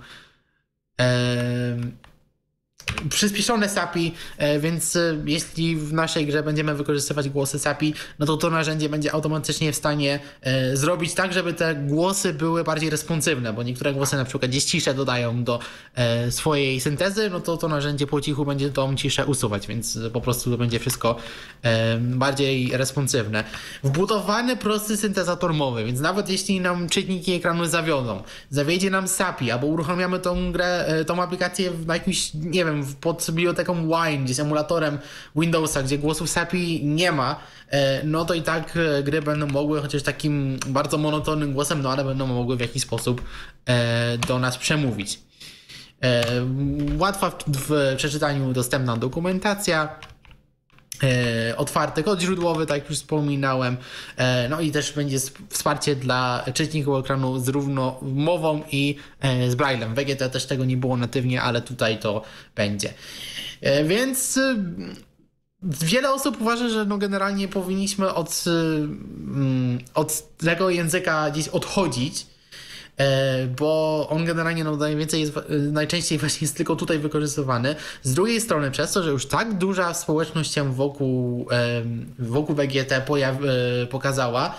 [SPEAKER 4] przyspieszone SAPI, e, więc e, jeśli w naszej grze będziemy wykorzystywać głosy SAPI, no to to narzędzie będzie automatycznie w stanie e, zrobić tak, żeby te głosy były bardziej responsywne, bo niektóre głosy na przykład gdzieś ciszę dodają do swojej syntezy, no to to narzędzie po cichu będzie tą ciszę usuwać, więc po prostu to będzie wszystko bardziej responsywne. Wbudowany prosty syntezator mowy, więc nawet jeśli nam czytniki ekranu zawiodą, zawiedzie nam SAPI, albo uruchamiamy tą grę, tą aplikację na jakimś, nie wiem, pod biblioteką Wine, gdzieś emulatorem Windowsa, gdzie głosów SAPI nie ma, e, no to i tak e, gry będą mogły, chociaż takim bardzo monotonnym głosem, no ale będą mogły w jakiś sposób e, do nas przemówić. Łatwa w, w przeczytaniu dostępna dokumentacja, otwarty kod źródłowy, tak jak już wspominałem. E, no i też będzie wsparcie dla czytników ekranu z równomową i e, z Braillem. W VGT też tego nie było natywnie, ale tutaj to będzie. Więc wiele osób uważa, że no generalnie powinniśmy od, mm, od tego języka gdzieś odchodzić E, bo on generalnie no, najwięcej jest, najczęściej <laughs> właśnie jest tylko tutaj wykorzystywany. Z drugiej strony, przez to, że już tak duża społeczność się wokół, wokół BGT pojaw, e, pokazała,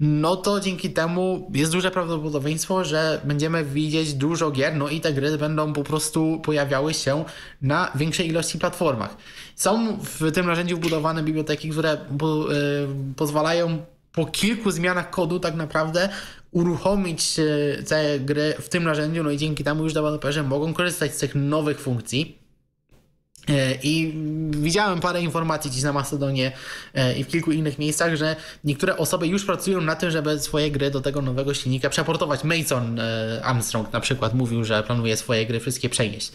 [SPEAKER 4] no to dzięki temu jest duże prawdopodobieństwo, że będziemy widzieć dużo gier, no i te gry będą po prostu pojawiały się na większej ilości platformach. Są w tym narzędziu wbudowane biblioteki, które po, y, pozwalają po kilku zmianach kodu tak naprawdę uruchomić te gry w tym narzędziu, no i dzięki temu już deweloperzy mogą korzystać z tych nowych funkcji. E, I widziałem parę informacji dziś na Macedonie e, i w kilku innych miejscach, że niektóre osoby już pracują na tym, żeby swoje gry do tego nowego silnika przeportować. Mason e, Armstrong na przykład mówił, że planuje swoje gry wszystkie przenieść.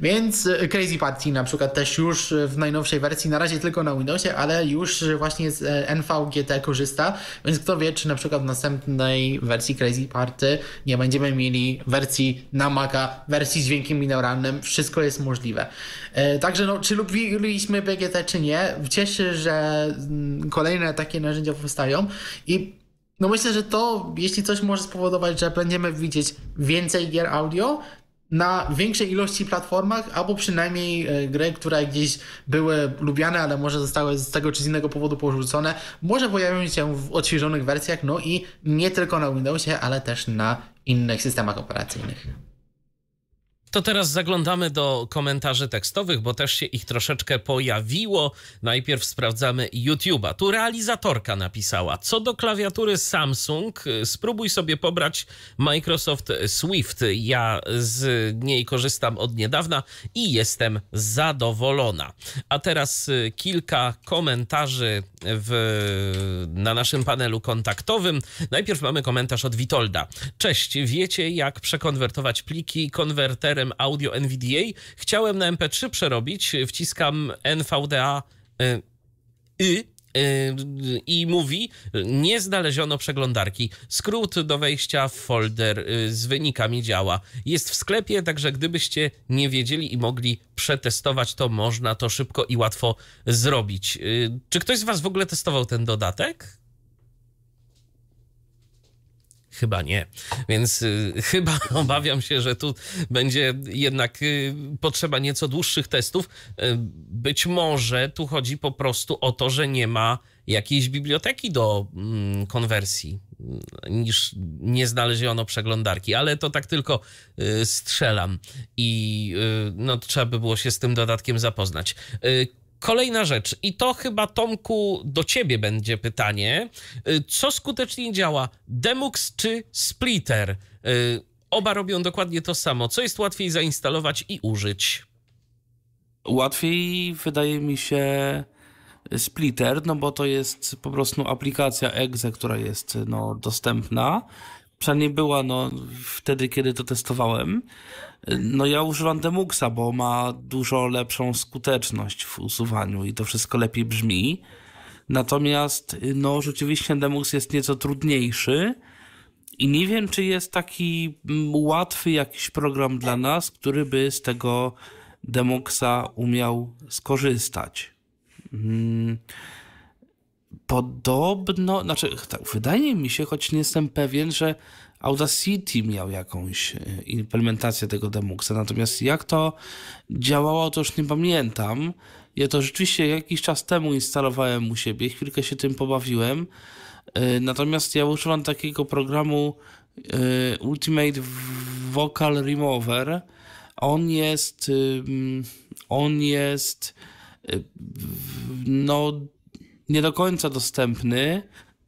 [SPEAKER 4] Więc Crazy Party na przykład też już w najnowszej wersji, na razie tylko na Windowsie, ale już właśnie z NVGT korzysta, więc kto wie, czy na przykład w następnej wersji Crazy Party nie będziemy mieli wersji na Maca, wersji z dźwiękiem binauralnym, wszystko jest możliwe. Tak Także no, czy lubiliśmy BGT, czy nie, cieszy, że mm, kolejne takie narzędzia powstają i no myślę, że to, jeśli coś może spowodować, że będziemy widzieć więcej gier audio na większej ilości platformach, albo przynajmniej e, gry, które gdzieś były lubiane, ale może zostały z tego czy z innego powodu porzucone, może pojawią się w odświeżonych wersjach, no i nie tylko na Windowsie, ale też na innych systemach operacyjnych.
[SPEAKER 2] To teraz zaglądamy do komentarzy tekstowych, bo też się ich troszeczkę pojawiło. Najpierw sprawdzamy YouTube'a. Tu realizatorka napisała: Co do klawiatury Samsung, spróbuj sobie pobrać Microsoft Swift. Ja z niej korzystam od niedawna i jestem zadowolona. A teraz y, kilka komentarzy w, na naszym panelu kontaktowym. Najpierw mamy komentarz od Witolda. Cześć, wiecie jak przekonwertować pliki konwerterem audio NVDA. Chciałem na MP3 przerobić, wciskam NVDA y, y, i mówi, nie znaleziono przeglądarki. Skrót do wejścia w folder y, z wynikami działa. Jest w sklepie, także gdybyście nie wiedzieli i mogli przetestować, to można to szybko i łatwo zrobić. Y, czy ktoś z Was w ogóle testował ten dodatek? Chyba nie. Więc y, <laughs> chyba obawiam się, że tu będzie jednak y, potrzeba nieco dłuższych testów. Y, być może tu chodzi po prostu o to, że nie ma jakiejś biblioteki do mm, konwersji, niż nie znaleziono przeglądarki, ale to tak tylko strzelam i no, trzeba by było się z tym dodatkiem zapoznać. Kolejna rzecz, i to chyba Tomku do ciebie będzie pytanie. Y, co skuteczniej działa, Demux czy Splitter? Y, oba robią dokładnie to samo. Co jest łatwiej zainstalować i użyć?
[SPEAKER 5] Łatwiej wydaje mi się Splitter, no bo to jest po prostu aplikacja exe, która jest no, dostępna. Przynajmniej była no, wtedy, kiedy to testowałem. No ja używam Demuxa, bo ma dużo lepszą skuteczność w usuwaniu i to wszystko lepiej brzmi. Natomiast no rzeczywiście Demux jest nieco trudniejszy i nie wiem, czy jest taki mm, łatwy jakiś program dla nas, który by z tego Demuxa umiał skorzystać. Hmm. Podobno, znaczy, tak, wydaje mi się, choć nie jestem pewien, że Audacity miał jakąś e, implementację tego Demuxa, natomiast jak to działało, to już nie pamiętam. Ja to rzeczywiście jakiś czas temu instalowałem u siebie, chwilkę się tym pobawiłem, e, natomiast ja używam takiego programu e, Ultimate Vocal Remover. On jest, on jest no nie do końca dostępny,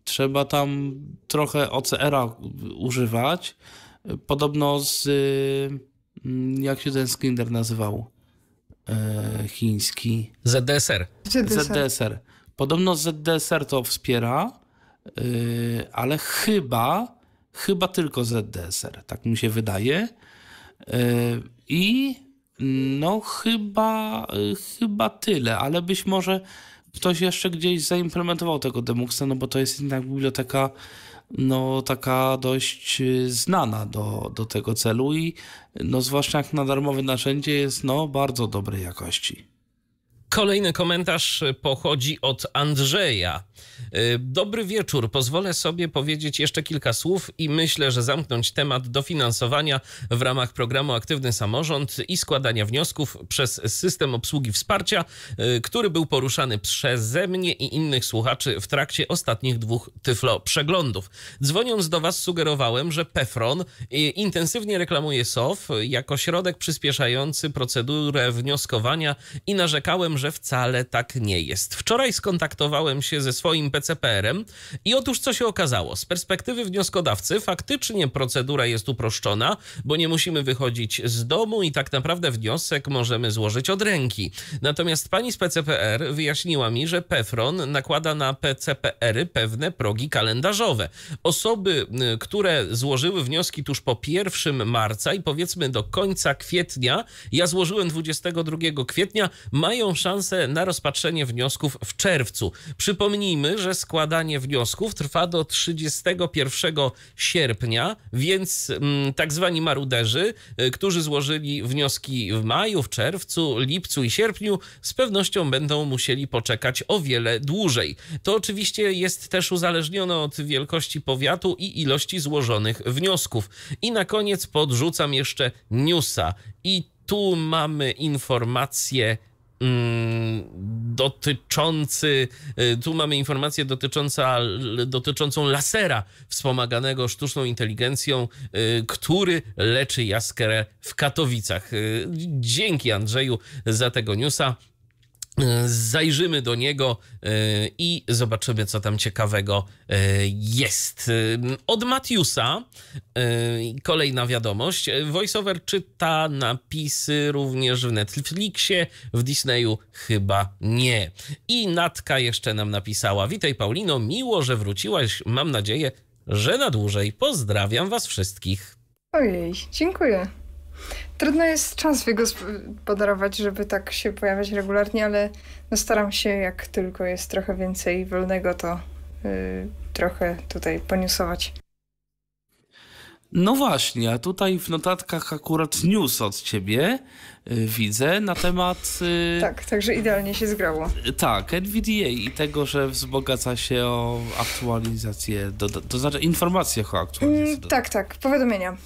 [SPEAKER 5] trzeba tam trochę OCR-a używać. Podobno z. Mm, jak się ten Skinder nazywał? E, chiński.
[SPEAKER 2] ZDSR.
[SPEAKER 5] ZDSR. ZDSR. Podobno ZDSR to wspiera, e, ale chyba, chyba tylko ZDSR, tak mi się wydaje. E, I no chyba, chyba tyle, ale być może ktoś jeszcze gdzieś zaimplementował tego Demuxa, no bo to jest jednak biblioteka no taka dość y, znana do, do tego celu i no zwłaszcza jak na darmowe narzędzie jest no bardzo dobrej jakości.
[SPEAKER 2] Kolejny komentarz pochodzi od Andrzeja. Y, dobry wieczór. Pozwolę sobie powiedzieć jeszcze kilka słów i myślę, że zamknąć temat dofinansowania w ramach programu Aktywny Samorząd i składania wniosków przez system obsługi wsparcia, y, który był poruszany przeze mnie i innych słuchaczy w trakcie ostatnich dwóch Tyflo przeglądów. Dzwoniąc do Was sugerowałem, że Pefron y, intensywnie reklamuje SOF jako środek przyspieszający procedurę wnioskowania i narzekałem, że wcale tak nie jest. Wczoraj skontaktowałem się ze swoim PCPR-em i otóż co się okazało? Z perspektywy wnioskodawcy faktycznie procedura jest uproszczona, bo nie musimy wychodzić z domu i tak naprawdę wniosek możemy złożyć od ręki. Natomiast pani z PCPR wyjaśniła mi, że PEFRON nakłada na PCPR-y pewne progi kalendarzowe. Osoby, y, które złożyły wnioski tuż po 1 marca i powiedzmy do końca kwietnia, ja złożyłem 22 kwietnia, mają szansę na rozpatrzenie wniosków w czerwcu. Przypomnijmy, że składanie wniosków trwa do 31 sierpnia, więc mm, tak zwani maruderzy, y, którzy złożyli wnioski w maju, w czerwcu, lipcu i sierpniu, z pewnością będą musieli poczekać o wiele dłużej. To oczywiście jest też uzależnione od wielkości powiatu i ilości złożonych wniosków. I na koniec podrzucam jeszcze newsa. I tu mamy informację dotyczący, y, tu mamy informację dotycząca, dotyczącą lasera wspomaganego sztuczną inteligencją, y, który leczy jaskrę w Katowicach. Y, dzięki Andrzeju za tego newsa. Zajrzymy do niego e, i zobaczymy, co tam ciekawego e, jest. E, od Matiusa kolejna wiadomość. VoiceOver czyta napisy również w Netflixie, w Disneyu chyba nie. I Natka jeszcze nam napisała: Witaj Paulino, miło, że wróciłaś. Mam nadzieję, że na dłużej. Pozdrawiam was wszystkich.
[SPEAKER 3] Ojej, dziękuję. Trudno jest czas wygospodarować, żeby tak się pojawiać regularnie, ale no staram się, jak tylko jest trochę więcej wolnego, to yy, trochę tutaj poniusować.
[SPEAKER 5] No właśnie, a tutaj w notatkach akurat news od ciebie y, widzę na temat.
[SPEAKER 3] Y, tak, także idealnie się zgrało.
[SPEAKER 5] Y, tak, NVDA i tego, że wzbogaca się o aktualizację, do, do, to znaczy informacje o aktualizacji. Mm,
[SPEAKER 3] tak, tak, powiadomienia.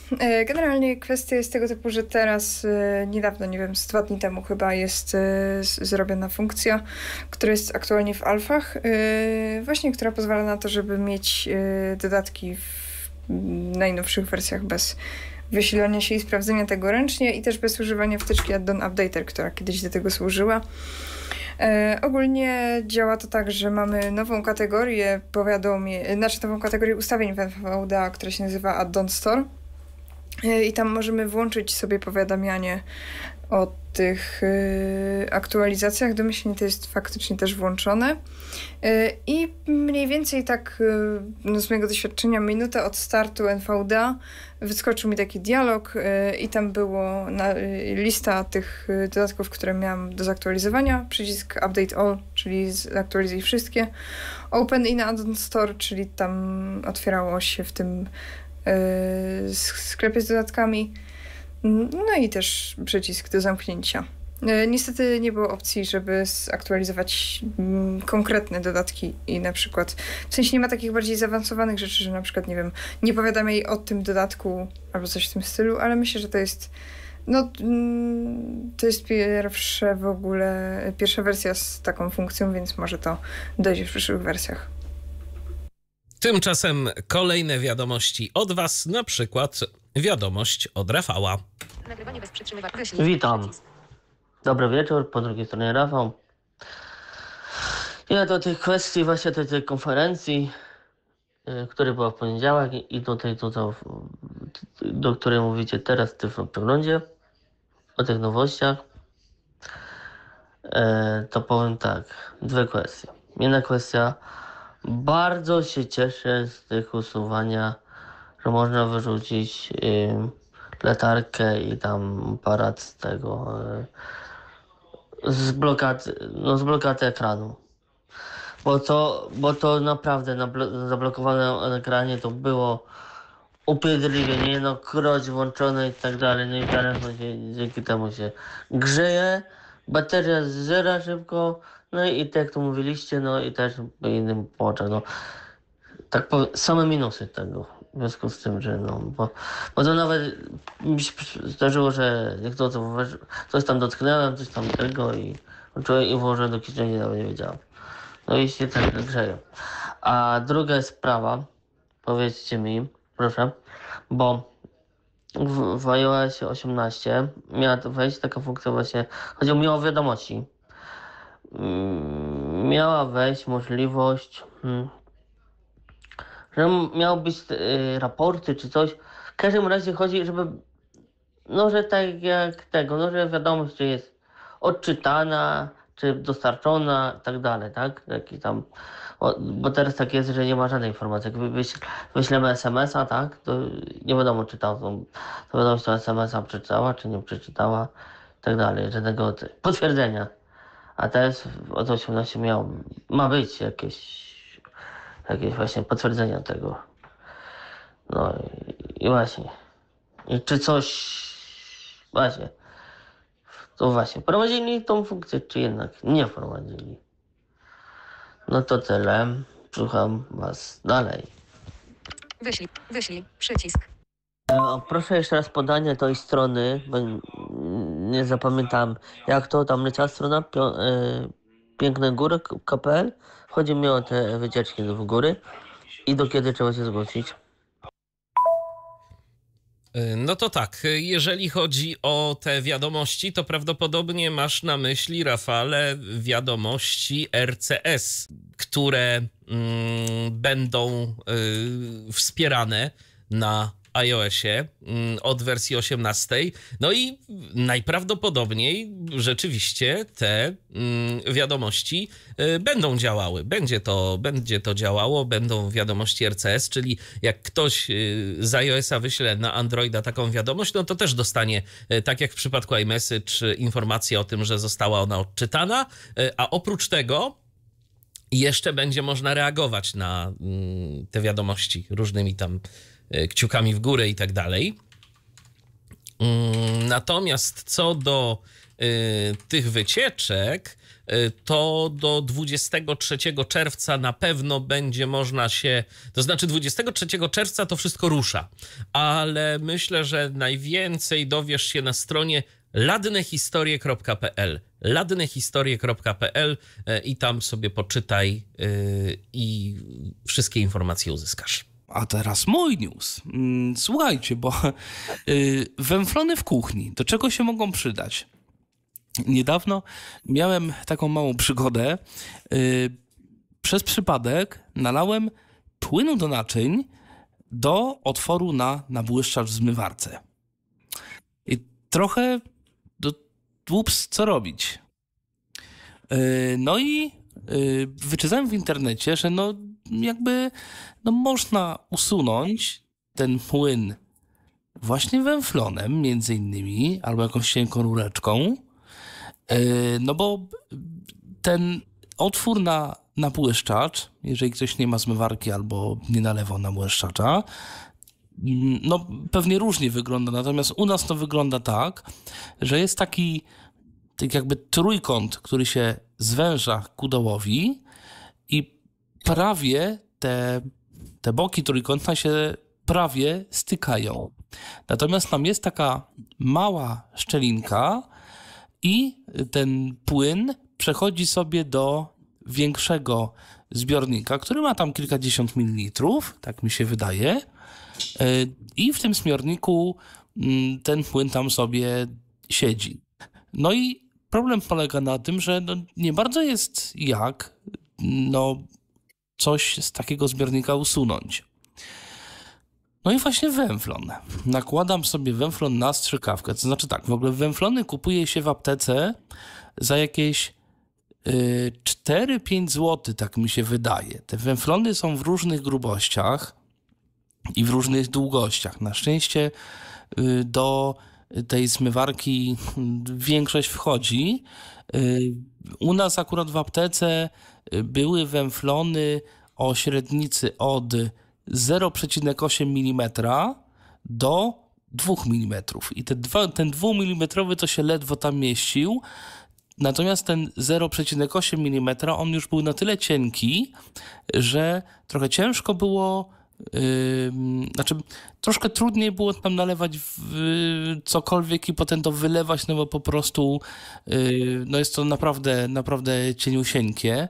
[SPEAKER 3] Generalnie kwestia jest tego typu, że teraz niedawno, nie wiem, z dwa dni temu chyba jest zrobiona funkcja, która jest aktualnie w alfach, właśnie która pozwala na to, żeby mieć dodatki w najnowszych wersjach bez wysilania się i sprawdzenia tego ręcznie i też bez używania wtyczki addon updater, która kiedyś do tego służyła. E, ogólnie działa to tak, że mamy nową kategorię powiadomie, znaczy nową kategorię ustawień w NVDA, która się nazywa Addon Store. E, I tam możemy włączyć sobie powiadamianie o tych y, aktualizacjach. Domyślnie to jest faktycznie też włączone. Y, I mniej więcej tak y, no z mojego doświadczenia minutę od startu NVDA wyskoczył mi taki dialog i tam było na, lista tych dodatków, które miałam do zaktualizowania. Przycisk Update All, czyli zaktualizuj wszystkie. Open in Addon Store, czyli tam otwierało się w tym sklepie z dodatkami no i też przycisk do zamknięcia. E, niestety nie było opcji, żeby zaktualizować mm, konkretne dodatki i na przykład, w sensie nie ma takich bardziej zaawansowanych rzeczy, że na przykład, nie wiem, nie powiadamiaj o tym dodatku albo coś w tym stylu, ale myślę, że to jest no, mm, to jest pierwsze w ogóle, pierwsza wersja z taką funkcją, więc może to dojdzie w przyszłych wersjach.
[SPEAKER 2] Tymczasem kolejne wiadomości od Was, na przykład wiadomość od Rafała.
[SPEAKER 11] Witam. Dobry wieczór, po drugiej stronie Rafał. Ja do tych kwestii właśnie tej, tej konferencji, y, która była w poniedziałek i do tej, do, do, której mówicie teraz w tym przeglądzie, o tych nowościach, e, to powiem tak, dwie kwestie. Jedna kwestia, bardzo się cieszę z tych usuwania, że można wyrzucić y, latarkę i tam aparat z tego y, z blokady, no z blokady ekranu. Bo to, bo to naprawdę na zablokowanym ekranie to było upierdliwie, nie no, kroć włączone i tak dalej, no i telefon się dzięki temu się grzeje, bateria zera szybko, no i tak jak tu mówiliście, no i też innym płacze, no. Tak same minusy tego, w związku z tym, że no, bo, bo to nawet mi się zdarzyło, że jak to, to coś tam dotknąłem, coś tam tego i czułem i włożyłem do kieszeni, nawet nie wiedziałem. No i się tak grzeją. A druga sprawa, powiedzcie mi, proszę, bo w, w iOS 18 miała wejść taka funkcja właśnie, chodziło mi o wiadomości. Mm, miała wejść możliwość, hmm, że miały być y, raporty czy coś. W każdym razie chodzi, żeby, no że tak jak tego, no że wiadomość jest odczytana, czy dostarczona, tak dalej, tak? Jaki tam, bo teraz tak jest, że nie ma żadnej informacji. Jak wyś, wyślemy SMS-a, tak? To nie wiadomo, czy ta, to, to wiadomość to SMS-a przeczytała, czy nie przeczytała, tak dalej. Żadnego potwierdzenia. A teraz od 18 miał, ma być jakieś, jakieś właśnie potwierdzenia tego. No i, i właśnie. I czy coś, właśnie to właśnie, prowadzili tą funkcję, czy jednak nie prowadzili? No to tyle. Słucham Was dalej.
[SPEAKER 12] Wyślij, wyślij, przycisk.
[SPEAKER 11] E, proszę jeszcze raz podanie tej strony, bo nie zapamiętam jak to tam leciała strona pio, e, Piękne Góry.pl. Chodzi mi o te wycieczki do góry i do kiedy trzeba się zgłosić.
[SPEAKER 2] Y, no to tak, jeżeli chodzi o te wiadomości, to prawdopodobnie masz na myśli, Rafale, wiadomości RCS, które mm, będą y, wspierane na iOSie mm, od wersji 18. No i najprawdopodobniej rzeczywiście te mm, wiadomości y, będą działały. Będzie to, będzie to działało, będą wiadomości RCS, czyli jak ktoś y, z iOSa wyśle na Androida taką wiadomość, no to też dostanie, y, tak jak w przypadku iMessage, informację o tym, że została ona odczytana, a oprócz tego jeszcze będzie można reagować na mm, te wiadomości różnymi tam kciukami w górę i tak dalej. Mm, natomiast co do e, tych wycieczek, e, to do 23 czerwca na pewno będzie można się. To znaczy, 23 czerwca to wszystko rusza, ale myślę, że najwięcej dowiesz się na stronie ladnehistorie.pl. ladnehistorie.pl i tam sobie poczytaj i wszystkie informacje uzyskasz.
[SPEAKER 5] A teraz mój news. Mm, słuchajcie, bo y, węflony w kuchni, do czego się mogą przydać? Niedawno miałem taką małą przygodę. Y, przez przypadek nalałem płynu do naczyń do otworu na nabłyszczacz w zmywarce. I trochę do ups, co robić? Y, no i wyczytałem w internecie, że no jakby no można usunąć ten płyn właśnie węflonem między innymi, albo jakąś cienką rureczką, e, no bo ten otwór na napłyszczacz, jeżeli ktoś nie ma zmywarki albo nie nalewał nabłyszczacza, mm, no pewnie różnie wygląda, natomiast u nas to wygląda tak, że jest taki tak jakby trójkąt, który się zwęża ku dołowi prawie te, te boki trójkąta się prawie stykają. Natomiast tam jest taka mała szczelinka i ten płyn przechodzi sobie do większego zbiornika, który ma tam kilkadziesiąt mililitrów, tak mi się wydaje. E, I w tym zbiorniku mm, ten płyn tam sobie siedzi. No i problem polega na tym, że no nie bardzo jest jak no, coś z takiego zbiornika usunąć. No i właśnie węflon. Nakładam sobie węflon na strzykawkę. To znaczy tak, w ogóle węflony kupuje się w aptece za jakieś yy, 4-5 zł, tak mi się wydaje. Te węflony są w różnych grubościach i w różnych długościach. Na szczęście yy, do tej zmywarki większość wchodzi. U nas akurat w aptece były węflony o średnicy od 0,8 mm do 2 mm. I ten, dwa, ten 2 mm to się ledwo tam mieścił. Natomiast ten 0,8 mm on już był na tyle cienki, że trochę ciężko było Znaczy, troszkę trudniej było tam nalewać w, yy, cokolwiek i potem to wylewać, no bo po prostu yy, no jest to naprawdę, naprawdę cieniusieńkie.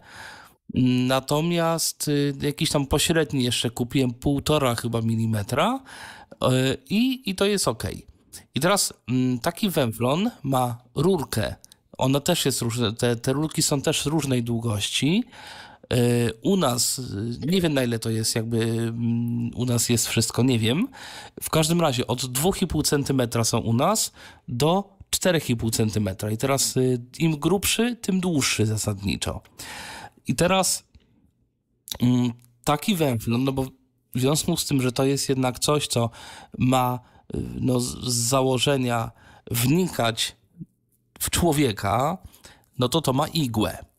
[SPEAKER 5] Natomiast y, jakiś tam pośredni jeszcze kupiłem półtora chyba milimetra y, i, i to jest ok. I teraz mm, taki węflon ma rurkę. Ona też jest różna, te, te rurki są też różnej długości. Y, u nas, nie wiem na ile to jest, jakby mm, u nas jest wszystko, nie wiem. W każdym razie od 2,5 cm są u nas do 4,5 cm. I teraz im grubszy, tym dłuższy zasadniczo. I teraz mm, taki węflon, no bo w związku z tym, że to jest jednak coś, co ma y, no, z założenia wnikać w człowieka, no to to ma igłę.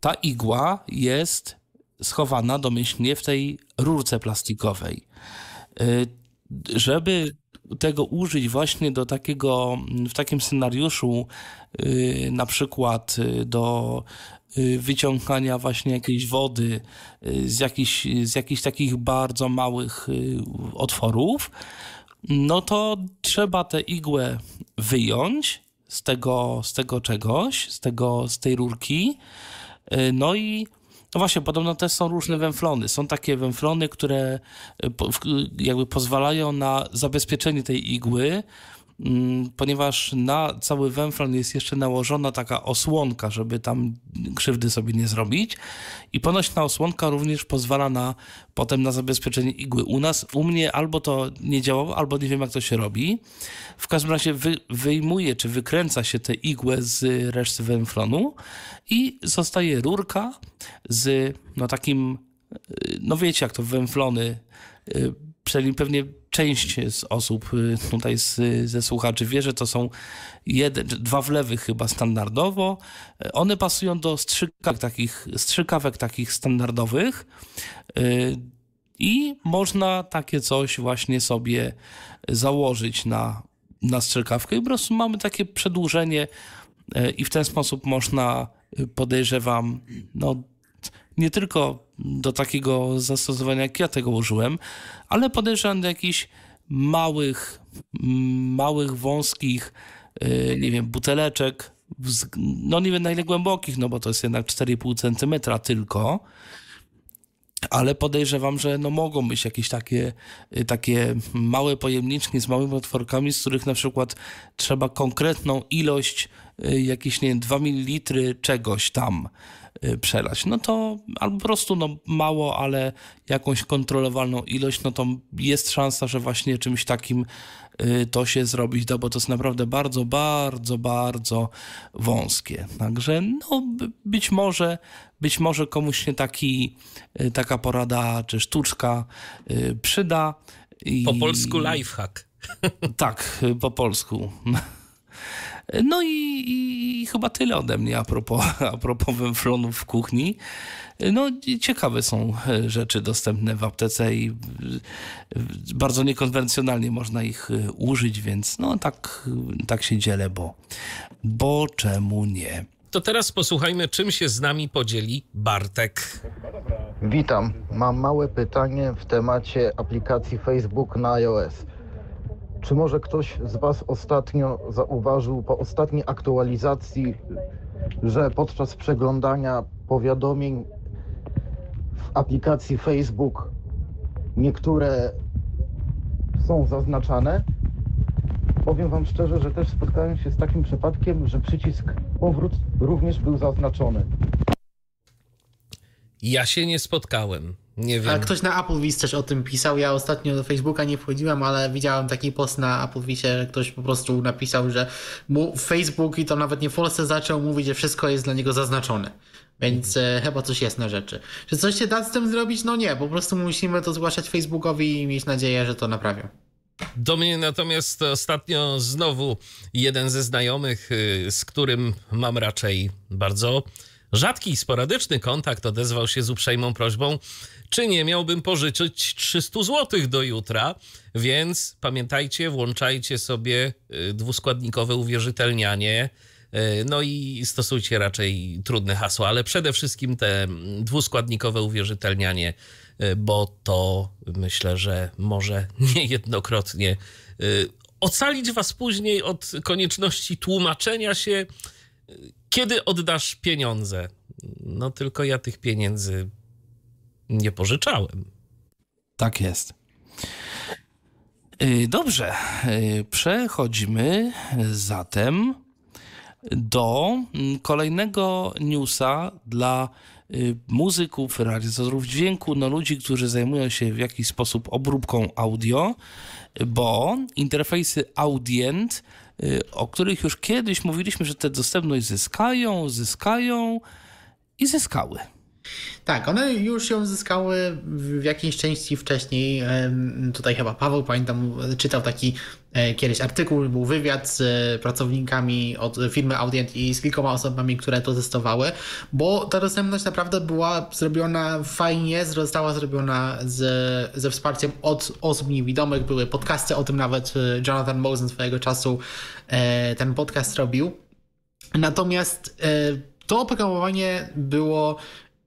[SPEAKER 5] Ta igła jest schowana domyślnie w tej rurce plastikowej. Y, żeby tego użyć właśnie do takiego, w takim scenariuszu, y, na przykład do Y, wyciągania właśnie jakiejś wody z jakichś, z jakichś takich bardzo małych otworów, no to trzeba tę igłę wyjąć z tego, z tego czegoś, z, tego, z tej rurki. No i no właśnie, podobno też są różne węflony. Są takie węflony, które jakby pozwalają na zabezpieczenie tej igły, ponieważ na cały węflon jest jeszcze nałożona taka osłonka, żeby tam krzywdy sobie nie zrobić. I ponoć ta osłonka również pozwala na potem na zabezpieczenie igły. U nas, u mnie albo to nie działało, albo nie wiem jak to się robi. W każdym razie wy, wyjmuje czy wykręca się tę igłę z reszty węflonu i zostaje rurka z no takim, no wiecie jak to węflony y, pewnie część z osób y, tutaj z, ze słuchaczy wie, że to są jeden, dwa wlewy chyba standardowo. One pasują do strzykawek takich, strzykawek takich standardowych y, i można takie coś właśnie sobie założyć na, na strzykawkę i po prostu mamy takie przedłużenie y, i w ten sposób można podejrzewam, no nie tylko do takiego zastosowania, jak ja tego użyłem, ale podejrzewam do jakichś małych, małych, wąskich, y, nie wiem, buteleczek, no nie wiem na ile głębokich, no bo to jest jednak 4,5 cm tylko, ale podejrzewam, że no mogą być jakieś takie, y, takie małe pojemniczki z małymi otworkami, z których na przykład trzeba konkretną ilość, y, jakieś nie wiem, 2 ml czegoś tam przelać. No to albo po prostu no, mało, ale jakąś kontrolowalną ilość, no to jest szansa, że właśnie czymś takim y, to się zrobić da, bo to jest naprawdę bardzo, bardzo, bardzo wąskie. Także no, być może, być może komuś się taki, y, taka porada czy sztuczka przyda.
[SPEAKER 2] I... Po polsku lifehack.
[SPEAKER 5] Tak, po polsku. No i, i, chyba tyle ode mnie a propos, <laughs> a propos węflonów w kuchni. No, ciekawe są e, rzeczy dostępne w aptece i e, bardzo niekonwencjonalnie można ich e, użyć, więc no tak, tak się dzielę, bo, bo czemu nie?
[SPEAKER 2] To teraz posłuchajmy, czym się z nami podzieli Bartek.
[SPEAKER 13] Witam. Mam małe pytanie w temacie aplikacji Facebook na iOS. Czy może ktoś z Was ostatnio zauważył po ostatniej aktualizacji, że podczas przeglądania powiadomień w aplikacji Facebook niektóre są zaznaczane? Powiem Wam szczerze, że też spotkałem się z takim przypadkiem, że przycisk powrót również był zaznaczony.
[SPEAKER 2] Ja się nie spotkałem. Nie wiem.
[SPEAKER 4] A ktoś na Applevis też o tym pisał. Ja ostatnio do Facebooka nie wchodziłem, ale widziałem taki post na Applevisie, że ktoś po prostu napisał, że mu Facebook i to nawet nie w Polsce zaczął mówić, że wszystko jest dla niego zaznaczone. Więc mhm. chyba coś jest na rzeczy. Czy coś się da z tym zrobić? No nie, po prostu musimy to zgłaszać Facebookowi i mieć nadzieję, że to naprawią.
[SPEAKER 2] Do mnie natomiast ostatnio znowu jeden ze znajomych, y, z którym mam raczej bardzo rzadki i sporadyczny kontakt, odezwał się z uprzejmą prośbą, czy nie miałbym pożyczyć 300 zł do jutra. Więc pamiętajcie, włączajcie sobie y, dwuskładnikowe uwierzytelnianie. y, No i stosujcie raczej trudne hasła, ale przede wszystkim te mm, dwuskładnikowe uwierzytelnianie, y, bo to myślę, że może <laughs> niejednokrotnie ocalić was później od konieczności tłumaczenia się, kiedy oddasz pieniądze. No tylko ja tych pieniędzy nie pożyczałem.
[SPEAKER 5] Tak jest. Y, Dobrze, y, przechodzimy zatem do mm, kolejnego newsa dla y, muzyków, realizatorów dźwięku, no ludzi, którzy zajmują się w jakiś sposób obróbką audio, bo interfejsy Audient, o których już kiedyś mówiliśmy, że tę dostępność zyskają, zyskają i zyskały.
[SPEAKER 4] Tak, one już ją zyskały w jakiejś części wcześniej. Tutaj chyba Paweł, pamiętam, czytał taki e, kiedyś artykuł, był wywiad z pracownikami od firmy Audient i z kilkoma osobami, które to testowały, bo ta dostępność naprawdę była zrobiona fajnie, została zrobiona z, ze wsparciem od osób niewidomych. Były podcasty o tym nawet e, Jonathan Mosen swojego czasu e, ten podcast robił. Natomiast to oprogramowanie było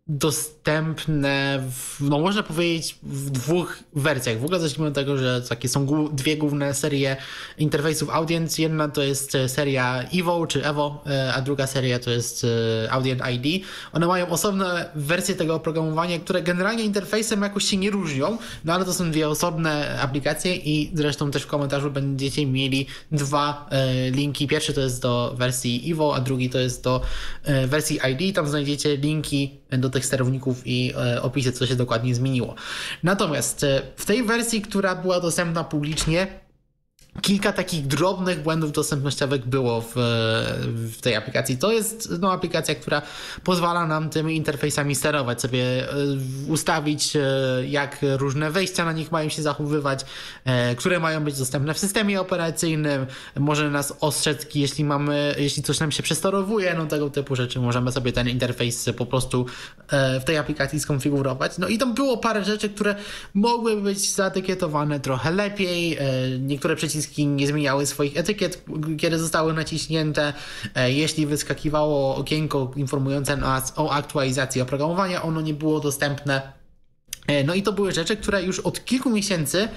[SPEAKER 4] dostępne, w, no można powiedzieć, w dwóch wersjach. W ogóle zacznijmy od tego, że takie są dwie główne serie interfejsów Audience. Jedna to jest e, seria Evo czy Evo, e, a druga seria to jest e, Audient ID. One mają osobne wersje tego oprogramowania, które generalnie interfejsem jakoś się nie różnią, no ale to są dwie osobne aplikacje i zresztą też w komentarzu będziecie mieli dwa linki. Pierwszy to jest do wersji Evo, a drugi to jest do wersji ID. Tam znajdziecie linki do tych sterowników i e, opisy, co się dokładnie zmieniło. Natomiast e, w tej wersji, która była dostępna publicznie, kilka takich drobnych błędów dostępnościowych było w, w tej aplikacji. To jest no, aplikacja, która pozwala nam tymi interfejsami sterować, sobie e, ustawić, e, jak różne wejścia na nich mają się zachowywać, e, które mają być dostępne w systemie operacyjnym. Może nas ostrzec, jeśli mamy, jeśli coś nam się przestorowuje, no tego typu rzeczy. Możemy sobie ten interfejs po prostu w tej aplikacji skonfigurować. No i tam było parę rzeczy, które mogły być zaetykietowane trochę lepiej. Niektóre przyciski nie zmieniały swoich etykiet, kiedy zostały naciśnięte. E, Jeśli wyskakiwało okienko informujące nas o aktualizacji oprogramowania, ono nie było dostępne. E, No i to były rzeczy, które już od kilku miesięcy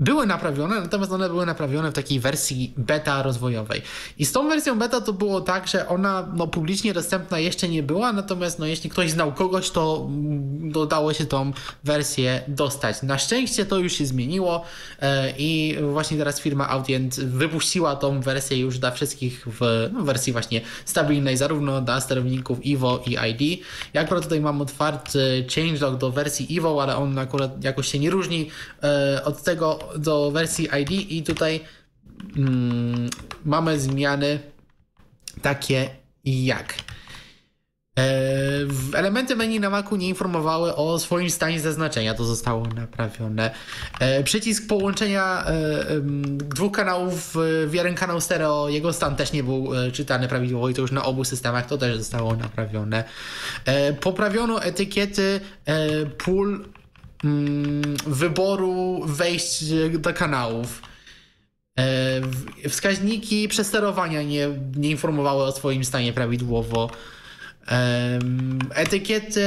[SPEAKER 4] były naprawione, natomiast one były naprawione w takiej wersji beta rozwojowej. I z tą wersją beta to było tak, że ona no, publicznie dostępna jeszcze nie była, natomiast no, jeśli ktoś znał kogoś, to mm, dodało się tą wersję dostać. Na szczęście to już się zmieniło e, i właśnie teraz firma Audient wypuściła tą wersję już dla wszystkich w no, wersji właśnie stabilnej, zarówno dla sterowników Evo i ID. Ja akurat tutaj mam otwarty changelog do wersji Evo, ale on akurat jakoś się nie różni e, od tego do wersji ID i tutaj mm, mamy zmiany takie jak e, elementy menu na Macu nie informowały o swoim stanie zaznaczenia, to zostało naprawione. E, Przycisk połączenia e, dwóch kanałów w jeden kanał stereo, jego stan też nie był czytany prawidłowo i to już na obu systemach to też zostało naprawione. Poprawiono etykiety pól wyboru wejść do kanałów. E, Wskaźniki przesterowania nie, nie informowały o swoim stanie prawidłowo. Etykiety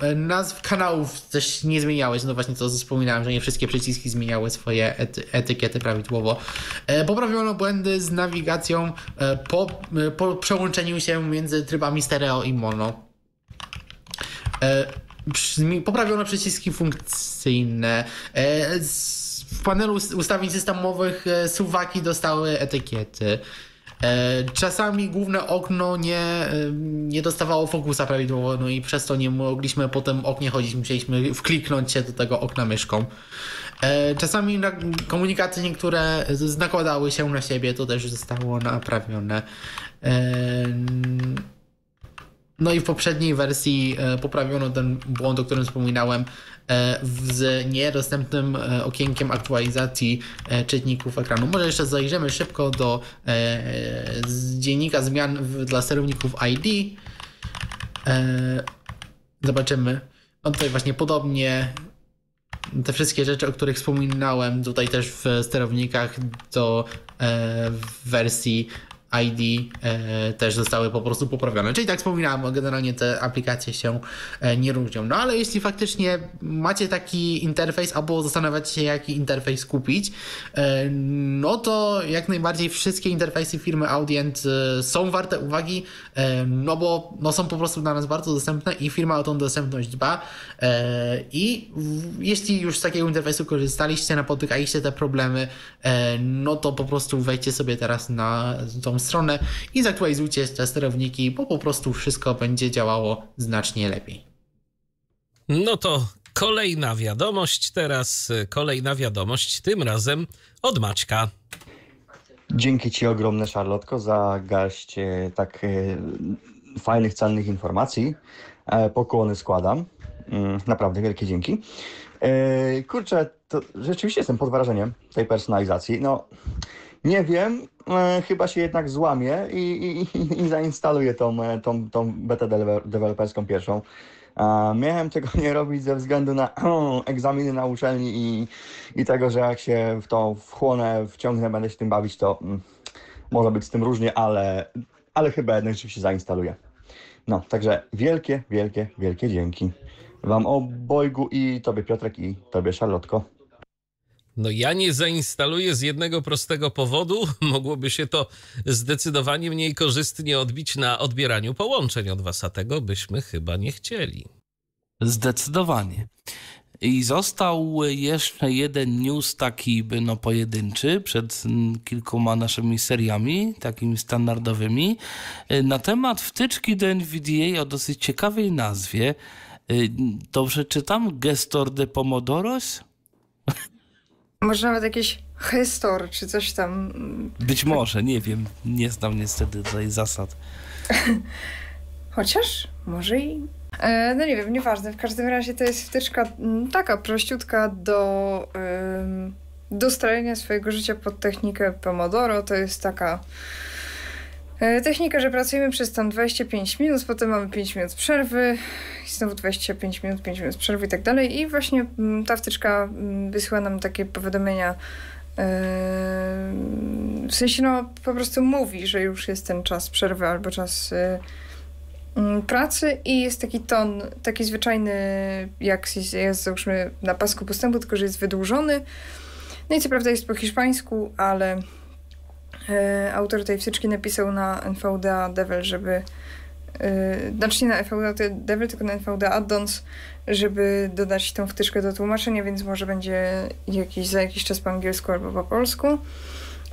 [SPEAKER 4] e, nazw kanałów też nie zmieniały się. No właśnie to wspominałem, że nie wszystkie przyciski zmieniały swoje ety, etykiety prawidłowo. E, Poprawiono błędy z nawigacją po, po przełączeniu się między trybami stereo i mono. E, Poprawiono przyciski funkcyjne. E, W panelu ust- ustawień systemowych e, suwaki dostały etykiety. E, Czasami główne okno nie, nie dostawało fokusa prawidłowo, no i przez to nie mogliśmy po tym oknie chodzić, musieliśmy wkliknąć się do tego okna myszką. Czasami komunikaty niektóre nakładały się na siebie, to też zostało naprawione. No i w poprzedniej wersji e, poprawiono ten błąd, o którym wspominałem, e, z niedostępnym e, okienkiem aktualizacji czytników ekranu. Może jeszcze zajrzymy szybko do dziennika zmian dla sterowników ID. Zobaczymy. No tutaj właśnie podobnie te wszystkie rzeczy, o których wspominałem tutaj też w sterownikach do wersji ID e, też zostały po prostu poprawione. Czyli tak wspominałem, generalnie te aplikacje się e, nie różnią. No ale jeśli faktycznie macie taki interfejs albo zastanawiacie się, jaki interfejs kupić, e, no to jak najbardziej wszystkie interfejsy firmy Audient są warte uwagi, no bo no są po prostu dla nas bardzo dostępne i firma o tą dostępność dba. I jeśli już z takiego interfejsu korzystaliście, napotykaliście te problemy, no to po prostu wejdźcie sobie teraz na tą stronę i zaktualizujcie te sterowniki, bo po prostu wszystko będzie działało znacznie lepiej.
[SPEAKER 2] No to kolejna wiadomość, teraz kolejna wiadomość, tym razem od Maćka.
[SPEAKER 8] Dzięki Ci ogromne, Szarlotko, za garść e, tak e, fajnych, cennych informacji. E, pokłony składam. Mm, naprawdę wielkie dzięki. Kurczę, to rzeczywiście jestem pod wrażeniem tej personalizacji. No, nie wiem, e, chyba się jednak złamie i, i, i zainstaluję tą, e, tą, tą betę deweloperską pierwszą. Miałem tego nie robić ze względu na <clears throat> egzaminy na uczelni i, i tego, że jak się w to wchłonę, wciągnę, będę się tym bawić, to mm, może być z tym różnie, ale, ale chyba jednak się zainstaluję. No, także wielkie, wielkie, wielkie dzięki Wam obojgu i Tobie Piotrek i Tobie Szarlotko.
[SPEAKER 2] No ja nie zainstaluję z jednego prostego powodu. <laughs> Mogłoby się to zdecydowanie mniej korzystnie odbić na odbieraniu połączeń od was, a tego byśmy chyba nie chcieli.
[SPEAKER 5] Zdecydowanie. I został jeszcze jeden news taki no, pojedynczy przed kilkoma naszymi seriami, takimi standardowymi, na temat wtyczki do NVDA o dosyć ciekawej nazwie. Dobrze czytam? Gestor de Pomodoros?
[SPEAKER 3] Może nawet jakiś histor, czy coś tam.
[SPEAKER 5] Być może, nie wiem. Nie znam niestety tutaj zasad. <laughs>
[SPEAKER 3] Chociaż może i. E, no nie wiem, nieważne. W każdym razie to jest wtyczka mm, taka prościutka do, do strojenia swojego życia pod technikę Pomodoro. To jest taka technika, że pracujemy przez tam 25 minut, potem mamy 5 minut przerwy i znowu 25 minut, 5 minut przerwy i tak dalej. I właśnie mm, ta wtyczka mm, wysyła nam takie powiadomienia. Yy, w sensie, no, po prostu mówi, że już jest ten czas przerwy albo czas yy, mm, pracy i jest taki ton, taki zwyczajny, jak jest, załóżmy, na pasku postępu, tylko że jest wydłużony. No i co prawda jest po hiszpańsku, ale autor tej wtyczki napisał na NVDA Devil, żeby Yy, znaczy nie na FVD Devil, tylko na NVDA Addons, żeby dodać tą wtyczkę do tłumaczenia, więc może będzie jakiś, za jakiś czas po angielsku albo po polsku.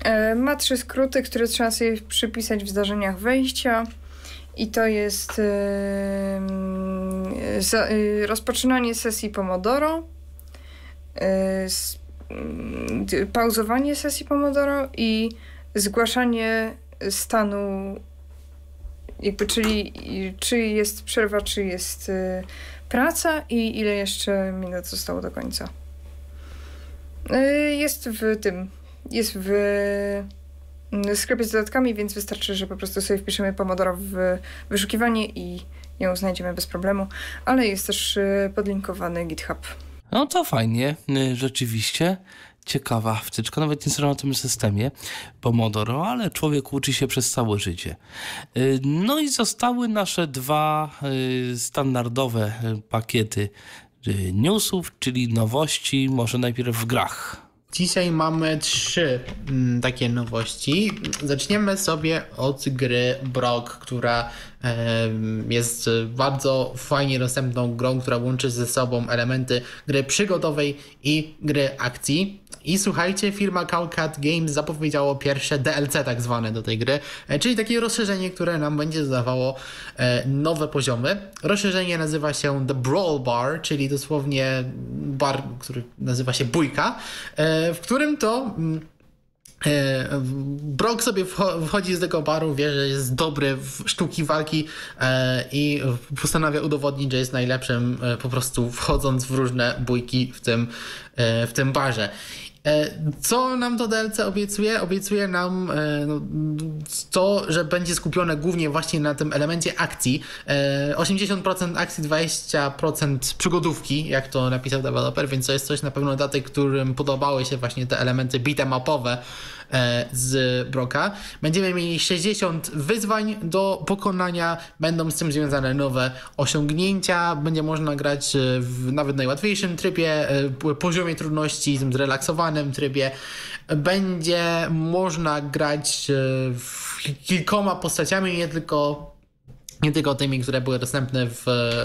[SPEAKER 3] Yy, ma trzy skróty, które trzeba sobie przypisać w zdarzeniach wejścia. I to jest yy, za, yy, rozpoczynanie sesji Pomodoro, yy, pauzowanie sesji Pomodoro i zgłaszanie stanu jakby, czyli czy jest przerwa, czy jest y, praca i ile jeszcze minut zostało do końca. Y, jest w tym, jest w y, sklepie z dodatkami, więc wystarczy, że po prostu sobie wpiszemy Pomodoro w wyszukiwanie i ją znajdziemy bez problemu, ale jest też y, podlinkowany GitHub.
[SPEAKER 5] No to fajnie, y, rzeczywiście ciekawa wtyczka, nawet nie na tym systemie Pomodoro, ale człowiek uczy się przez całe życie. Y, no i zostały nasze dwa y, standardowe y, pakiety newsów, czyli nowości, może najpierw w grach.
[SPEAKER 4] Dzisiaj mamy trzy mm, takie nowości. Zaczniemy sobie od gry Brock, która jest bardzo fajnie dostępną grą, która łączy ze sobą elementy gry przygodowej i gry akcji. I słuchajcie, firma Cowcat Games zapowiedziało pierwsze DLC tak zwane do tej gry, e, czyli takie rozszerzenie, które nam będzie dodawało e, nowe poziomy. Rozszerzenie nazywa się The Brawl Bar, czyli dosłownie bar, który nazywa się Bójka, e, w którym to mm, Brock sobie wchodzi z tego baru, wie, że jest dobry w sztuki walki e, i postanawia udowodnić, że jest najlepszym po prostu wchodząc w różne bójki w tym, w tym barze. Co nam to DLC obiecuje? Obiecuje nam no, to, że będzie skupione głównie właśnie na tym elemencie akcji. 80% akcji, 20% przygodówki, jak to napisał deweloper, więc to jest coś na pewno dla tych, którym podobały się właśnie te elementy beat'em E, z Broka. Będziemy mieli 60 wyzwań do pokonania, będą z tym związane nowe osiągnięcia, będzie można grać w nawet najłatwiejszym trybie, e, poziomie trudności, w zrelaksowanym trybie. Będzie można grać e, kilkoma postaciami, nie tylko nie tylko tymi, które były dostępne w,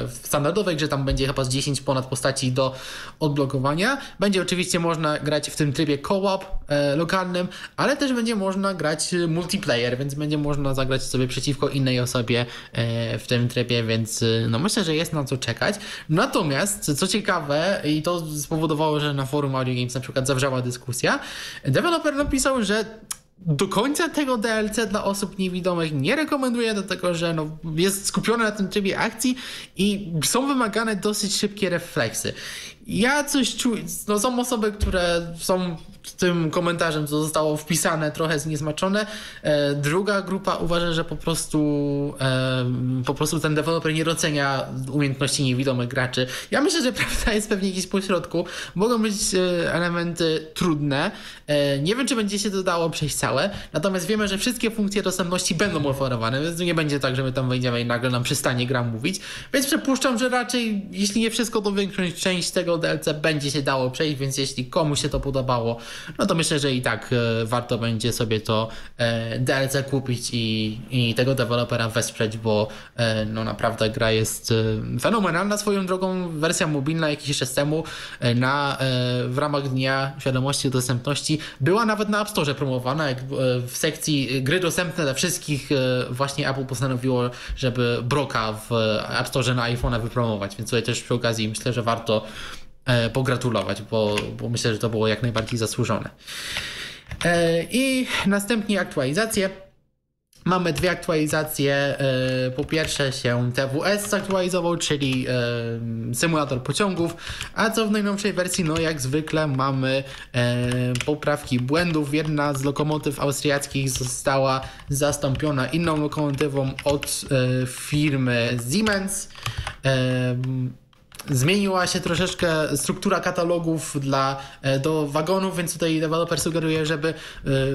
[SPEAKER 4] w standardowej grze, tam będzie chyba z 10 ponad postaci do odblokowania. Będzie oczywiście można grać w tym trybie co-op e, lokalnym, ale też będzie można grać multiplayer, więc będzie można zagrać sobie przeciwko innej osobie e, w tym trybie, więc e, no myślę, że jest na co czekać. Natomiast, co ciekawe, i to spowodowało, że na forum Audio Games na przykład zawrzała dyskusja, deweloper napisał, że do końca tego DLC dla osób niewidomych nie rekomenduję, dlatego że no, jest skupione na tym trybie akcji i są wymagane dosyć szybkie refleksy. Ja coś czuję, no są osoby, które są tym komentarzem, co zostało wpisane, trochę zniesmaczone. E, druga grupa uważa, że po prostu e, po prostu ten deweloper nie docenia umiejętności niewidomych graczy. Ja myślę, że <laughs> prawda jest pewnie gdzieś po środku. Mogą być e, elementy trudne. Nie wiem, czy będzie się to dało przejść całe, natomiast wiemy, że wszystkie funkcje dostępności będą oferowane, więc nie będzie tak, że my tam wejdziemy i nagle nam przestanie gra mówić. Więc przypuszczam, że raczej, jeśli nie wszystko, to większość część tego DLC będzie się dało przejść, więc jeśli komuś się to podobało, no to myślę, że i tak e, warto będzie sobie to e, DLC kupić i, i tego dewelopera wesprzeć, bo e, no naprawdę gra jest fenomenalna swoją drogą. Wersja mobilna jakiś czas temu na, w ramach Dnia Świadomości Dostępności była nawet na App Store promowana, jak w sekcji gry dostępne dla wszystkich właśnie Apple postanowiło, żeby Broka w App Store na iPhone'a wypromować, więc tutaj też przy okazji myślę, że warto pogratulować, bo, bo myślę, że to było jak najbardziej zasłużone. E, I następnie aktualizacje. Mamy dwie aktualizacje. E, po pierwsze się TWS zaktualizował, czyli symulator pociągów, a co w najnowszej wersji, no jak zwykle mamy poprawki błędów. Jedna z lokomotyw austriackich została zastąpiona inną lokomotywą od firmy Siemens. Zmieniła się troszeczkę struktura katalogów dla, e, do wagonów, więc tutaj deweloper sugeruje, żeby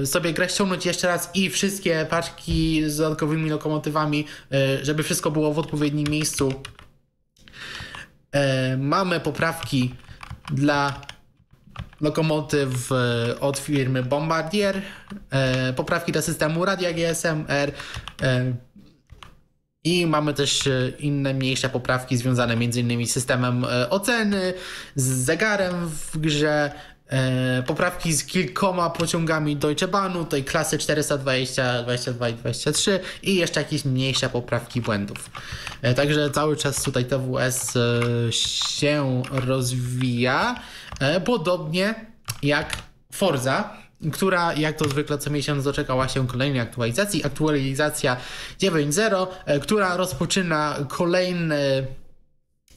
[SPEAKER 4] e, sobie grę ściągnąć jeszcze raz i wszystkie paczki z dodatkowymi lokomotywami, e, żeby wszystko było w odpowiednim miejscu. Mamy poprawki dla lokomotyw od firmy Bombardier, poprawki dla systemu radia GSM-R, i mamy też e, inne mniejsze poprawki związane m.in. z systemem e, oceny, z zegarem w grze, e, poprawki z kilkoma pociągami Deutsche Bahnu, tej klasy 420, 22 i 23 i jeszcze jakieś mniejsze poprawki błędów. Także cały czas tutaj TWS się rozwija, podobnie jak Forza która jak to zwykle co miesiąc doczekała się kolejnej aktualizacji. Aktualizacja 9.0, e, która rozpoczyna kolejny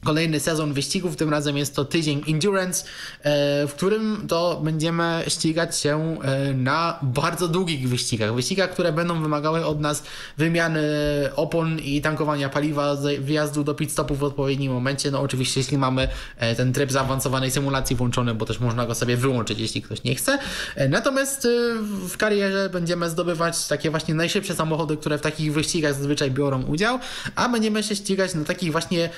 [SPEAKER 4] kolejny sezon wyścigów, tym razem jest to tydzień Endurance, e, w którym to będziemy ścigać się e, na bardzo długich wyścigach. Wyścigach, które będą wymagały od nas wymiany opon i tankowania paliwa, wjazdu do pit stopu w odpowiednim momencie. No oczywiście, jeśli mamy e, ten tryb zaawansowanej symulacji włączony, bo też można go sobie wyłączyć, jeśli ktoś nie chce. Natomiast w karierze będziemy zdobywać takie właśnie najszybsze samochody, które w takich wyścigach zazwyczaj biorą udział, a będziemy się ścigać na takich właśnie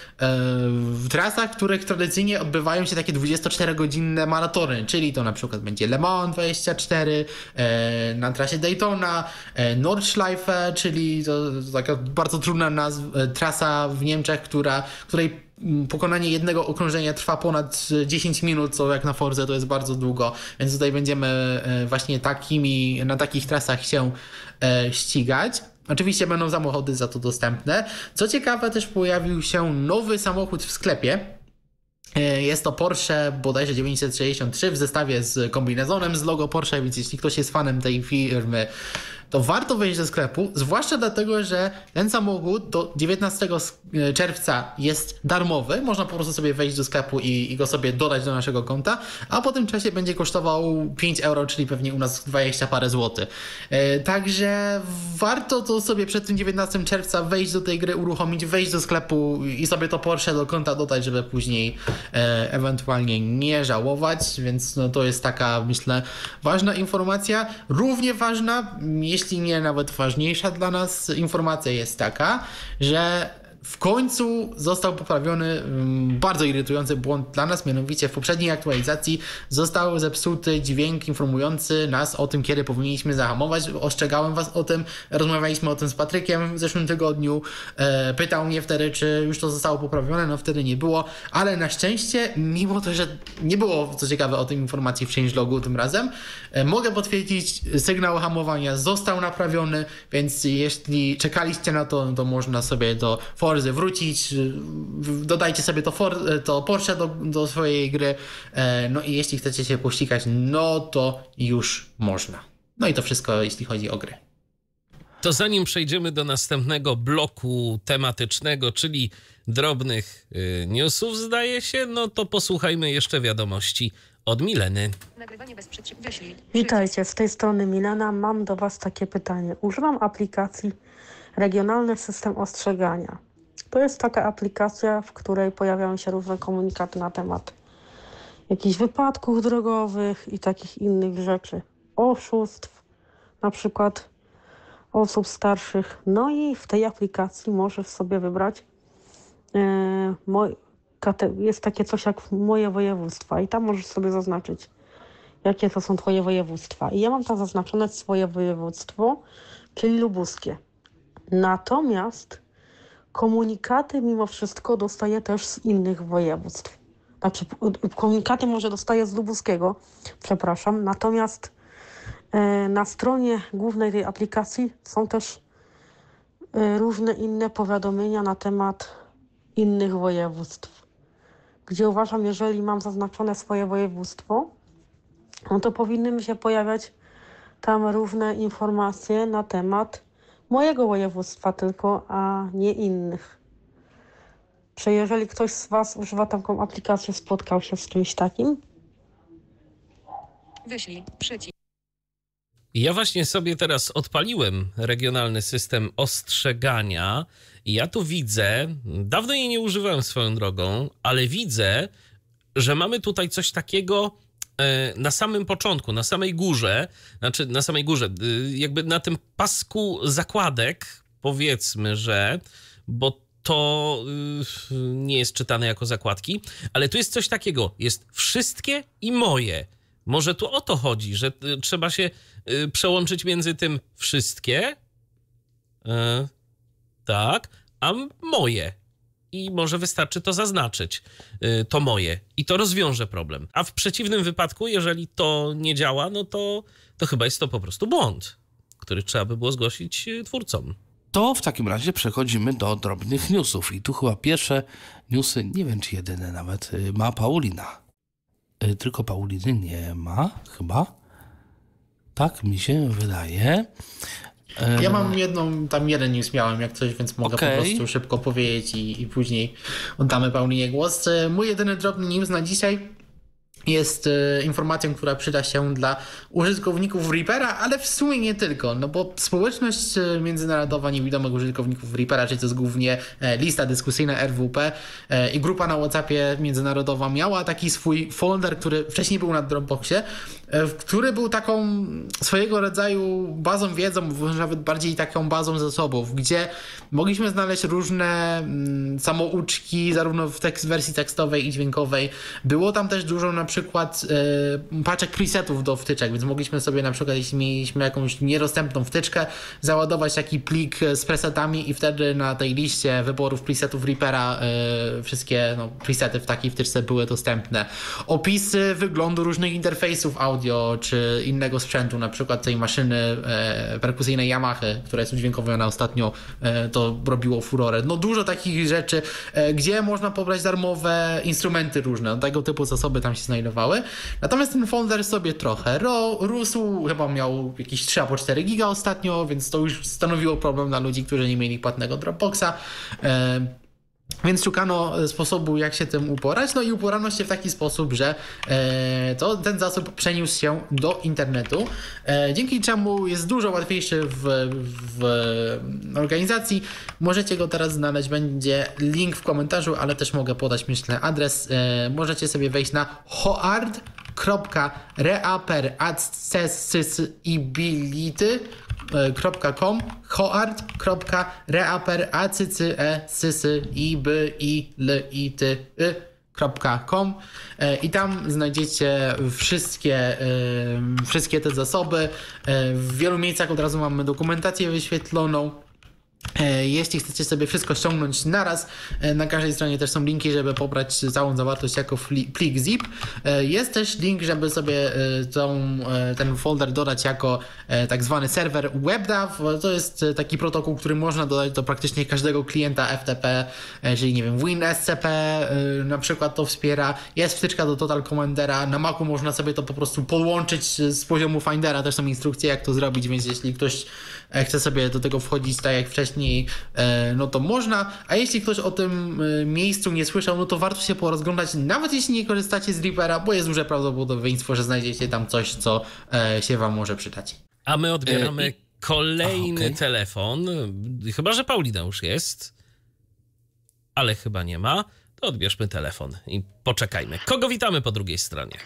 [SPEAKER 4] w trasach, w których tradycyjnie odbywają się takie 24-godzinne maratony, czyli to na przykład będzie Le Mans 24, e, na trasie Daytona, e, Nordschleife, czyli to, taka bardzo trudna nazwa, e, trasa w Niemczech, która, której pokonanie jednego okrążenia trwa ponad 10 minut, co jak na Forze to jest bardzo długo, więc tutaj będziemy właśnie takimi, na takich trasach się ścigać. Oczywiście będą samochody za to dostępne. Co ciekawe, też pojawił się nowy samochód w sklepie. E, jest to Porsche bodajże 963 w zestawie z kombinezonem z logo Porsche, więc jeśli ktoś jest fanem tej firmy, to warto wejść do sklepu, zwłaszcza dlatego, że ten samochód do 19 e, czerwca jest darmowy. Można po prostu sobie wejść do sklepu i, i, go sobie dodać do naszego konta, a po tym czasie będzie kosztował 5 euro, czyli pewnie u nas 20 parę złotych. E, także warto to sobie przed tym 19 czerwca wejść do tej gry, uruchomić, wejść do sklepu i sobie to Porsche do konta dodać, żeby później e, ewentualnie nie żałować, więc no, to jest taka, myślę, ważna informacja. Równie ważna, jeśli jeśli nie nawet ważniejsza dla nas informacja jest taka, że w końcu został poprawiony mm, bardzo irytujący błąd dla nas, mianowicie w poprzedniej aktualizacji został zepsuty dźwięk informujący nas o tym, kiedy powinniśmy zahamować. Ostrzegałem was o tym, rozmawialiśmy o tym z Patrykiem w zeszłym tygodniu. E, pytał mnie wtedy, czy już to zostało poprawione, no wtedy nie było, ale na szczęście, mimo to, że nie było, co ciekawe, o tym informacji w changelogu tym razem, e, mogę potwierdzić, sygnał hamowania został naprawiony, więc jeśli czekaliście na to, to można sobie do Forzy wrócić, dodajcie sobie to, for, to Porsche do, do swojej gry, e, no i jeśli chcecie się pościgać, no to już można. No i to wszystko, jeśli chodzi o gry.
[SPEAKER 2] To zanim przejdziemy do następnego bloku tematycznego, czyli drobnych y, newsów, zdaje się, no to posłuchajmy jeszcze wiadomości od Mileny.
[SPEAKER 14] Witajcie, z tej strony Milena. Mam do Was takie pytanie. Używam aplikacji Regionalny System Ostrzegania. To jest taka aplikacja, w której pojawiają się różne komunikaty na temat jakichś wypadków drogowych i takich innych rzeczy. Oszustw, na przykład osób starszych. No i w tej aplikacji możesz sobie wybrać e, jest takie coś jak moje województwa i tam możesz sobie zaznaczyć, jakie to są twoje województwa. I ja mam tam zaznaczone swoje województwo, czyli lubuskie. Natomiast komunikaty mimo wszystko dostaję też z innych województw. Znaczy, komunikaty może dostaję z lubuskiego, przepraszam, natomiast e, na stronie głównej tej aplikacji są też e, różne inne powiadomienia na temat innych województw. Gdzie uważam, jeżeli mam zaznaczone swoje województwo, no to powinny mi się pojawiać tam różne informacje na temat mojego województwa tylko, a nie innych. Czy jeżeli ktoś z Was używa taką aplikację, spotkał się z czymś takim?
[SPEAKER 12] Wyślij przycisk.
[SPEAKER 2] Ja właśnie sobie teraz odpaliłem regionalny system ostrzegania i ja tu widzę, dawno jej nie używałem swoją drogą, ale widzę, że mamy tutaj coś takiego, na samym początku, na samej górze, znaczy na samej górze, y, jakby na tym pasku zakładek, powiedzmy, że, bo to y, nie jest czytane jako zakładki, ale tu jest coś takiego, jest wszystkie i moje. Może tu o to chodzi, że y, trzeba się przełączyć między tym wszystkie, tak, a moje i może wystarczy to zaznaczyć, y, to moje, i to rozwiąże problem. A w przeciwnym wypadku, jeżeli to nie działa, no to, to chyba jest to po prostu błąd, który trzeba by było zgłosić y, twórcom.
[SPEAKER 5] To w takim razie przechodzimy do drobnych newsów. I tu chyba pierwsze newsy, nie wiem czy jedyne nawet, y, ma Paulina. Tylko Pauliny nie ma, chyba. Tak mi się wydaje.
[SPEAKER 4] Ja mam jedną, tam jeden news miałem jak coś, więc mogę okay. po prostu szybko powiedzieć i, i później oddamy Paulinie głos. Mój jedyny drobny news na dzisiaj jest e, informacją, która przyda się dla użytkowników Reapera, ale w sumie nie tylko, no bo społeczność e, międzynarodowa niewidomych użytkowników Reapera, czyli to jest głównie e, lista dyskusyjna RWP i grupa na Whatsappie międzynarodowa miała taki swój folder, który wcześniej był na Dropboxie, który był taką swojego rodzaju bazą wiedzą, nawet bardziej taką bazą zasobów, gdzie mogliśmy znaleźć różne mm, samouczki, zarówno w tekst, wersji tekstowej i dźwiękowej. Było tam też dużo na przykład przykład e, paczek presetów do wtyczek, więc mogliśmy sobie na przykład, jeśli mieliśmy jakąś niedostępną wtyczkę, załadować taki plik z presetami i wtedy na tej liście wyborów presetów Reapera e, wszystkie no, presety w takiej wtyczce były dostępne. Opisy wyglądu różnych interfejsów audio czy innego sprzętu, na przykład tej maszyny e, perkusyjnej Yamaha, która jest udźwiękowiona ostatnio, e, to robiło furorę. No dużo takich rzeczy, e, gdzie można pobrać darmowe instrumenty różne, no, tego typu zasoby tam się Natomiast ten folder sobie trochę ro, rósł, chyba miał jakieś 3 albo 4 giga ostatnio, więc to już stanowiło problem dla ludzi, którzy nie mieli płatnego Dropboxa. E, więc szukano sposobu, jak się tym uporać, no i uporano się w taki sposób, że e, to, ten zasób przeniósł się do internetu, e, dzięki czemu jest dużo łatwiejszy w, w organizacji. Możecie go teraz znaleźć, będzie link w komentarzu, ale też mogę podać, myślę, adres. E, możecie sobie wejść na hoard.reaperaccessibility.com hoard.reaperaccessibility.com i tam znajdziecie wszystkie, wszystkie te zasoby. W wielu miejscach od razu mamy dokumentację wyświetloną. E, jeśli chcecie sobie wszystko ściągnąć naraz, e, na każdej stronie też są linki, żeby pobrać całą zawartość jako plik zip. E, jest też link, żeby sobie tą, ten folder dodać jako tak zwany serwer WebDAV. To jest taki protokół, który można dodać do praktycznie każdego klienta FTP, czyli nie wiem, WinSCP na przykład to wspiera. Jest wtyczka do Total Commandera. Na Macu można sobie to po prostu podłączyć z poziomu Findera. Też są instrukcje, jak to zrobić, więc jeśli ktoś chce sobie do tego wchodzić tak jak wcześniej, e, no to można. A jeśli ktoś o tym e, miejscu nie słyszał, no to warto się porozglądać, nawet jeśli nie korzystacie z Reapera, bo jest duże prawdopodobieństwo, że znajdziecie tam coś, co e, się wam może przydać.
[SPEAKER 2] A my odbieramy kolejny okay. telefon. Chyba, że Paulina już jest, ale chyba nie ma. To odbierzmy telefon i poczekajmy. Kogo witamy po drugiej stronie?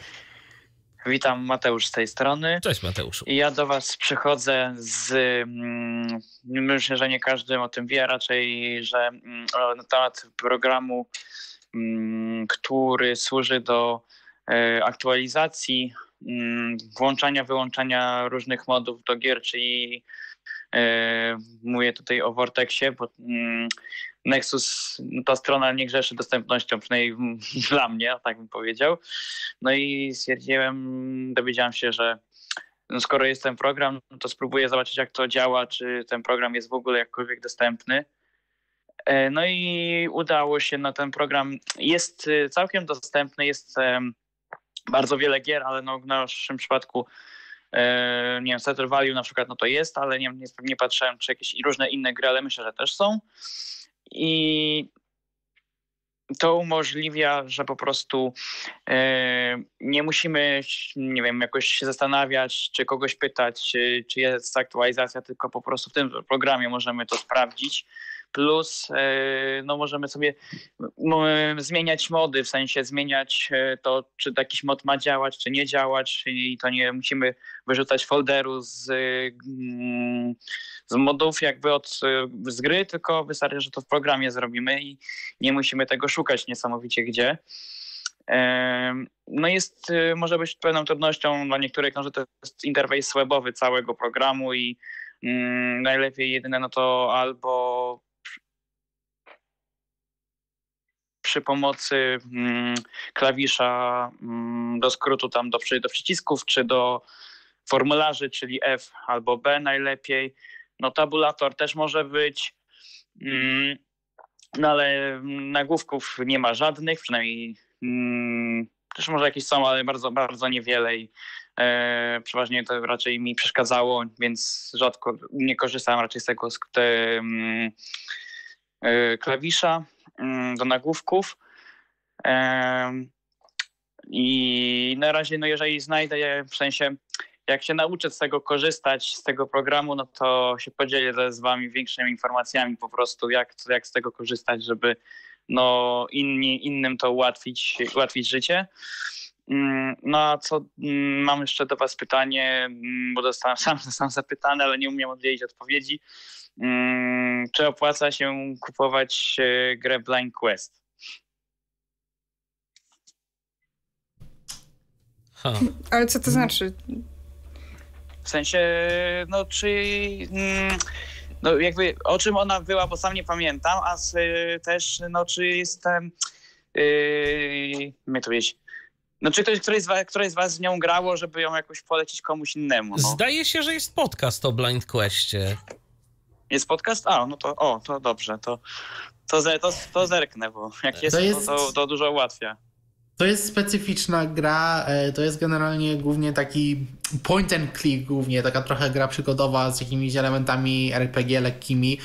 [SPEAKER 15] Witam, Mateusz z tej strony.
[SPEAKER 2] Cześć Mateuszu.
[SPEAKER 15] I ja do Was przychodzę z, mm, myślę, że nie każdy o tym wie, raczej, że mm, na temat programu, mm, który służy do e, aktualizacji, włączania, wyłączania różnych modów do gier, czyli e, mówię tutaj o Vortexie, bo Nexus, ta strona nie grzeszy dostępnością, przynajmniej <laughs> dla mnie, tak bym powiedział. No i stwierdziłem, dowiedziałem się, że no skoro jest ten program, to spróbuję zobaczyć, jak to działa, czy ten program jest w ogóle jakkolwiek dostępny. E, no i udało się, no ten program jest e, całkiem dostępny, jest bardzo wiele gier, ale no w naszym przypadku e, nie wiem, Settle Value na przykład, no to jest, ale nie, nie, nie patrzyłem, czy jakieś różne inne gry, ale myślę, że też są i to umożliwia, że po prostu e, nie musimy, nie wiem, jakoś się zastanawiać, czy kogoś pytać, czy, czy jest aktualizacja, tylko po prostu w tym programie możemy to sprawdzić plus e, no możemy sobie zmieniać mody, w sensie zmieniać e, to, czy jakiś mod ma działać, czy nie działać i to nie musimy wyrzucać folderu z, mm, z modów jakby od, z gry, tylko wystarczy, że to w programie zrobimy i nie musimy tego szukać niesamowicie gdzie. E, no jest, może być pewną trudnością dla niektórych, no, że to jest interfejs webowy całego programu i mm, najlepiej jedyne no to albo przy pomocy mm, klawisza mm, do skrótu tam do, do przycisków, czy do formularzy, czyli F albo B najlepiej. No tabulator też może być, mm, no ale nagłówków nie ma żadnych, przynajmniej też może jakieś są, ale bardzo, bardzo niewiele i e, przeważnie to raczej mi przeszkadzało, więc rzadko nie korzystałem raczej z tego z te, e, klawisza. Mm, do nagłówków. I na razie, no jeżeli znajdę, w sensie jak się nauczę z tego korzystać, z tego programu, no to się podzielę z wami większymi informacjami po prostu, jak, jak z tego korzystać, żeby no inni, innym to ułatwić, ułatwić życie. Mm, no a co, mm, mam jeszcze do was pytanie, bo dostałem <laughs> sam, sam zapytany, ale nie umiem udzielić odpowiedzi. Mm, czy opłaca się kupować grę Blind Quest?
[SPEAKER 3] Ale co to znaczy?
[SPEAKER 15] W sensie, no czy... Mm, no jakby o czym ona była, bo sam nie pamiętam, a z, też, no czy jestem... Yy, mnie tu jeść. No czy ktoś, któreś z, was, któreś z was z nią grało, żeby ją jakoś polecić komuś innemu? No.
[SPEAKER 2] Zdaje się, że jest podcast o Blind Questie.
[SPEAKER 15] Jest podcast? A, no to o, to dobrze, to, to, ze, to, to zerknę, bo jak jest, to, jest... to, to dużo ułatwia.
[SPEAKER 4] To jest specyficzna gra, to jest generalnie głównie taki point and click głównie, taka trochę gra przygodowa z jakimiś elementami RPG lekkimi.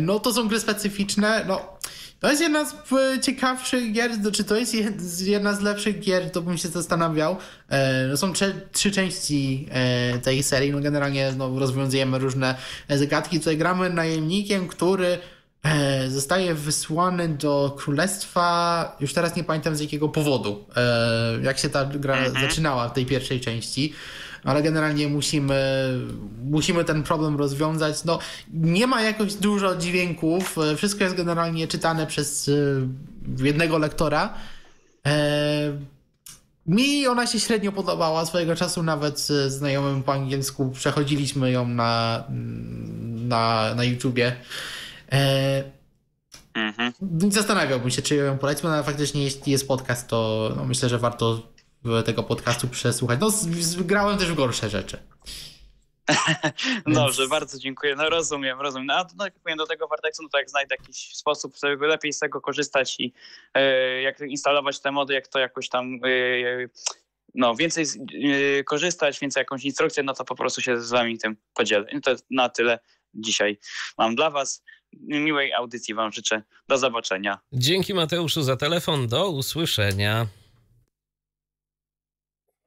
[SPEAKER 4] No to są gry specyficzne, no to jest jedna z ciekawszych gier, czy to jest jedna z lepszych gier, to bym się zastanawiał. No są trzy, części tej serii, no generalnie no, rozwiązujemy różne zagadki. Tutaj gramy najemnikiem, który zostaje wysłany do królestwa. Już teraz nie pamiętam z jakiego powodu. Jak się ta gra mhm. zaczynała w tej pierwszej części. Ale generalnie musimy, musimy ten problem rozwiązać. No, nie ma jakoś dużo dźwięków. Wszystko jest generalnie czytane przez jednego lektora. Mi ona się średnio podobała. Swojego czasu nawet z znajomym po angielsku przechodziliśmy ją na, na, na YouTubie. E, mhm. Zastanawiałbym się, czy ją polecić, no ale faktycznie jeśli jest podcast, to no, myślę, że warto tego podcastu przesłuchać. No, grałem też w gorsze rzeczy. <laughs>
[SPEAKER 15] Dobrze, Więc... bardzo dziękuję. No rozumiem, rozumiem. No, no jak powiem do tego Warteksu, no to jak znajdę jakiś sposób, żeby lepiej z tego korzystać i e, jak instalować te mody, jak to jakoś tam e, no, więcej e, korzystać, więcej jakąś instrukcję, no to po prostu się z wami tym podzielę. I to na tyle dzisiaj mam dla was. Miłej audycji wam życzę. Do zobaczenia.
[SPEAKER 2] Dzięki Mateuszu za telefon. Do usłyszenia.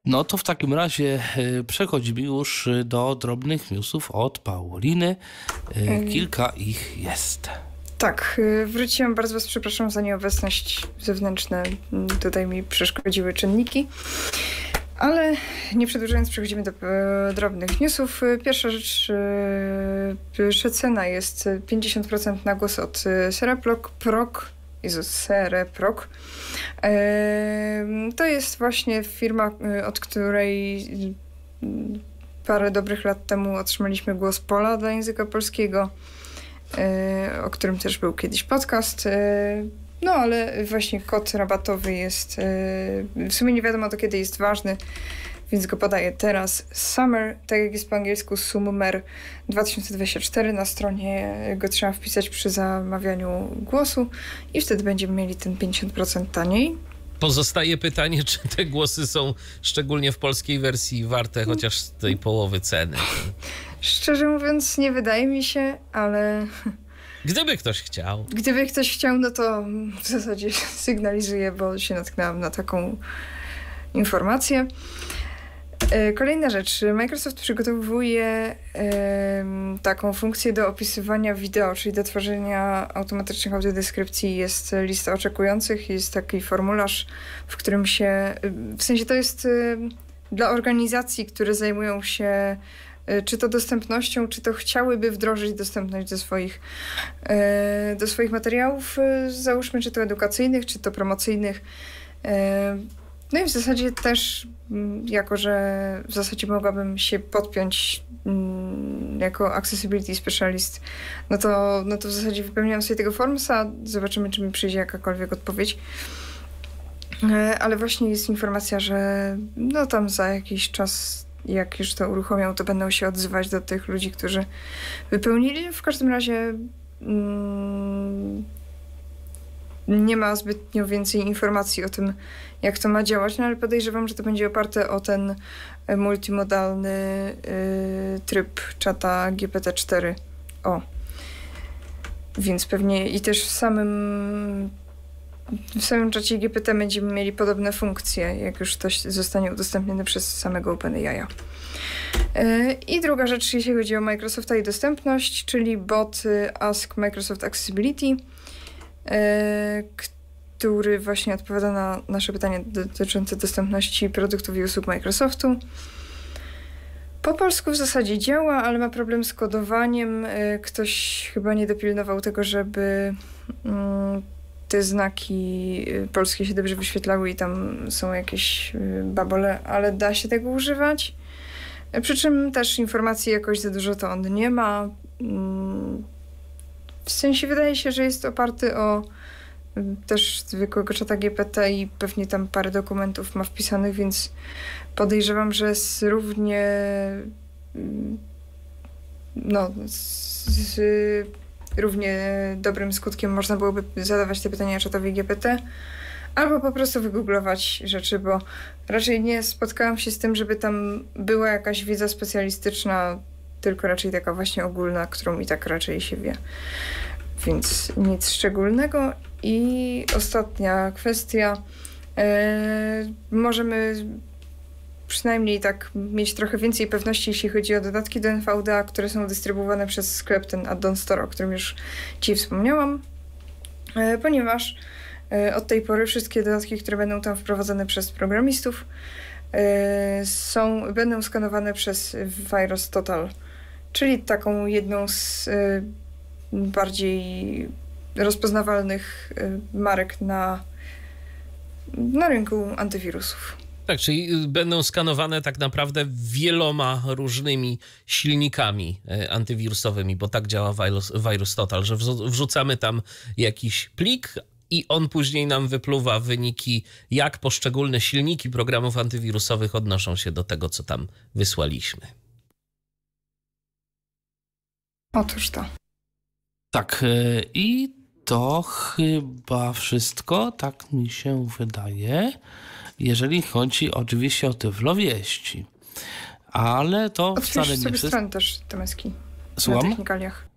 [SPEAKER 5] No to w takim razie e, przechodzimy już do drobnych newsów od Pauliny. E, kilka ich jest.
[SPEAKER 3] Tak, e, wróciłam. Bardzo Was przepraszam za nieobecność zewnętrzne. Tutaj mi przeszkodziły czynniki. Ale nie przedłużając, przechodzimy do e, drobnych newsów. Pierwsza rzecz, e, przecena jest 50% na głos od e, Sereplok, Prok, Jezus, Sereprok. To jest właśnie firma, e, od której parę dobrych lat temu otrzymaliśmy głos Pola dla języka polskiego, e, o którym też był kiedyś podcast. No ale właśnie kod rabatowy jest, w sumie nie wiadomo do kiedy jest ważny, więc go podaję teraz. Summer, tak jak jest po angielsku, Summer 2024. Na stronie go trzeba wpisać przy zamawianiu głosu i wtedy będziemy mieli ten 50% taniej.
[SPEAKER 2] Pozostaje pytanie, czy te głosy są szczególnie w polskiej wersji warte chociaż tej połowy ceny.
[SPEAKER 3] Szczerze mówiąc, nie wydaje mi się, ale <laughs>
[SPEAKER 2] Gdyby ktoś chciał.
[SPEAKER 3] Gdyby ktoś chciał, no to w zasadzie <laughs> sygnalizuję, bo się natknęłam na taką informację. E, kolejna rzecz. Microsoft przygotowuje taką funkcję do opisywania wideo, czyli do tworzenia automatycznych audiodeskrypcji. Jest lista oczekujących, jest taki formularz, w którym się. W sensie to jest dla organizacji, które zajmują się E, czy to dostępnością, czy to chciałyby wdrożyć dostępność do swoich, e, do swoich materiałów, załóżmy, czy to edukacyjnych, czy to promocyjnych. No i w zasadzie też, mm, jako że w zasadzie mogłabym się podpiąć mm, jako accessibility specialist, no to, no to w zasadzie wypełniam sobie tego formsa, zobaczymy, czy mi przyjdzie jakakolwiek odpowiedź. Ale właśnie jest informacja, że no tam za jakiś czas jak już to uruchomią, to będą się odzywać do tych ludzi, którzy wypełnili. W każdym razie mm, nie ma zbytnio więcej informacji o tym, jak to ma działać, no ale podejrzewam, że to będzie oparte o ten multimodalny y, tryb czata GPT-4. O. Więc pewnie i też w samym w samym czacie GPT będziemy mieli podobne funkcje, jak już to zostanie udostępnione przez samego OpenAI. E, I druga rzecz, jeśli chodzi o Microsofta i dostępność, czyli bot Ask Microsoft Accessibility, e, który właśnie odpowiada na nasze pytanie dotyczące dostępności produktów i usług Microsoftu. Po polsku w zasadzie działa, ale ma problem z kodowaniem. E, ktoś chyba nie dopilnował tego, żeby mm, te znaki y, polskie się dobrze wyświetlały i tam są jakieś babole, ale da się tego używać. Przy czym też informacji jakoś za dużo to on nie ma. Mm, w sensie wydaje się, że jest oparty o też zwykłego czata GPT i pewnie tam parę dokumentów ma wpisanych, więc podejrzewam, że jest równie no, z, z równie dobrym skutkiem można byłoby zadawać te pytania czatowi GPT albo po prostu wygooglować rzeczy, bo raczej nie spotkałam się z tym, żeby tam była jakaś wiedza specjalistyczna, tylko raczej taka właśnie ogólna, którą i tak raczej się wie. Więc nic szczególnego. I ostatnia kwestia. Yy, możemy przynajmniej tak mieć trochę więcej pewności, jeśli chodzi o dodatki do NVDA, które są dystrybuowane przez sklep ten Addon Store, o którym już Ci wspomniałam, yy, ponieważ yy, od tej pory wszystkie dodatki, które będą tam wprowadzane przez programistów, są, będą skanowane przez Virus Total, czyli taką jedną z bardziej rozpoznawalnych y, marek na, na rynku antywirusów.
[SPEAKER 2] Tak, czyli y, będą skanowane tak naprawdę wieloma różnymi silnikami y, antywirusowymi, bo tak działa Virus, Virus Total, że wrzucamy tam jakiś plik i on później nam wypluwa wyniki, jak poszczególne silniki programów antywirusowych odnoszą się do tego, co tam wysłaliśmy.
[SPEAKER 3] Otóż to.
[SPEAKER 5] Tak, i to chyba wszystko, tak mi się wydaje, jeżeli chodzi oczywiście o tyflowieści. Ale to
[SPEAKER 3] Odśwież
[SPEAKER 5] wcale nie
[SPEAKER 3] sobie
[SPEAKER 5] wszystko.
[SPEAKER 3] stronę też, Tomeski.
[SPEAKER 5] Słucham?
[SPEAKER 3] Na technikaliach.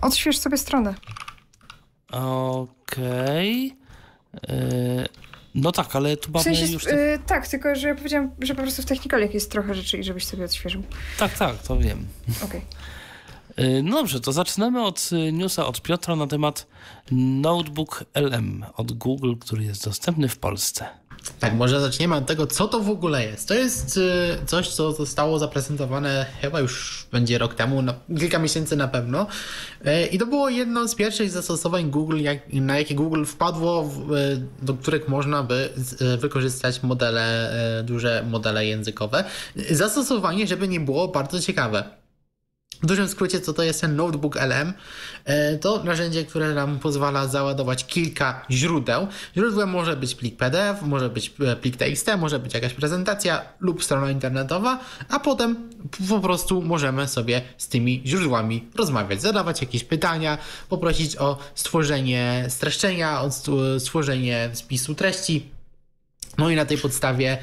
[SPEAKER 3] Odśwież sobie stronę.
[SPEAKER 5] Okej. Okay. No tak, ale tu
[SPEAKER 3] W
[SPEAKER 5] mamy
[SPEAKER 3] sensie,
[SPEAKER 5] już... Te...
[SPEAKER 3] yy, tak, tylko że ja powiedziałam, że po prostu w technikaliach jest trochę rzeczy i żebyś sobie odświeżył.
[SPEAKER 5] Tak, tak, to wiem.
[SPEAKER 3] Okej. Okay.
[SPEAKER 5] No dobrze, to zaczynamy od newsa od Piotra na temat Notebook LM od Google, który jest dostępny w Polsce.
[SPEAKER 4] Tak, może zaczniemy od tego, co to w ogóle jest. To jest coś, co zostało zaprezentowane chyba już będzie rok temu, no, kilka miesięcy na pewno. I to było jedno z pierwszych zastosowań Google, jak, na jakie Google wpadło, do których można by wykorzystać modele, duże modele językowe. Zastosowanie, żeby nie było bardzo ciekawe. W dużym skrócie, co to jest ten Notebook LM? To narzędzie, które nam pozwala załadować kilka źródeł. Źródłem może być plik PDF, może być plik TXT, może być jakaś prezentacja lub strona internetowa, a potem po prostu możemy sobie z tymi źródłami rozmawiać, zadawać jakieś pytania, poprosić o stworzenie streszczenia, o stworzenie spisu treści. No i na tej podstawie e,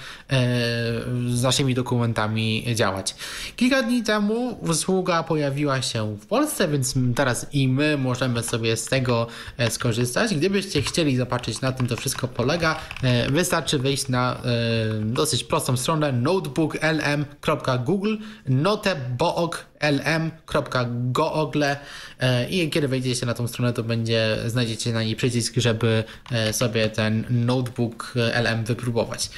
[SPEAKER 4] z naszymi dokumentami działać. Kilka dni temu usługa pojawiła się w Polsce, więc teraz i my możemy sobie z tego e, skorzystać. Gdybyście chcieli zobaczyć na tym to wszystko polega, e, wystarczy wejść na dosyć prostą stronę notebooklm.google notebook.lm.google i kiedy wejdziecie na tą stronę, to będzie znajdziecie na niej przycisk, żeby sobie ten notebook LM wypróbować.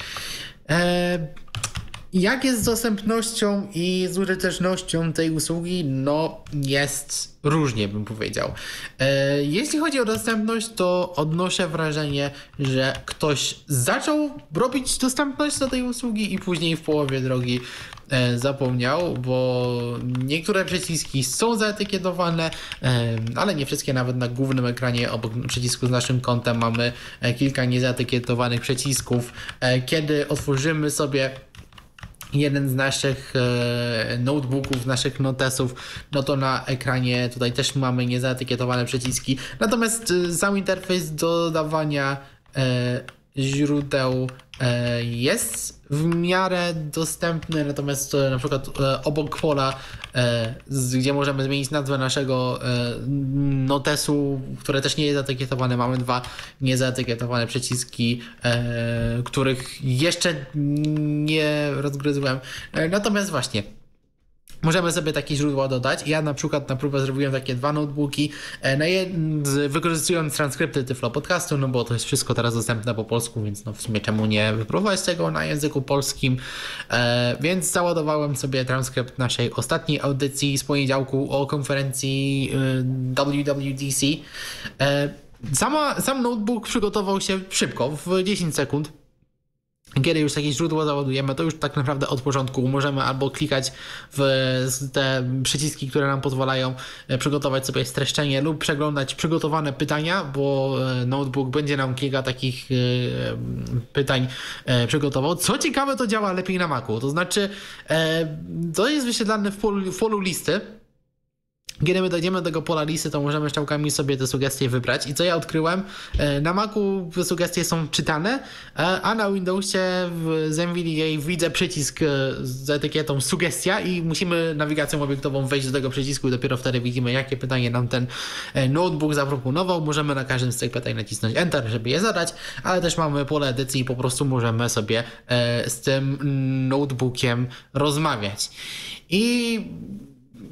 [SPEAKER 4] Jak jest z dostępnością i z użytecznością tej usługi? No, jest różnie, bym powiedział. Jeśli chodzi o dostępność, to odnoszę wrażenie, że ktoś zaczął robić dostępność do tej usługi i później w połowie drogi zapomniał, bo niektóre przyciski są zaetykietowane, ale nie wszystkie, nawet na głównym ekranie obok przycisku z naszym kontem mamy kilka niezaetykietowanych przycisków. Kiedy otworzymy sobie jeden z naszych e, notebooków, naszych notesów, no to na ekranie tutaj też mamy niezaetykietowane przyciski. Natomiast e, sam interfejs dodawania e, źródeł e, jest w miarę dostępny, natomiast e, na przykład e, obok pola, gdzie możemy zmienić nazwę naszego notesu, które też nie jest zaetykietowane, mamy dwa niezaetykietowane przyciski, których jeszcze nie rozgryzłem. Natomiast właśnie, Możemy sobie takie źródła dodać. Ja na przykład na próbę zrobiłem takie dwa notebooki, na wykorzystując transkrypty Tyflo Podcastu, no bo to jest wszystko teraz dostępne po polsku, więc no w sumie czemu nie wypróbować tego na języku polskim. E, więc załadowałem sobie transkrypt naszej ostatniej audycji z poniedziałku o konferencji WWDC. E, sama, sam notebook przygotował się szybko, w 10 sekund. Kiedy już jakieś źródło załadujemy, to już tak naprawdę od początku możemy albo klikać w te przyciski, które nam pozwalają e, przygotować sobie streszczenie lub przeglądać przygotowane pytania, bo e, notebook będzie nam kilka takich e, pytań przygotował. Co ciekawe, to działa lepiej na Macu. To znaczy, to jest wyświetlane w polu, listy kiedy my dojdziemy do tego pola listy, to możemy strzałkami sobie te sugestie wybrać. I co ja odkryłem? E, na Macu sugestie są czytane, e, a na Windowsie w ZenVDA widzę przycisk e, z etykietą sugestia i musimy nawigacją obiektową wejść do tego przycisku i dopiero wtedy widzimy, jakie pytanie nam ten notebook zaproponował. Możemy na każdym z tych pytań nacisnąć Enter, żeby je zadać, ale też mamy pole edycji i po prostu możemy sobie z tym notebookiem rozmawiać. I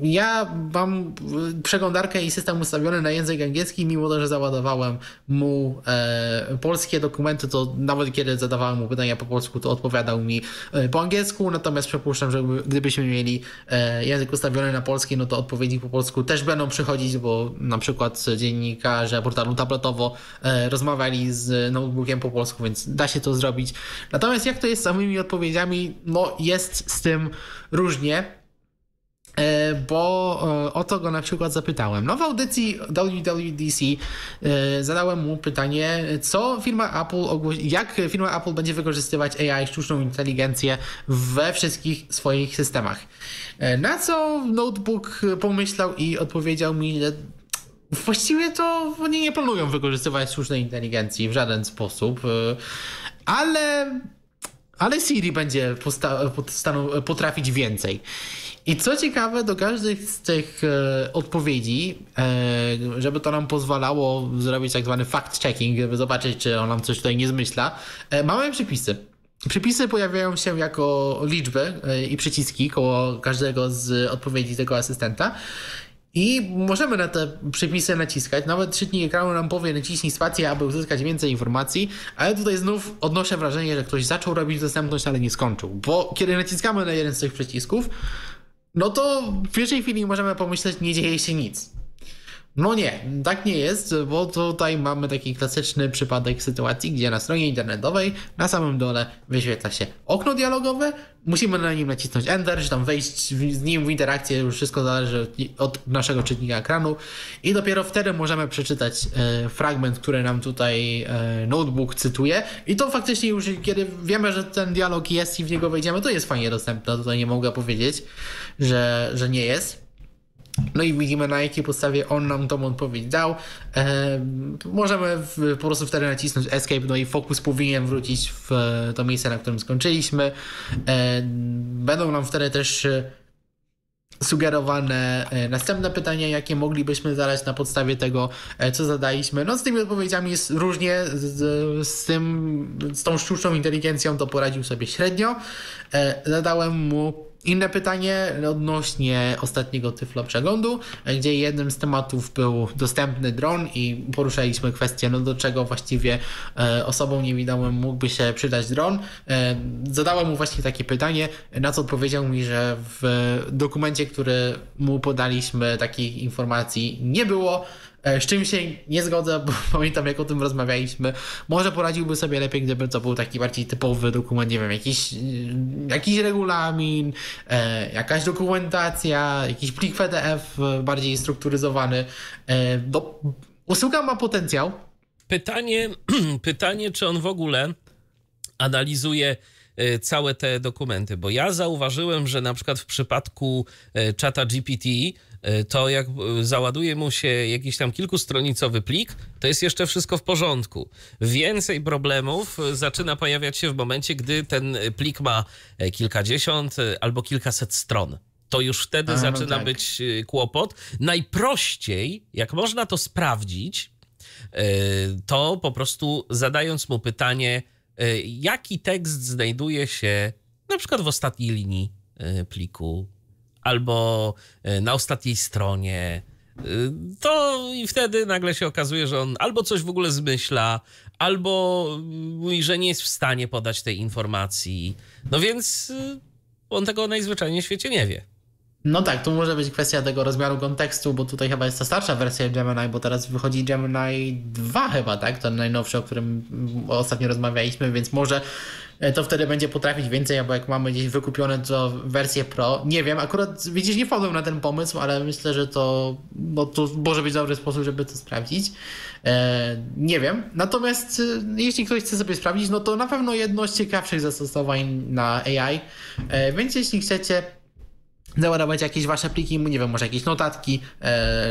[SPEAKER 4] ja mam przeglądarkę i system ustawiony na język angielski, mimo to, że załadowałem mu e, polskie dokumenty, to nawet kiedy zadawałem mu pytania po polsku, to odpowiadał mi e, po angielsku, natomiast przypuszczam, że gdybyśmy mieli e, język ustawiony na polski, no to odpowiedzi po polsku też będą przychodzić, bo na przykład dziennikarze portalu tabletowo e, rozmawiali z notebookiem po polsku, więc da się to zrobić. Natomiast jak to jest z samymi odpowiedziami, no jest z tym różnie. E, bo e, o to go na przykład zapytałem. No w audycji WWDC e, zadałem mu pytanie, co firma Apple jak firma Apple będzie wykorzystywać AI, sztuczną inteligencję we wszystkich swoich systemach. Na co notebook pomyślał i odpowiedział mi, że właściwie to oni nie planują wykorzystywać sztucznej inteligencji w żaden sposób, ale ale Siri będzie potrafić więcej. I co ciekawe, do każdej z tych e, odpowiedzi, e, żeby to nam pozwalało zrobić tak zwany fact-checking, żeby zobaczyć, czy on nam coś tutaj nie zmyśla, e, mamy przypisy. Przypisy pojawiają się jako liczby e, i przyciski koło każdego z odpowiedzi tego asystenta. I możemy na te przypisy naciskać. Nawet czytnik ekranu nam powie naciśnij spację, aby uzyskać więcej informacji, ale tutaj znów odnoszę wrażenie, że ktoś zaczął robić dostępność, ale nie skończył. Bo kiedy naciskamy na jeden z tych przycisków, no to w pierwszej chwili możemy pomyśleć, nie dzieje się nic. No nie, tak nie jest, bo tutaj mamy taki klasyczny przypadek sytuacji, gdzie na stronie internetowej na samym dole wyświetla się okno dialogowe, musimy na nim nacisnąć Enter, czy tam wejść z nim w interakcję, już wszystko zależy od naszego czytnika ekranu. I dopiero wtedy możemy przeczytać e, fragment, który nam tutaj e, notebook cytuje. I to faktycznie już kiedy wiemy, że ten dialog jest i w niego wejdziemy, to jest fajnie dostępne, tutaj nie mogę powiedzieć, że, że nie jest. No i widzimy na jakiej podstawie on nam tą odpowiedź dał. E, możemy w, po prostu wtedy nacisnąć Escape, no i fokus powinien wrócić w to miejsce, na którym skończyliśmy. E, będą nam wtedy też e, sugerowane e, następne pytania, jakie moglibyśmy zadać na podstawie tego, e, co zadaliśmy. No z tymi odpowiedziami jest różnie, z, z tym, z tą sztuczną inteligencją to poradził sobie średnio. Zadałem mu Inne pytanie odnośnie ostatniego Tyflo przeglądu, gdzie jednym z tematów był dostępny dron i poruszaliśmy kwestię, no do czego właściwie e, osobom niewidomym mógłby się przydać dron. E, zadałem mu właśnie takie pytanie, na co odpowiedział mi, że w dokumencie, który mu podaliśmy takich informacji nie było. E, z czym się nie zgodzę, bo <laughs> pamiętam jak o tym rozmawialiśmy. Może poradziłby sobie lepiej, gdyby to był taki bardziej typowy dokument, nie wiem, jakiś, jakiś regulamin, e, jakaś dokumentacja, jakiś plik PDF bardziej strukturyzowany. E, no, usługa ma potencjał.
[SPEAKER 2] Pytanie, <clears throat> pytanie, czy on w ogóle analizuje całe te dokumenty, bo ja zauważyłem, że na przykład w przypadku czata GPT E, to jak e, załaduje mu się jakiś tam kilkustronicowy plik, to jest jeszcze wszystko w porządku. Więcej problemów e, zaczyna pojawiać się w momencie, gdy ten plik ma kilkadziesiąt albo kilkaset stron. To już wtedy no zaczyna tak. być kłopot. Najprościej, jak można to sprawdzić, to po prostu zadając mu pytanie, jaki tekst znajduje się na przykład w ostatniej linii pliku albo e, na ostatniej stronie, e, to i wtedy nagle się okazuje, że on albo coś w ogóle zmyśla, albo mówi, że nie jest w stanie podać tej informacji. No więc e, on tego najzwyczajniej w świecie nie wie.
[SPEAKER 4] No tak, tu może być kwestia tego rozmiaru kontekstu, bo tutaj chyba jest ta starsza wersja Gemini, bo teraz wychodzi Gemini 2 chyba, tak? Ten najnowszy, o którym ostatnio rozmawialiśmy, więc może to wtedy będzie potrafić więcej, albo jak mamy gdzieś wykupione to wersję Pro. Nie wiem, akurat widzisz, nie wpadłem na ten pomysł, ale myślę, że to, no, to może być dobry sposób, żeby to sprawdzić. E, nie wiem. Natomiast e, jeśli ktoś chce sobie sprawdzić, no to na pewno jedno z ciekawszych zastosowań na AI. E, więc jeśli chcecie załadować jakieś wasze pliki, nie wiem, może jakieś notatki,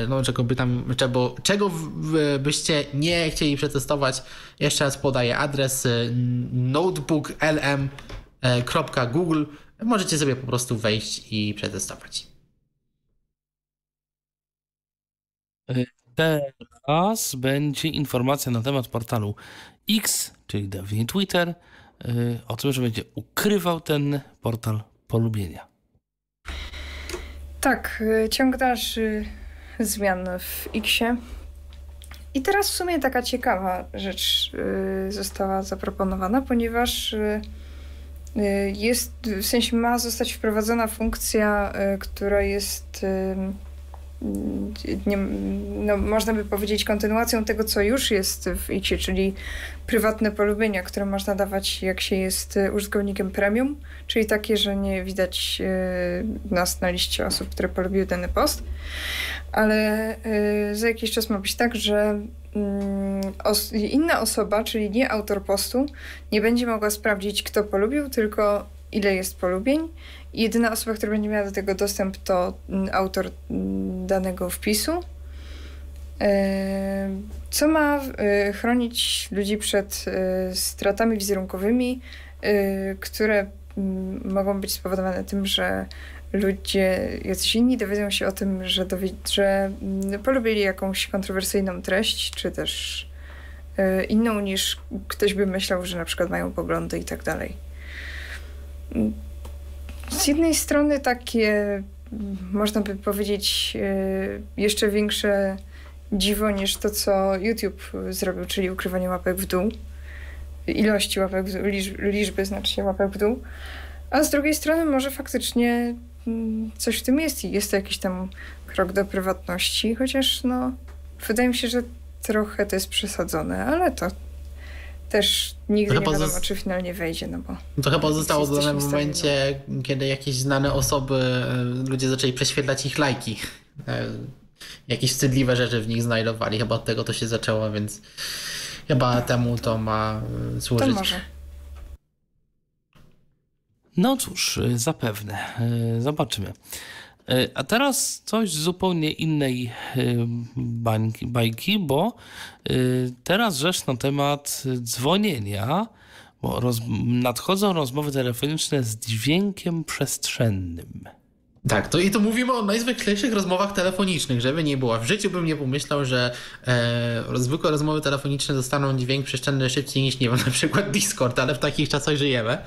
[SPEAKER 4] no czego by tam, czego, czego byście nie chcieli przetestować. Jeszcze raz podaję adres notebooklm.google. Możecie sobie po prostu wejść i przetestować.
[SPEAKER 5] Teraz będzie informacja na temat portalu X, czyli dawniej Twitter, o tym, że będzie ukrywał ten portal polubienia.
[SPEAKER 3] Tak, y, ciąg dalszy zmian w Xie. I teraz w sumie taka ciekawa rzecz y, została zaproponowana, ponieważ y, jest, w sensie ma zostać wprowadzona funkcja, która jest nie, no, można by powiedzieć kontynuacją tego, co już jest w Xie, czyli prywatne polubienia, które można dawać, jak się jest e, użytkownikiem premium, czyli takie, że nie widać e, nas na liście osób, które polubiły dany post. Ale e, za jakiś czas ma być tak, że mm, inna osoba, czyli nie autor postu, nie będzie mogła sprawdzić, kto polubił, tylko ile jest polubień. Jedyna osoba, która będzie miała do tego dostęp, to mm, autor mm, danego wpisu. E, co ma e, chronić ludzi przed e, stratami wizerunkowymi, które mm, mogą być spowodowane tym, że ludzie, jacyś inni dowiedzą się o tym, że, dowi- że polubili jakąś kontrowersyjną treść, czy też inną niż ktoś by myślał, że na przykład mają poglądy i tak dalej z jednej strony takie, można by powiedzieć, e, jeszcze większe dziwo niż to, co YouTube zrobił, czyli ukrywanie łapek w dół, ilości łapek w dół, liczby znaczy się łapek w dół. A z drugiej strony może faktycznie mm, coś w tym jest i jest to jakiś tam krok do prywatności, chociaż no wydaje mi się, że trochę to jest przesadzone, ale to też nigdy to nie wiadomo, czy finalnie wejdzie, no bo...
[SPEAKER 4] To chyba zostało dodane w momencie, no. kiedy jakieś znane osoby, e, ludzie zaczęli prześwietlać ich lajki. E, jakieś wstydliwe rzeczy w nich znajdowali. Chyba od tego to się zaczęło, więc chyba no. temu to ma e, służyć.
[SPEAKER 3] To może.
[SPEAKER 5] No cóż, zapewne. Zobaczymy. E, a teraz coś zupełnie innej e, bańki, bajki, bo e, teraz rzecz na temat dzwonienia, bo roz, nadchodzą rozmowy telefoniczne z dźwiękiem przestrzennym.
[SPEAKER 4] Tak, to i to mówimy o najzwyklejszych rozmowach telefonicznych, żeby nie było. W życiu bym nie pomyślał, że e, zwykłe rozmowy telefoniczne dostaną dźwięk przestrzenny szybciej niż, nie wiem, na przykład Discord, ale w takich czasach żyjemy.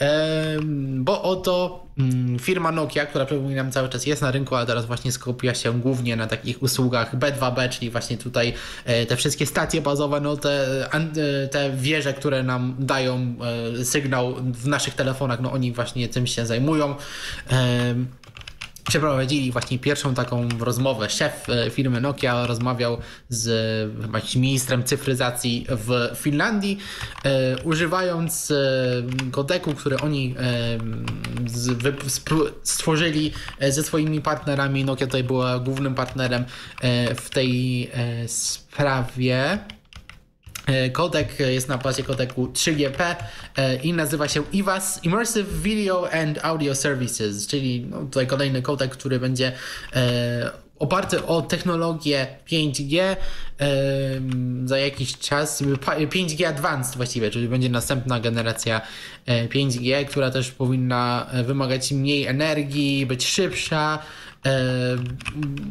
[SPEAKER 4] E, bo oto firma Nokia, która przypominam cały czas jest na rynku, ale teraz właśnie skupia się głównie na takich usługach B2B, czyli właśnie tutaj e, te wszystkie stacje bazowe, no te, e, te wieże, które nam dają e, sygnał w naszych telefonach, no oni właśnie tym się zajmują. Przeprowadzili właśnie pierwszą taką rozmowę. Szef e, firmy Nokia rozmawiał z ministrem cyfryzacji w Finlandii, e, używając e, kodeku, który oni stworzyli ze swoimi partnerami. Nokia tutaj była głównym partnerem w tej sprawie. E, kodek jest na bazie kodeku 3GP e, i nazywa się IVAS Immersive Video and Audio Services, czyli no, tutaj kolejny kodek, który będzie e, oparty o technologię 5G za jakiś czas, 5G Advanced właściwie, czyli będzie następna generacja 5G, która też powinna wymagać mniej energii, być szybsza,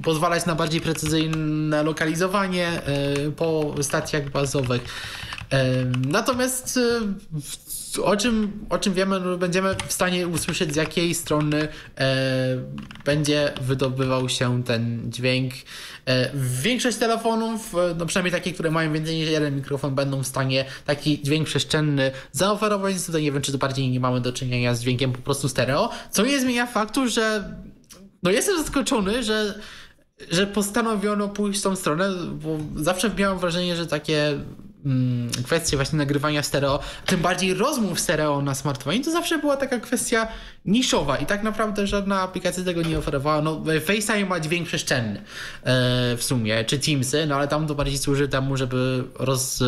[SPEAKER 4] pozwalać na bardziej precyzyjne lokalizowanie e, po stacjach bazowych. Natomiast e, o czym, o czym wiemy, no będziemy w stanie usłyszeć z jakiej strony e, będzie wydobywał się ten dźwięk. Większość telefonów, no przynajmniej takie, które mają więcej niż jeden mikrofon, będą w stanie taki dźwięk przestrzenny zaoferować. Tutaj nie wiem, czy to bardziej nie mamy do czynienia z dźwiękiem po prostu stereo, co nie zmienia faktu, że no jestem zaskoczony, że że postanowiono pójść w tą stronę, bo zawsze miałem wrażenie, że takie kwestie właśnie nagrywania stereo, tym bardziej rozmów stereo na smartfonie, to zawsze była taka kwestia niszowa i tak naprawdę żadna aplikacja tego nie oferowała. No, FaceTime ma dźwięk przestrzenny e, w sumie, czy Teamsy, no ale tam to bardziej służy temu, żeby roz, e,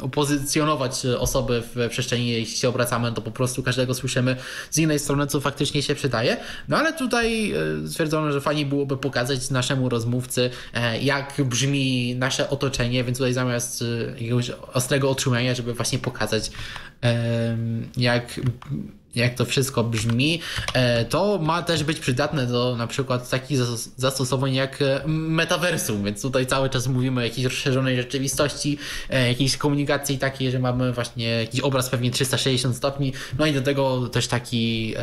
[SPEAKER 4] opozycjonować osoby w przestrzeni, jeśli się obracamy, to po prostu każdego słyszymy z innej strony, co faktycznie się przydaje. No ale tutaj e, stwierdzono, że fajnie byłoby pokazać naszemu rozmówcy, jak brzmi nasze otoczenie, więc tutaj zamiast jakiegoś ostrego otrzymania, żeby właśnie pokazać, jak jak to wszystko brzmi, e, to ma też być przydatne do na przykład takich zastosowań jak e, metaversum, więc tutaj cały czas mówimy o jakiejś rozszerzonej rzeczywistości, e, jakiejś komunikacji takiej, że mamy właśnie jakiś obraz pewnie 360 stopni, no i do tego też taki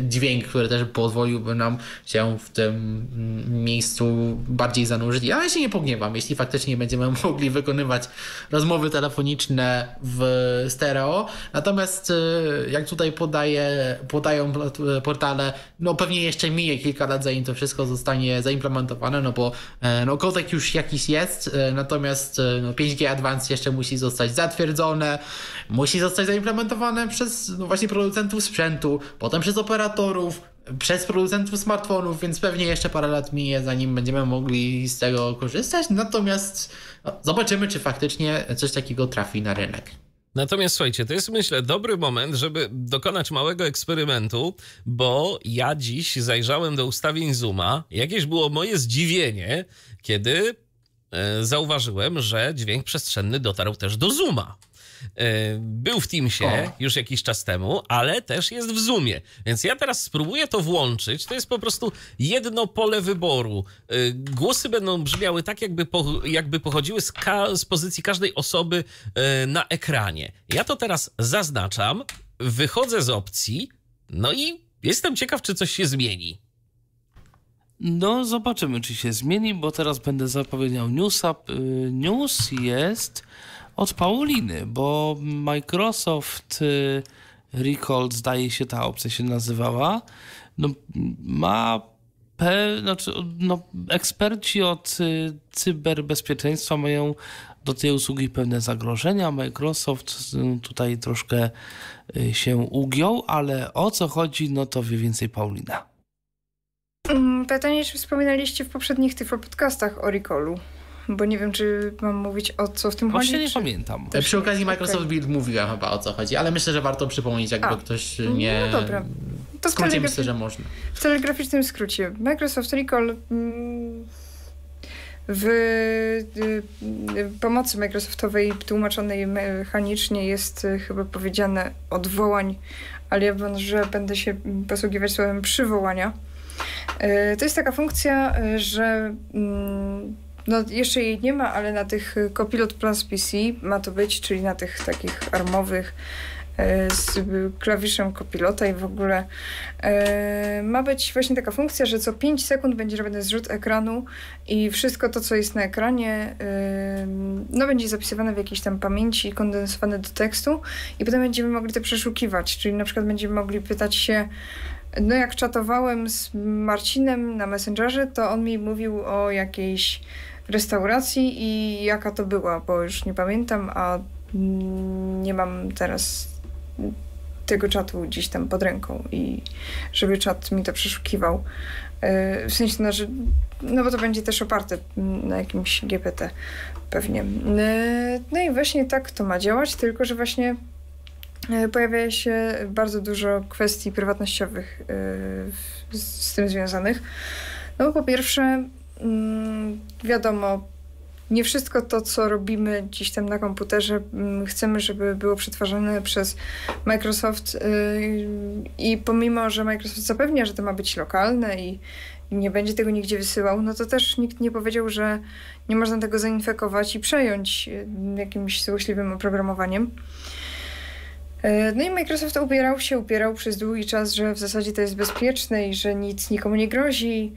[SPEAKER 4] dźwięk, który też pozwoliłby nam się w tym mm, miejscu bardziej zanurzyć. Ja się nie pogniewam, jeśli faktycznie będziemy <laughs> mogli wykonywać rozmowy telefoniczne w stereo, natomiast jak tutaj podaje podają portale, no pewnie jeszcze minie kilka lat zanim to wszystko zostanie zaimplementowane, no bo e, no kodek już jakiś jest, e, natomiast e, no, 5G Advanced jeszcze musi zostać zatwierdzone, musi zostać zaimplementowane przez no właśnie producentów sprzętu, potem przez operatorów, przez producentów smartfonów, więc pewnie jeszcze parę lat minie, zanim będziemy mogli z tego korzystać. Natomiast no, zobaczymy, czy faktycznie coś takiego trafi na rynek.
[SPEAKER 2] Natomiast słuchajcie, to jest myślę dobry moment, żeby dokonać małego eksperymentu, bo ja dziś zajrzałem do ustawień Zooma. Jakieś było moje zdziwienie, kiedy e, zauważyłem, że dźwięk przestrzenny dotarł też do Zooma. E, był w Teamsie już jakiś czas temu, ale też jest w Zoomie. Więc ja teraz spróbuję to włączyć. To jest po prostu jedno pole wyboru. E, głosy będą brzmiały tak, jakby, po, jakby pochodziły z, ka- z pozycji każdej osoby e, na ekranie. Ja to teraz zaznaczam, wychodzę z opcji, no i jestem ciekaw, czy coś się zmieni.
[SPEAKER 5] No, zobaczymy, czy się zmieni, bo teraz będę zapowiedział newsa. News jest od Pauliny, bo Microsoft y, Recall, zdaje się ta opcja się nazywała, no, ma pe, znaczy, no, eksperci od y, cyberbezpieczeństwa mają do tej usługi pewne zagrożenia. Microsoft y, tutaj troszkę się ugiął, ale o co chodzi, no to wie więcej Paulina.
[SPEAKER 3] Mm, pytanie, czy wspominaliście w poprzednich Tyflo podcastach o Recallu? Bo nie wiem, czy mam mówić o co w tym
[SPEAKER 5] Właśnie
[SPEAKER 3] chodzi.
[SPEAKER 5] Właśnie nie czy... pamiętam.
[SPEAKER 4] Przy okazji Microsoft okay. Build mówiła chyba o co chodzi, ale myślę, że warto przypomnieć, jakby A, ktoś nie... No dobra. To w skrócie myślę, że można.
[SPEAKER 3] W telegraficznym skrócie. Microsoft Recall mm, w y, pomocy Microsoftowej tłumaczonej mechanicznie jest y, chyba powiedziane odwołań, ale ja że będę się posługiwać słowem przywołania. Y, to jest taka funkcja, że mm, no, jeszcze jej nie ma, ale na tych y, Copilot Plus PC ma to być, czyli na tych takich armowych y, z klawiszem Copilota i w ogóle y, ma być właśnie taka funkcja, że co 5 sekund będzie robiony zrzut ekranu i wszystko to, co jest na ekranie, no będzie zapisywane w jakiejś tam pamięci, kondensowane do tekstu i potem będziemy mogli to przeszukiwać, czyli na przykład będziemy mogli pytać się no jak czatowałem z Marcinem na Messengerze, to on mi mówił o jakiejś restauracji i jaka to była, bo już nie pamiętam, a nie mam teraz tego czatu gdzieś tam pod ręką i żeby czat mi to przeszukiwał. E, w sensie, no, że, no bo to będzie też oparte na jakimś GPT pewnie. E, no i właśnie tak to ma działać, tylko że właśnie e, pojawia się bardzo dużo kwestii prywatnościowych z tym związanych. No po pierwsze, wiadomo, nie wszystko to, co robimy gdzieś tam na komputerze, mm, chcemy, żeby było przetwarzane przez Microsoft. Y, I pomimo, że Microsoft zapewnia, że to ma być lokalne i nie będzie tego nigdzie wysyłał, no to też nikt nie powiedział, że nie można tego zainfekować i przejąć y, jakimś złośliwym oprogramowaniem. Y, no i Microsoft upierał się, upierał przez długi czas, że w zasadzie to jest bezpieczne i że nic nikomu nie grozi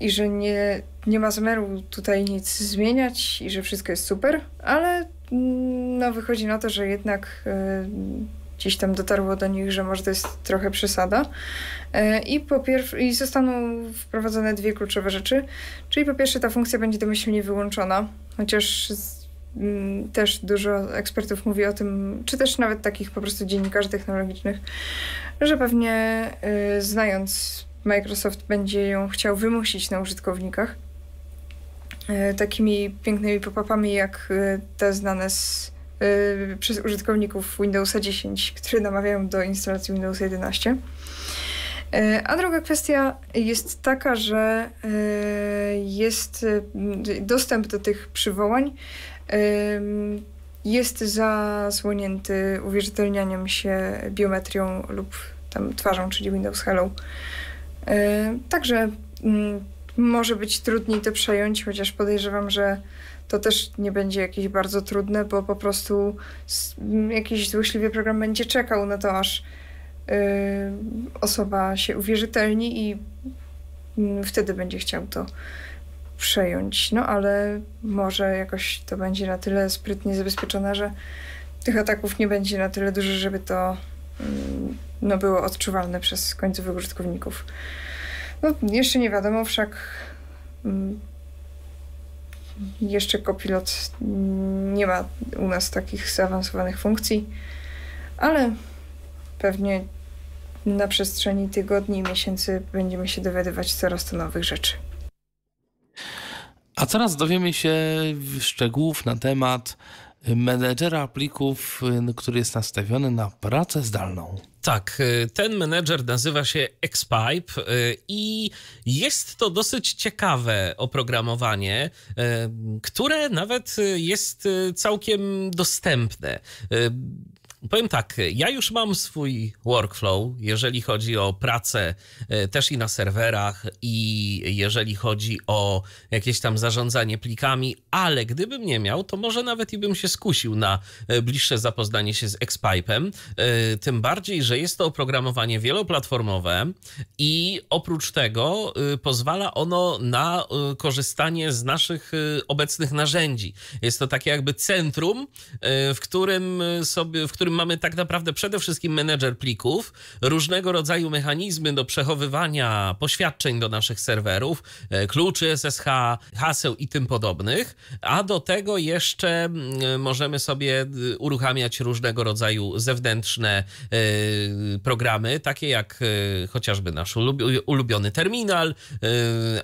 [SPEAKER 3] i że nie, nie ma zamiaru tutaj nic zmieniać i że wszystko jest super, ale mm, no, wychodzi na to, że jednak gdzieś tam dotarło do nich, że może to jest trochę przesada. I, po pierw- I zostaną wprowadzone dwie kluczowe rzeczy. Czyli po pierwsze ta funkcja będzie domyślnie wyłączona, chociaż Mm, też dużo ekspertów mówi o tym, czy też nawet takich po prostu dziennikarzy technologicznych, że pewnie y, znając Microsoft będzie ją chciał wymusić na użytkownikach. Y, takimi pięknymi pop-upami jak y, te znane z, przez użytkowników Windowsa 10, które namawiają do instalacji Windows 11. A druga kwestia jest taka, że jest dostęp do tych przywołań jest zasłonięty uwierzytelnianiem się biometrią lub tam twarzą, czyli Windows Hello. Także mm, może być trudniej to przejąć, chociaż podejrzewam, że to też nie będzie jakieś bardzo trudne, bo po prostu jakiś złośliwy program będzie czekał na to, aż osoba się uwierzytelni i mm, wtedy będzie chciał to przejąć. No ale może jakoś to będzie na tyle sprytnie zabezpieczone, że tych ataków nie będzie na tyle dużo, żeby to mm, no, było odczuwalne przez końcowych użytkowników. No, jeszcze nie wiadomo, wszak mm, jeszcze Copilot nie ma u nas takich zaawansowanych funkcji, ale pewnie na przestrzeni tygodni i miesięcy będziemy się dowiadywać coraz to nowych rzeczy.
[SPEAKER 5] A teraz dowiemy się szczegółów na temat menedżera plików, y, który jest nastawiony na pracę zdalną.
[SPEAKER 2] Tak, y, ten menedżer nazywa się Xpipe y, i jest to dosyć ciekawe oprogramowanie, które nawet jest całkiem dostępne. Powiem tak, ja już mam swój workflow, jeżeli chodzi o pracę e, też i na serwerach, i jeżeli chodzi o jakieś tam zarządzanie plikami, ale gdybym nie miał, to może nawet i bym się skusił na e, bliższe zapoznanie się z Xpipe'em. E, tym bardziej, że jest to oprogramowanie wieloplatformowe i oprócz tego pozwala ono na korzystanie z naszych obecnych narzędzi. Jest to takie jakby centrum, w którym sobie, w którym mamy tak naprawdę przede wszystkim menedżer plików, różnego rodzaju mechanizmy do przechowywania poświadczeń do naszych serwerów, e, kluczy SSH, haseł i tym podobnych, a do tego jeszcze możemy sobie e, uruchamiać różnego rodzaju zewnętrzne e, programy, takie jak chociażby nasz ulubiony terminal,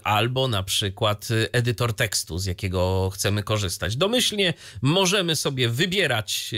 [SPEAKER 2] albo na przykład edytor tekstu, z jakiego chcemy korzystać. Domyślnie możemy sobie wybierać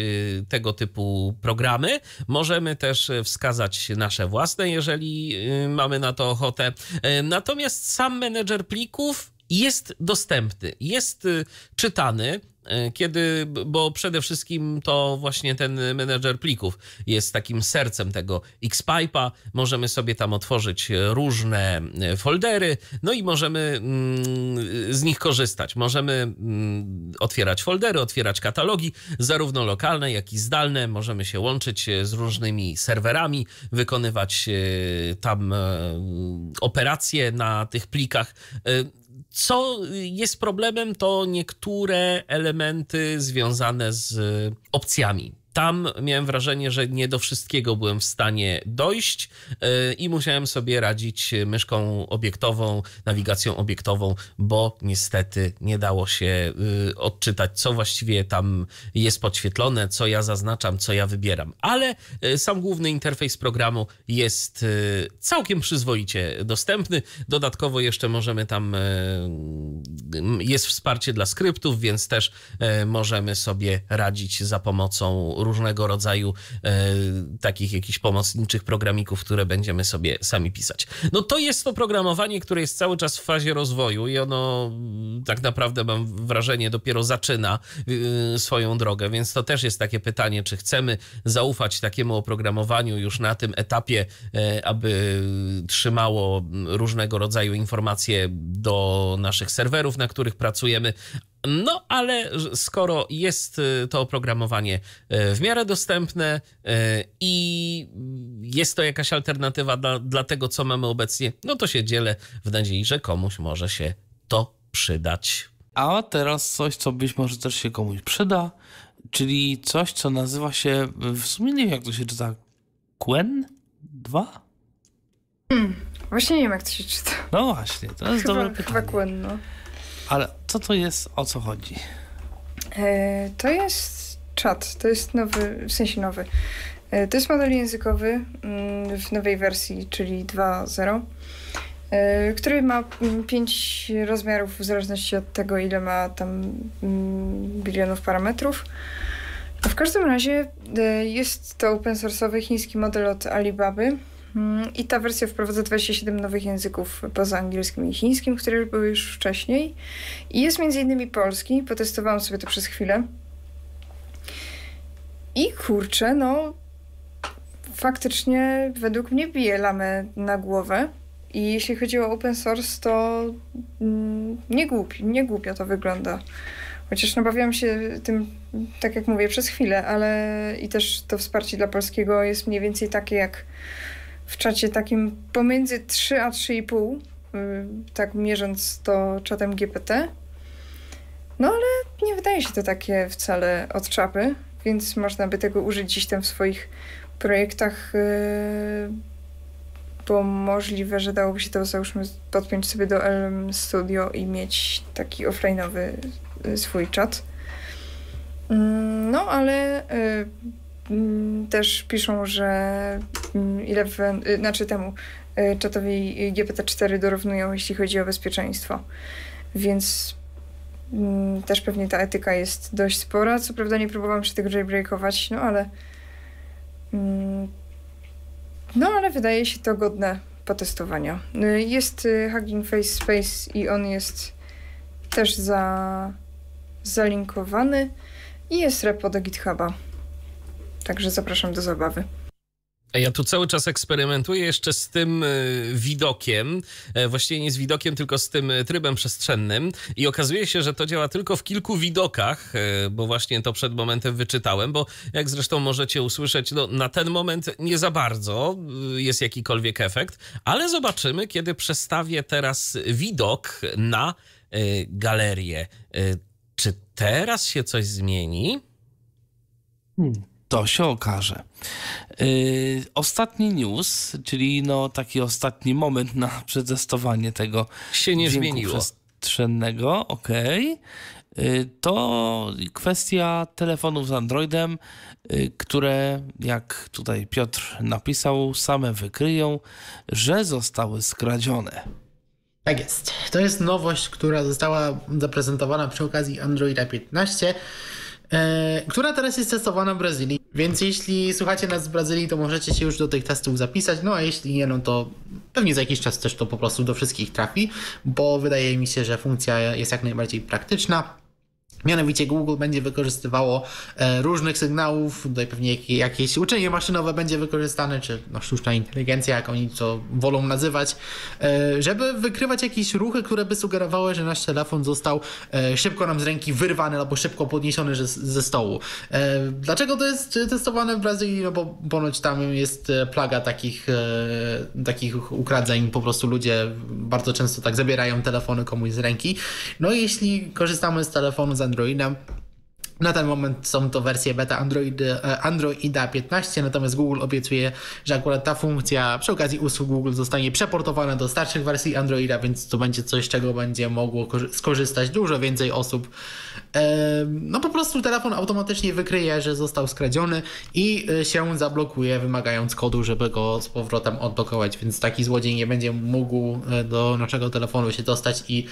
[SPEAKER 2] tego typu programy. Możemy też e, wskazać nasze własne, jeżeli e, mamy na to ochotę. E, natomiast sam menedżer plików jest dostępny, jest czytany. E, kiedy, bo przede wszystkim to właśnie ten menedżer plików jest takim sercem tego Xpipe'a. Możemy sobie tam otworzyć różne e, foldery, no i możemy mm, z nich korzystać. Możemy mm, otwierać foldery, otwierać katalogi, zarówno lokalne, jak i zdalne. Możemy się łączyć z różnymi serwerami, wykonywać e, tam operacje na tych plikach. Co jest problemem, to niektóre elementy związane z opcjami tam miałem wrażenie, że nie do wszystkiego byłem w stanie dojść e, i musiałem sobie radzić myszką obiektową, nawigacją obiektową, bo niestety nie dało się y, odczytać, co właściwie tam jest podświetlone, co ja zaznaczam, co ja wybieram. Ale e, sam główny interfejs programu jest e, całkiem przyzwoicie dostępny. Dodatkowo jeszcze możemy tam, jest wsparcie dla skryptów, więc też możemy sobie radzić za pomocą różnego rodzaju e, takich jakichś pomocniczych programików, które będziemy sobie sami pisać. No to jest to programowanie, które jest cały czas w fazie rozwoju i ono mm, tak naprawdę mam wrażenie dopiero zaczyna y, swoją drogę, więc to też jest takie pytanie, czy chcemy zaufać takiemu oprogramowaniu już na tym etapie, e, aby trzymało różnego rodzaju informacje do naszych serwerów, na których pracujemy, no, ale skoro jest y, to oprogramowanie y, w miarę dostępne y, i jest to jakaś alternatywa dla, dla tego, co mamy obecnie, no to się dzielę w nadziei, że komuś może się to przydać.
[SPEAKER 5] A teraz coś, co być może też się komuś przyda, czyli coś, co nazywa się, w sumie nie wiem jak to się czyta, Quen 2?
[SPEAKER 3] Hmm, właśnie nie wiem jak to się czyta.
[SPEAKER 5] No właśnie, to jest
[SPEAKER 3] chyba,
[SPEAKER 5] dobre pytanie.
[SPEAKER 3] Chyba Quen, no.
[SPEAKER 5] Ale co to jest, o co chodzi?
[SPEAKER 3] E, to jest czat, to jest nowy, w sensie nowy. E, to jest model językowy mm, w nowej wersji, czyli 2.0, e, który ma mm, 5 rozmiarów w zależności od tego, ile ma tam mm, bilionów parametrów. W każdym razie e, jest to open source'owy chiński model od Alibaby. I ta wersja wprowadza 27 nowych języków poza angielskim i chińskim, które były już wcześniej. I jest między innymi polski. Potestowałam sobie to przez chwilę. I kurczę, no faktycznie według mnie bije lamę na głowę. I jeśli chodzi o open source, to mm, nie, głupi, nie głupio to wygląda. Chociaż nabawiałam się tym, tak jak mówię, przez chwilę, ale i też to wsparcie dla polskiego jest mniej więcej takie jak w czacie takim pomiędzy 3 a 3,5, y, tak mierząc to czatem GPT. No ale nie wydaje się to takie wcale od czapy, więc można by tego użyć gdzieś tam w swoich projektach, y, bo możliwe, że dałoby się to załóżmy podpiąć sobie do LM Studio i mieć taki offline'owy y, swój czat. Mm, No ale też piszą, że mm, Eleven, y, znaczy temu y, czatowi GPT-4 dorównują, jeśli chodzi o bezpieczeństwo. Więc mm, też pewnie ta etyka jest dość spora. Co prawda nie próbowałam się tego jailbreakować, no ale no ale wydaje się to godne potestowania. Y, Jest Hugging Face Space i on jest też za, zalinkowany i jest repo do GitHuba. Także zapraszam do zabawy.
[SPEAKER 2] Ja tu cały czas eksperymentuję jeszcze z tym y, widokiem, e, właściwie nie z widokiem, tylko z tym trybem przestrzennym i okazuje się, że to działa tylko w kilku widokach, e, bo właśnie to przed momentem wyczytałem, bo jak zresztą możecie usłyszeć, no, na ten moment nie za bardzo jest jakikolwiek efekt, ale zobaczymy, kiedy przestawię teraz widok na galerię. Czy teraz się coś zmieni?
[SPEAKER 5] Hmm. To się okaże. Yy, ostatni news, czyli no taki ostatni moment na przetestowanie tego
[SPEAKER 2] się nie zmieniło.
[SPEAKER 5] przestrzennego, okej. Okay. Yy, to kwestia telefonów z Androidem, yy, które, jak tutaj Piotr napisał, same wykryją, że zostały skradzione.
[SPEAKER 4] Tak jest. To jest nowość, która została zaprezentowana przy okazji Androida 15 e, która teraz jest testowana w Brazylii. Więc jeśli słuchacie nas z Brazylii, to możecie się już do tych testów zapisać. No a jeśli nie, no to pewnie za jakiś czas też to po prostu do wszystkich trafi, bo wydaje mi się, że funkcja jest jak najbardziej praktyczna. Mianowicie Google będzie wykorzystywało e, różnych sygnałów, tutaj pewnie jakieś uczenie maszynowe będzie wykorzystane, czy no, sztuczna inteligencja, jak oni to wolą nazywać, e, żeby wykrywać jakieś ruchy, które by sugerowały, że nasz telefon został e, szybko nam z ręki wyrwany albo szybko podniesiony ze stołu. Dlaczego to jest testowane w Brazylii? No bo ponoć tam jest plaga takich, takich ukradzeń, po prostu ludzie bardzo często tak zabierają telefony komuś z ręki. No i jeśli korzystamy z telefonu Androidem. Na ten moment są to wersje beta e, Androida 15, natomiast Google obiecuje, że akurat ta funkcja przy okazji usług Google zostanie przeportowana do starszych wersji Androida, więc to będzie coś, czego będzie mogło skorzystać dużo więcej osób. No po prostu telefon automatycznie wykryje, że został skradziony i e, się zablokuje, wymagając kodu, żeby go z powrotem odblokować, więc taki złodziej nie będzie mógł e, do naszego telefonu się dostać i,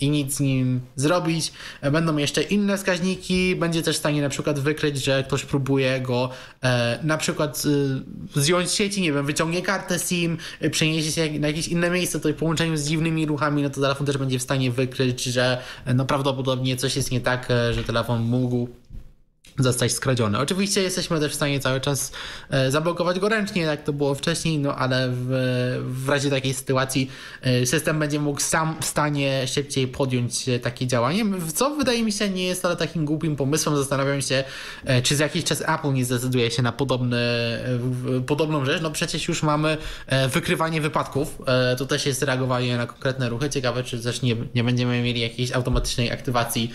[SPEAKER 4] i nic z nim zrobić. Będą jeszcze inne wskaźniki, będzie też w stanie na przykład wykryć, że ktoś próbuje go e, na przykład e, zdjąć z sieci, nie wiem, wyciągnie kartę SIM, e, przeniesie się na jakieś inne miejsce, to w połączeniu z dziwnymi ruchami, no to telefon też będzie w stanie wykryć, że no prawdopodobnie coś jest nie tak, że telefon mógł zostać skradziony. Oczywiście jesteśmy też w stanie cały czas e, zablokować go ręcznie, jak to było wcześniej, no ale w, w razie takiej sytuacji e, system będzie mógł sam w stanie szybciej podjąć e, takie działanie, co wydaje mi się nie jest ale takim głupim pomysłem. Zastanawiam się, czy za jakiś czas Apple nie zdecyduje się na podobny, podobną rzecz. No przecież już mamy wykrywanie wypadków, to też jest reagowanie na konkretne ruchy. Ciekawe, czy też nie, nie będziemy mieli jakiejś automatycznej aktywacji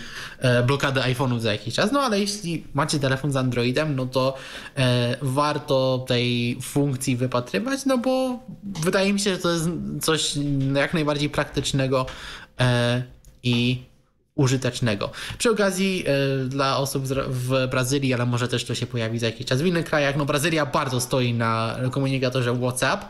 [SPEAKER 4] blokady iPhone'ów za jakiś czas. No ale jeśli macie telefon z Androidem, no to e, warto tej funkcji wypatrywać, no bo wydaje mi się, że to jest coś jak najbardziej praktycznego e, i użytecznego. Przy okazji e, dla osób w Brazylii, ale może też to się pojawi za jakiś czas w innych krajach, no Brazylia bardzo stoi na komunikatorze WhatsApp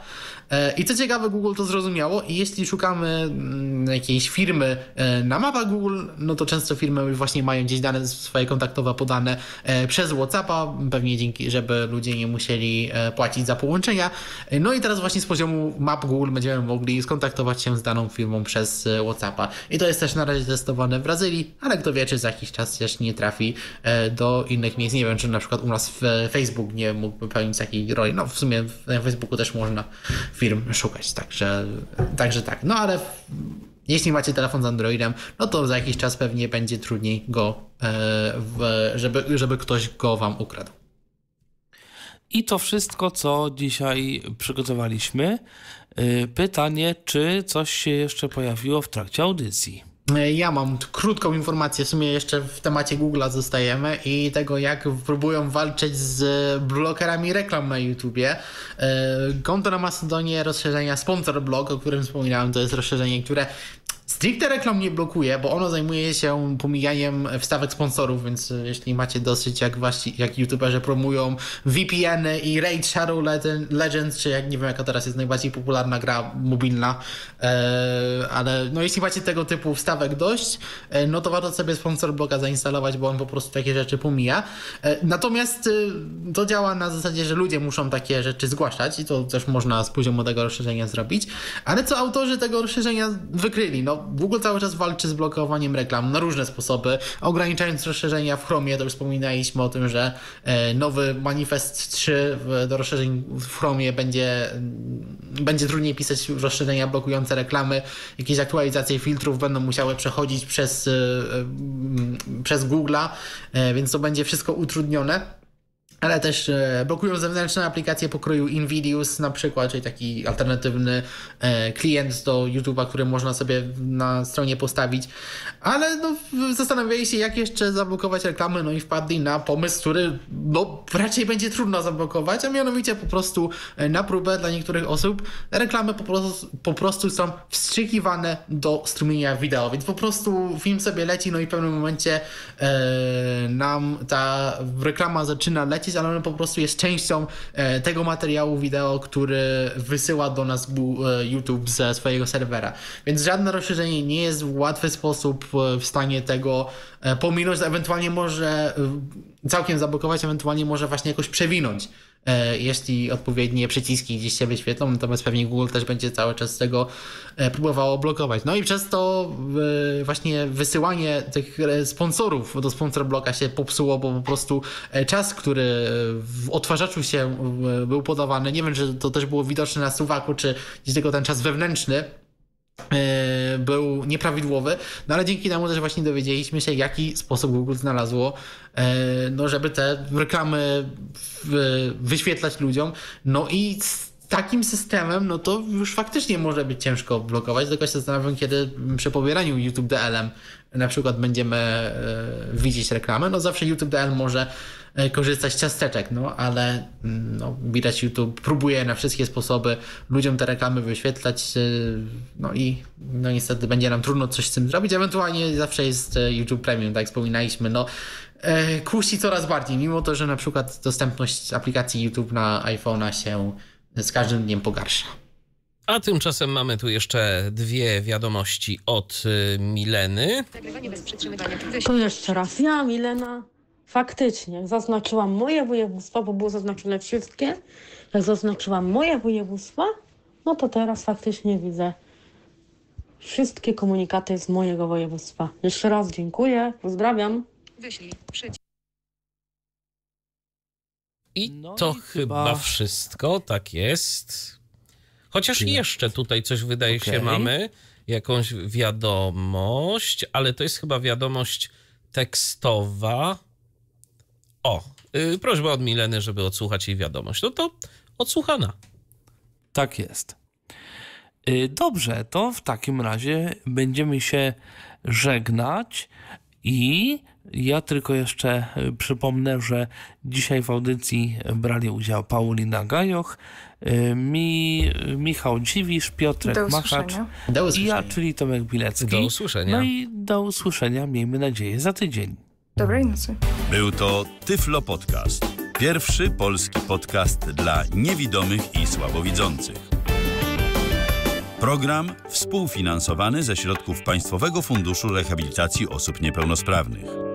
[SPEAKER 4] i co ciekawe Google to zrozumiało i jeśli szukamy mm, jakiejś firmy e, na mapach Google, no to często firmy właśnie mają gdzieś dane swoje kontaktowe podane e, przez WhatsAppa, pewnie dzięki, żeby ludzie nie musieli e, płacić za połączenia. E, No i teraz właśnie z poziomu map Google będziemy mogli skontaktować się z daną firmą przez e, WhatsAppa. I to jest też na razie testowane w Brazylii, ale kto wie, czy za jakiś czas też nie trafi e, do innych miejsc. Nie wiem, czy na przykład u nas e, Facebook nie mógłby pełnić takiej roli. No w sumie na Facebooku też można firm szukać, także, także tak. No ale jeśli macie telefon z Androidem, no to za jakiś czas pewnie będzie trudniej go, e, w, żeby, żeby ktoś go wam ukradł.
[SPEAKER 5] I to wszystko, co dzisiaj przygotowaliśmy. Y, Pytanie, czy coś się jeszcze pojawiło w trakcie audycji?
[SPEAKER 4] E, Ja mam krótką informację, w sumie jeszcze w temacie Google'a zostajemy i tego, jak próbują walczyć z blokerami reklam na YouTubie. E, Konto na Mastodonie rozszerzenia Sponsor Blog, o którym wspominałem, to jest rozszerzenie, które stricte reklam nie blokuje, bo ono zajmuje się pomijaniem wstawek sponsorów, więc e, jeśli macie dosyć, jak wasi, jak youtuberzy promują VPN-y i Raid Shadow Legend- Legends, czy jak nie wiem, jaka teraz jest najbardziej popularna gra mobilna, e, ale no jeśli macie tego typu wstawek dość, e, no to warto sobie sponsor bloga zainstalować, bo on po prostu takie rzeczy pomija. Natomiast to działa na zasadzie, że ludzie muszą takie rzeczy zgłaszać i to też można z poziomu tego rozszerzenia zrobić, ale co autorzy tego rozszerzenia wykryli? No Google cały czas walczy z blokowaniem reklam na różne sposoby, ograniczając rozszerzenia w Chromie, to już wspominaliśmy o tym, że e, nowy Manifest 3 w, do rozszerzeń w Chromie będzie, będzie trudniej pisać rozszerzenia blokujące reklamy, jakieś aktualizacje filtrów będą musiały przechodzić przez, e, e, przez Google'a, więc to będzie wszystko utrudnione. Ale też e, blokują zewnętrzne aplikacje pokroju Invidious na przykład, czyli taki alternatywny e, klient do YouTube'a, który można sobie na stronie postawić. Ale no, zastanawiali się, jak jeszcze zablokować reklamy, no i wpadli na pomysł, który no, raczej będzie trudno zablokować, a mianowicie po prostu e, na próbę dla niektórych osób reklamy po prostu, po prostu są wstrzykiwane do strumienia wideo, więc po prostu film sobie leci, no i w pewnym momencie e, nam ta reklama zaczyna lecieć, ale ona po prostu jest częścią e, tego materiału wideo, który wysyła do nas e, YouTube ze swojego serwera. Więc żadne rozszerzenie nie jest w łatwy sposób e, w stanie tego pominąć, ewentualnie może całkiem zablokować, ewentualnie może właśnie jakoś przewinąć jeśli odpowiednie przyciski gdzieś się wyświetlą, natomiast pewnie Google też będzie cały czas tego e, próbowało blokować. No i przez to e, właśnie wysyłanie tych e, sponsorów do sponsor bloka się popsuło, bo po prostu e, czas, który w odtwarzaczu się e, był podawany, nie wiem, czy to też było widoczne na suwaku, czy gdzieś tylko ten czas wewnętrzny, e, był nieprawidłowy, no ale dzięki temu też właśnie dowiedzieliśmy się, jaki sposób Google znalazło, e, no żeby te reklamy wyświetlać ludziom, no i takim systemem, no to już faktycznie może być ciężko blokować, tylko się zastanawiam, kiedy przy pobieraniu YouTube DL-em na przykład będziemy e, widzieć reklamę, no zawsze YouTube DL może e, korzystać z ciasteczek, no ale mm, no, widać YouTube próbuje na wszystkie sposoby ludziom te reklamy wyświetlać, e, no i no niestety będzie nam trudno coś z tym zrobić, ewentualnie zawsze jest e, YouTube Premium, tak jak wspominaliśmy, no e, kusi coraz bardziej, mimo to, że na przykład dostępność aplikacji YouTube na iPhone'a się z każdym dniem pogarsza.
[SPEAKER 2] A tymczasem mamy tu jeszcze dwie wiadomości od Mileny.
[SPEAKER 14] To jeszcze raz. Ja, Milena, faktycznie zaznaczyłam moje województwa, bo były zaznaczone wszystkie. Jak zaznaczyłam moje województwa, no to teraz faktycznie widzę wszystkie komunikaty z mojego województwa. Jeszcze raz dziękuję, pozdrawiam.
[SPEAKER 12] Wyślij. Przycisk.
[SPEAKER 2] I
[SPEAKER 5] No
[SPEAKER 2] to
[SPEAKER 5] i
[SPEAKER 2] chyba...
[SPEAKER 5] chyba-
[SPEAKER 2] wszystko, tak jest. Chociaż
[SPEAKER 5] Tyle.
[SPEAKER 2] jeszcze tutaj coś wydaje się
[SPEAKER 5] Okej.
[SPEAKER 2] mamy, jakąś wiadomość, ale to jest chyba wiadomość tekstowa. O, yy, prośba od Mileny, żeby odsłuchać jej wiadomość. No to odsłuchana.
[SPEAKER 5] Tak jest. Y, Dobrze, to w takim razie będziemy się żegnać i ja tylko jeszcze y, przypomnę, że dzisiaj w audycji brali udział Paulina Gajoch, y, Mi, Michał Dziwisz, Piotrek
[SPEAKER 3] Do
[SPEAKER 5] Machacz.
[SPEAKER 4] Do
[SPEAKER 5] i ja, czyli Tomek Bilecki.
[SPEAKER 2] Do usłyszenia.
[SPEAKER 5] No i do usłyszenia, miejmy nadzieję, za tydzień.
[SPEAKER 3] Dobrej nocy.
[SPEAKER 1] Był to Tyflo Podcast. Pierwszy polski podcast dla niewidomych i słabowidzących. Program współfinansowany ze środków Państwowego Funduszu Rehabilitacji Osób Niepełnosprawnych.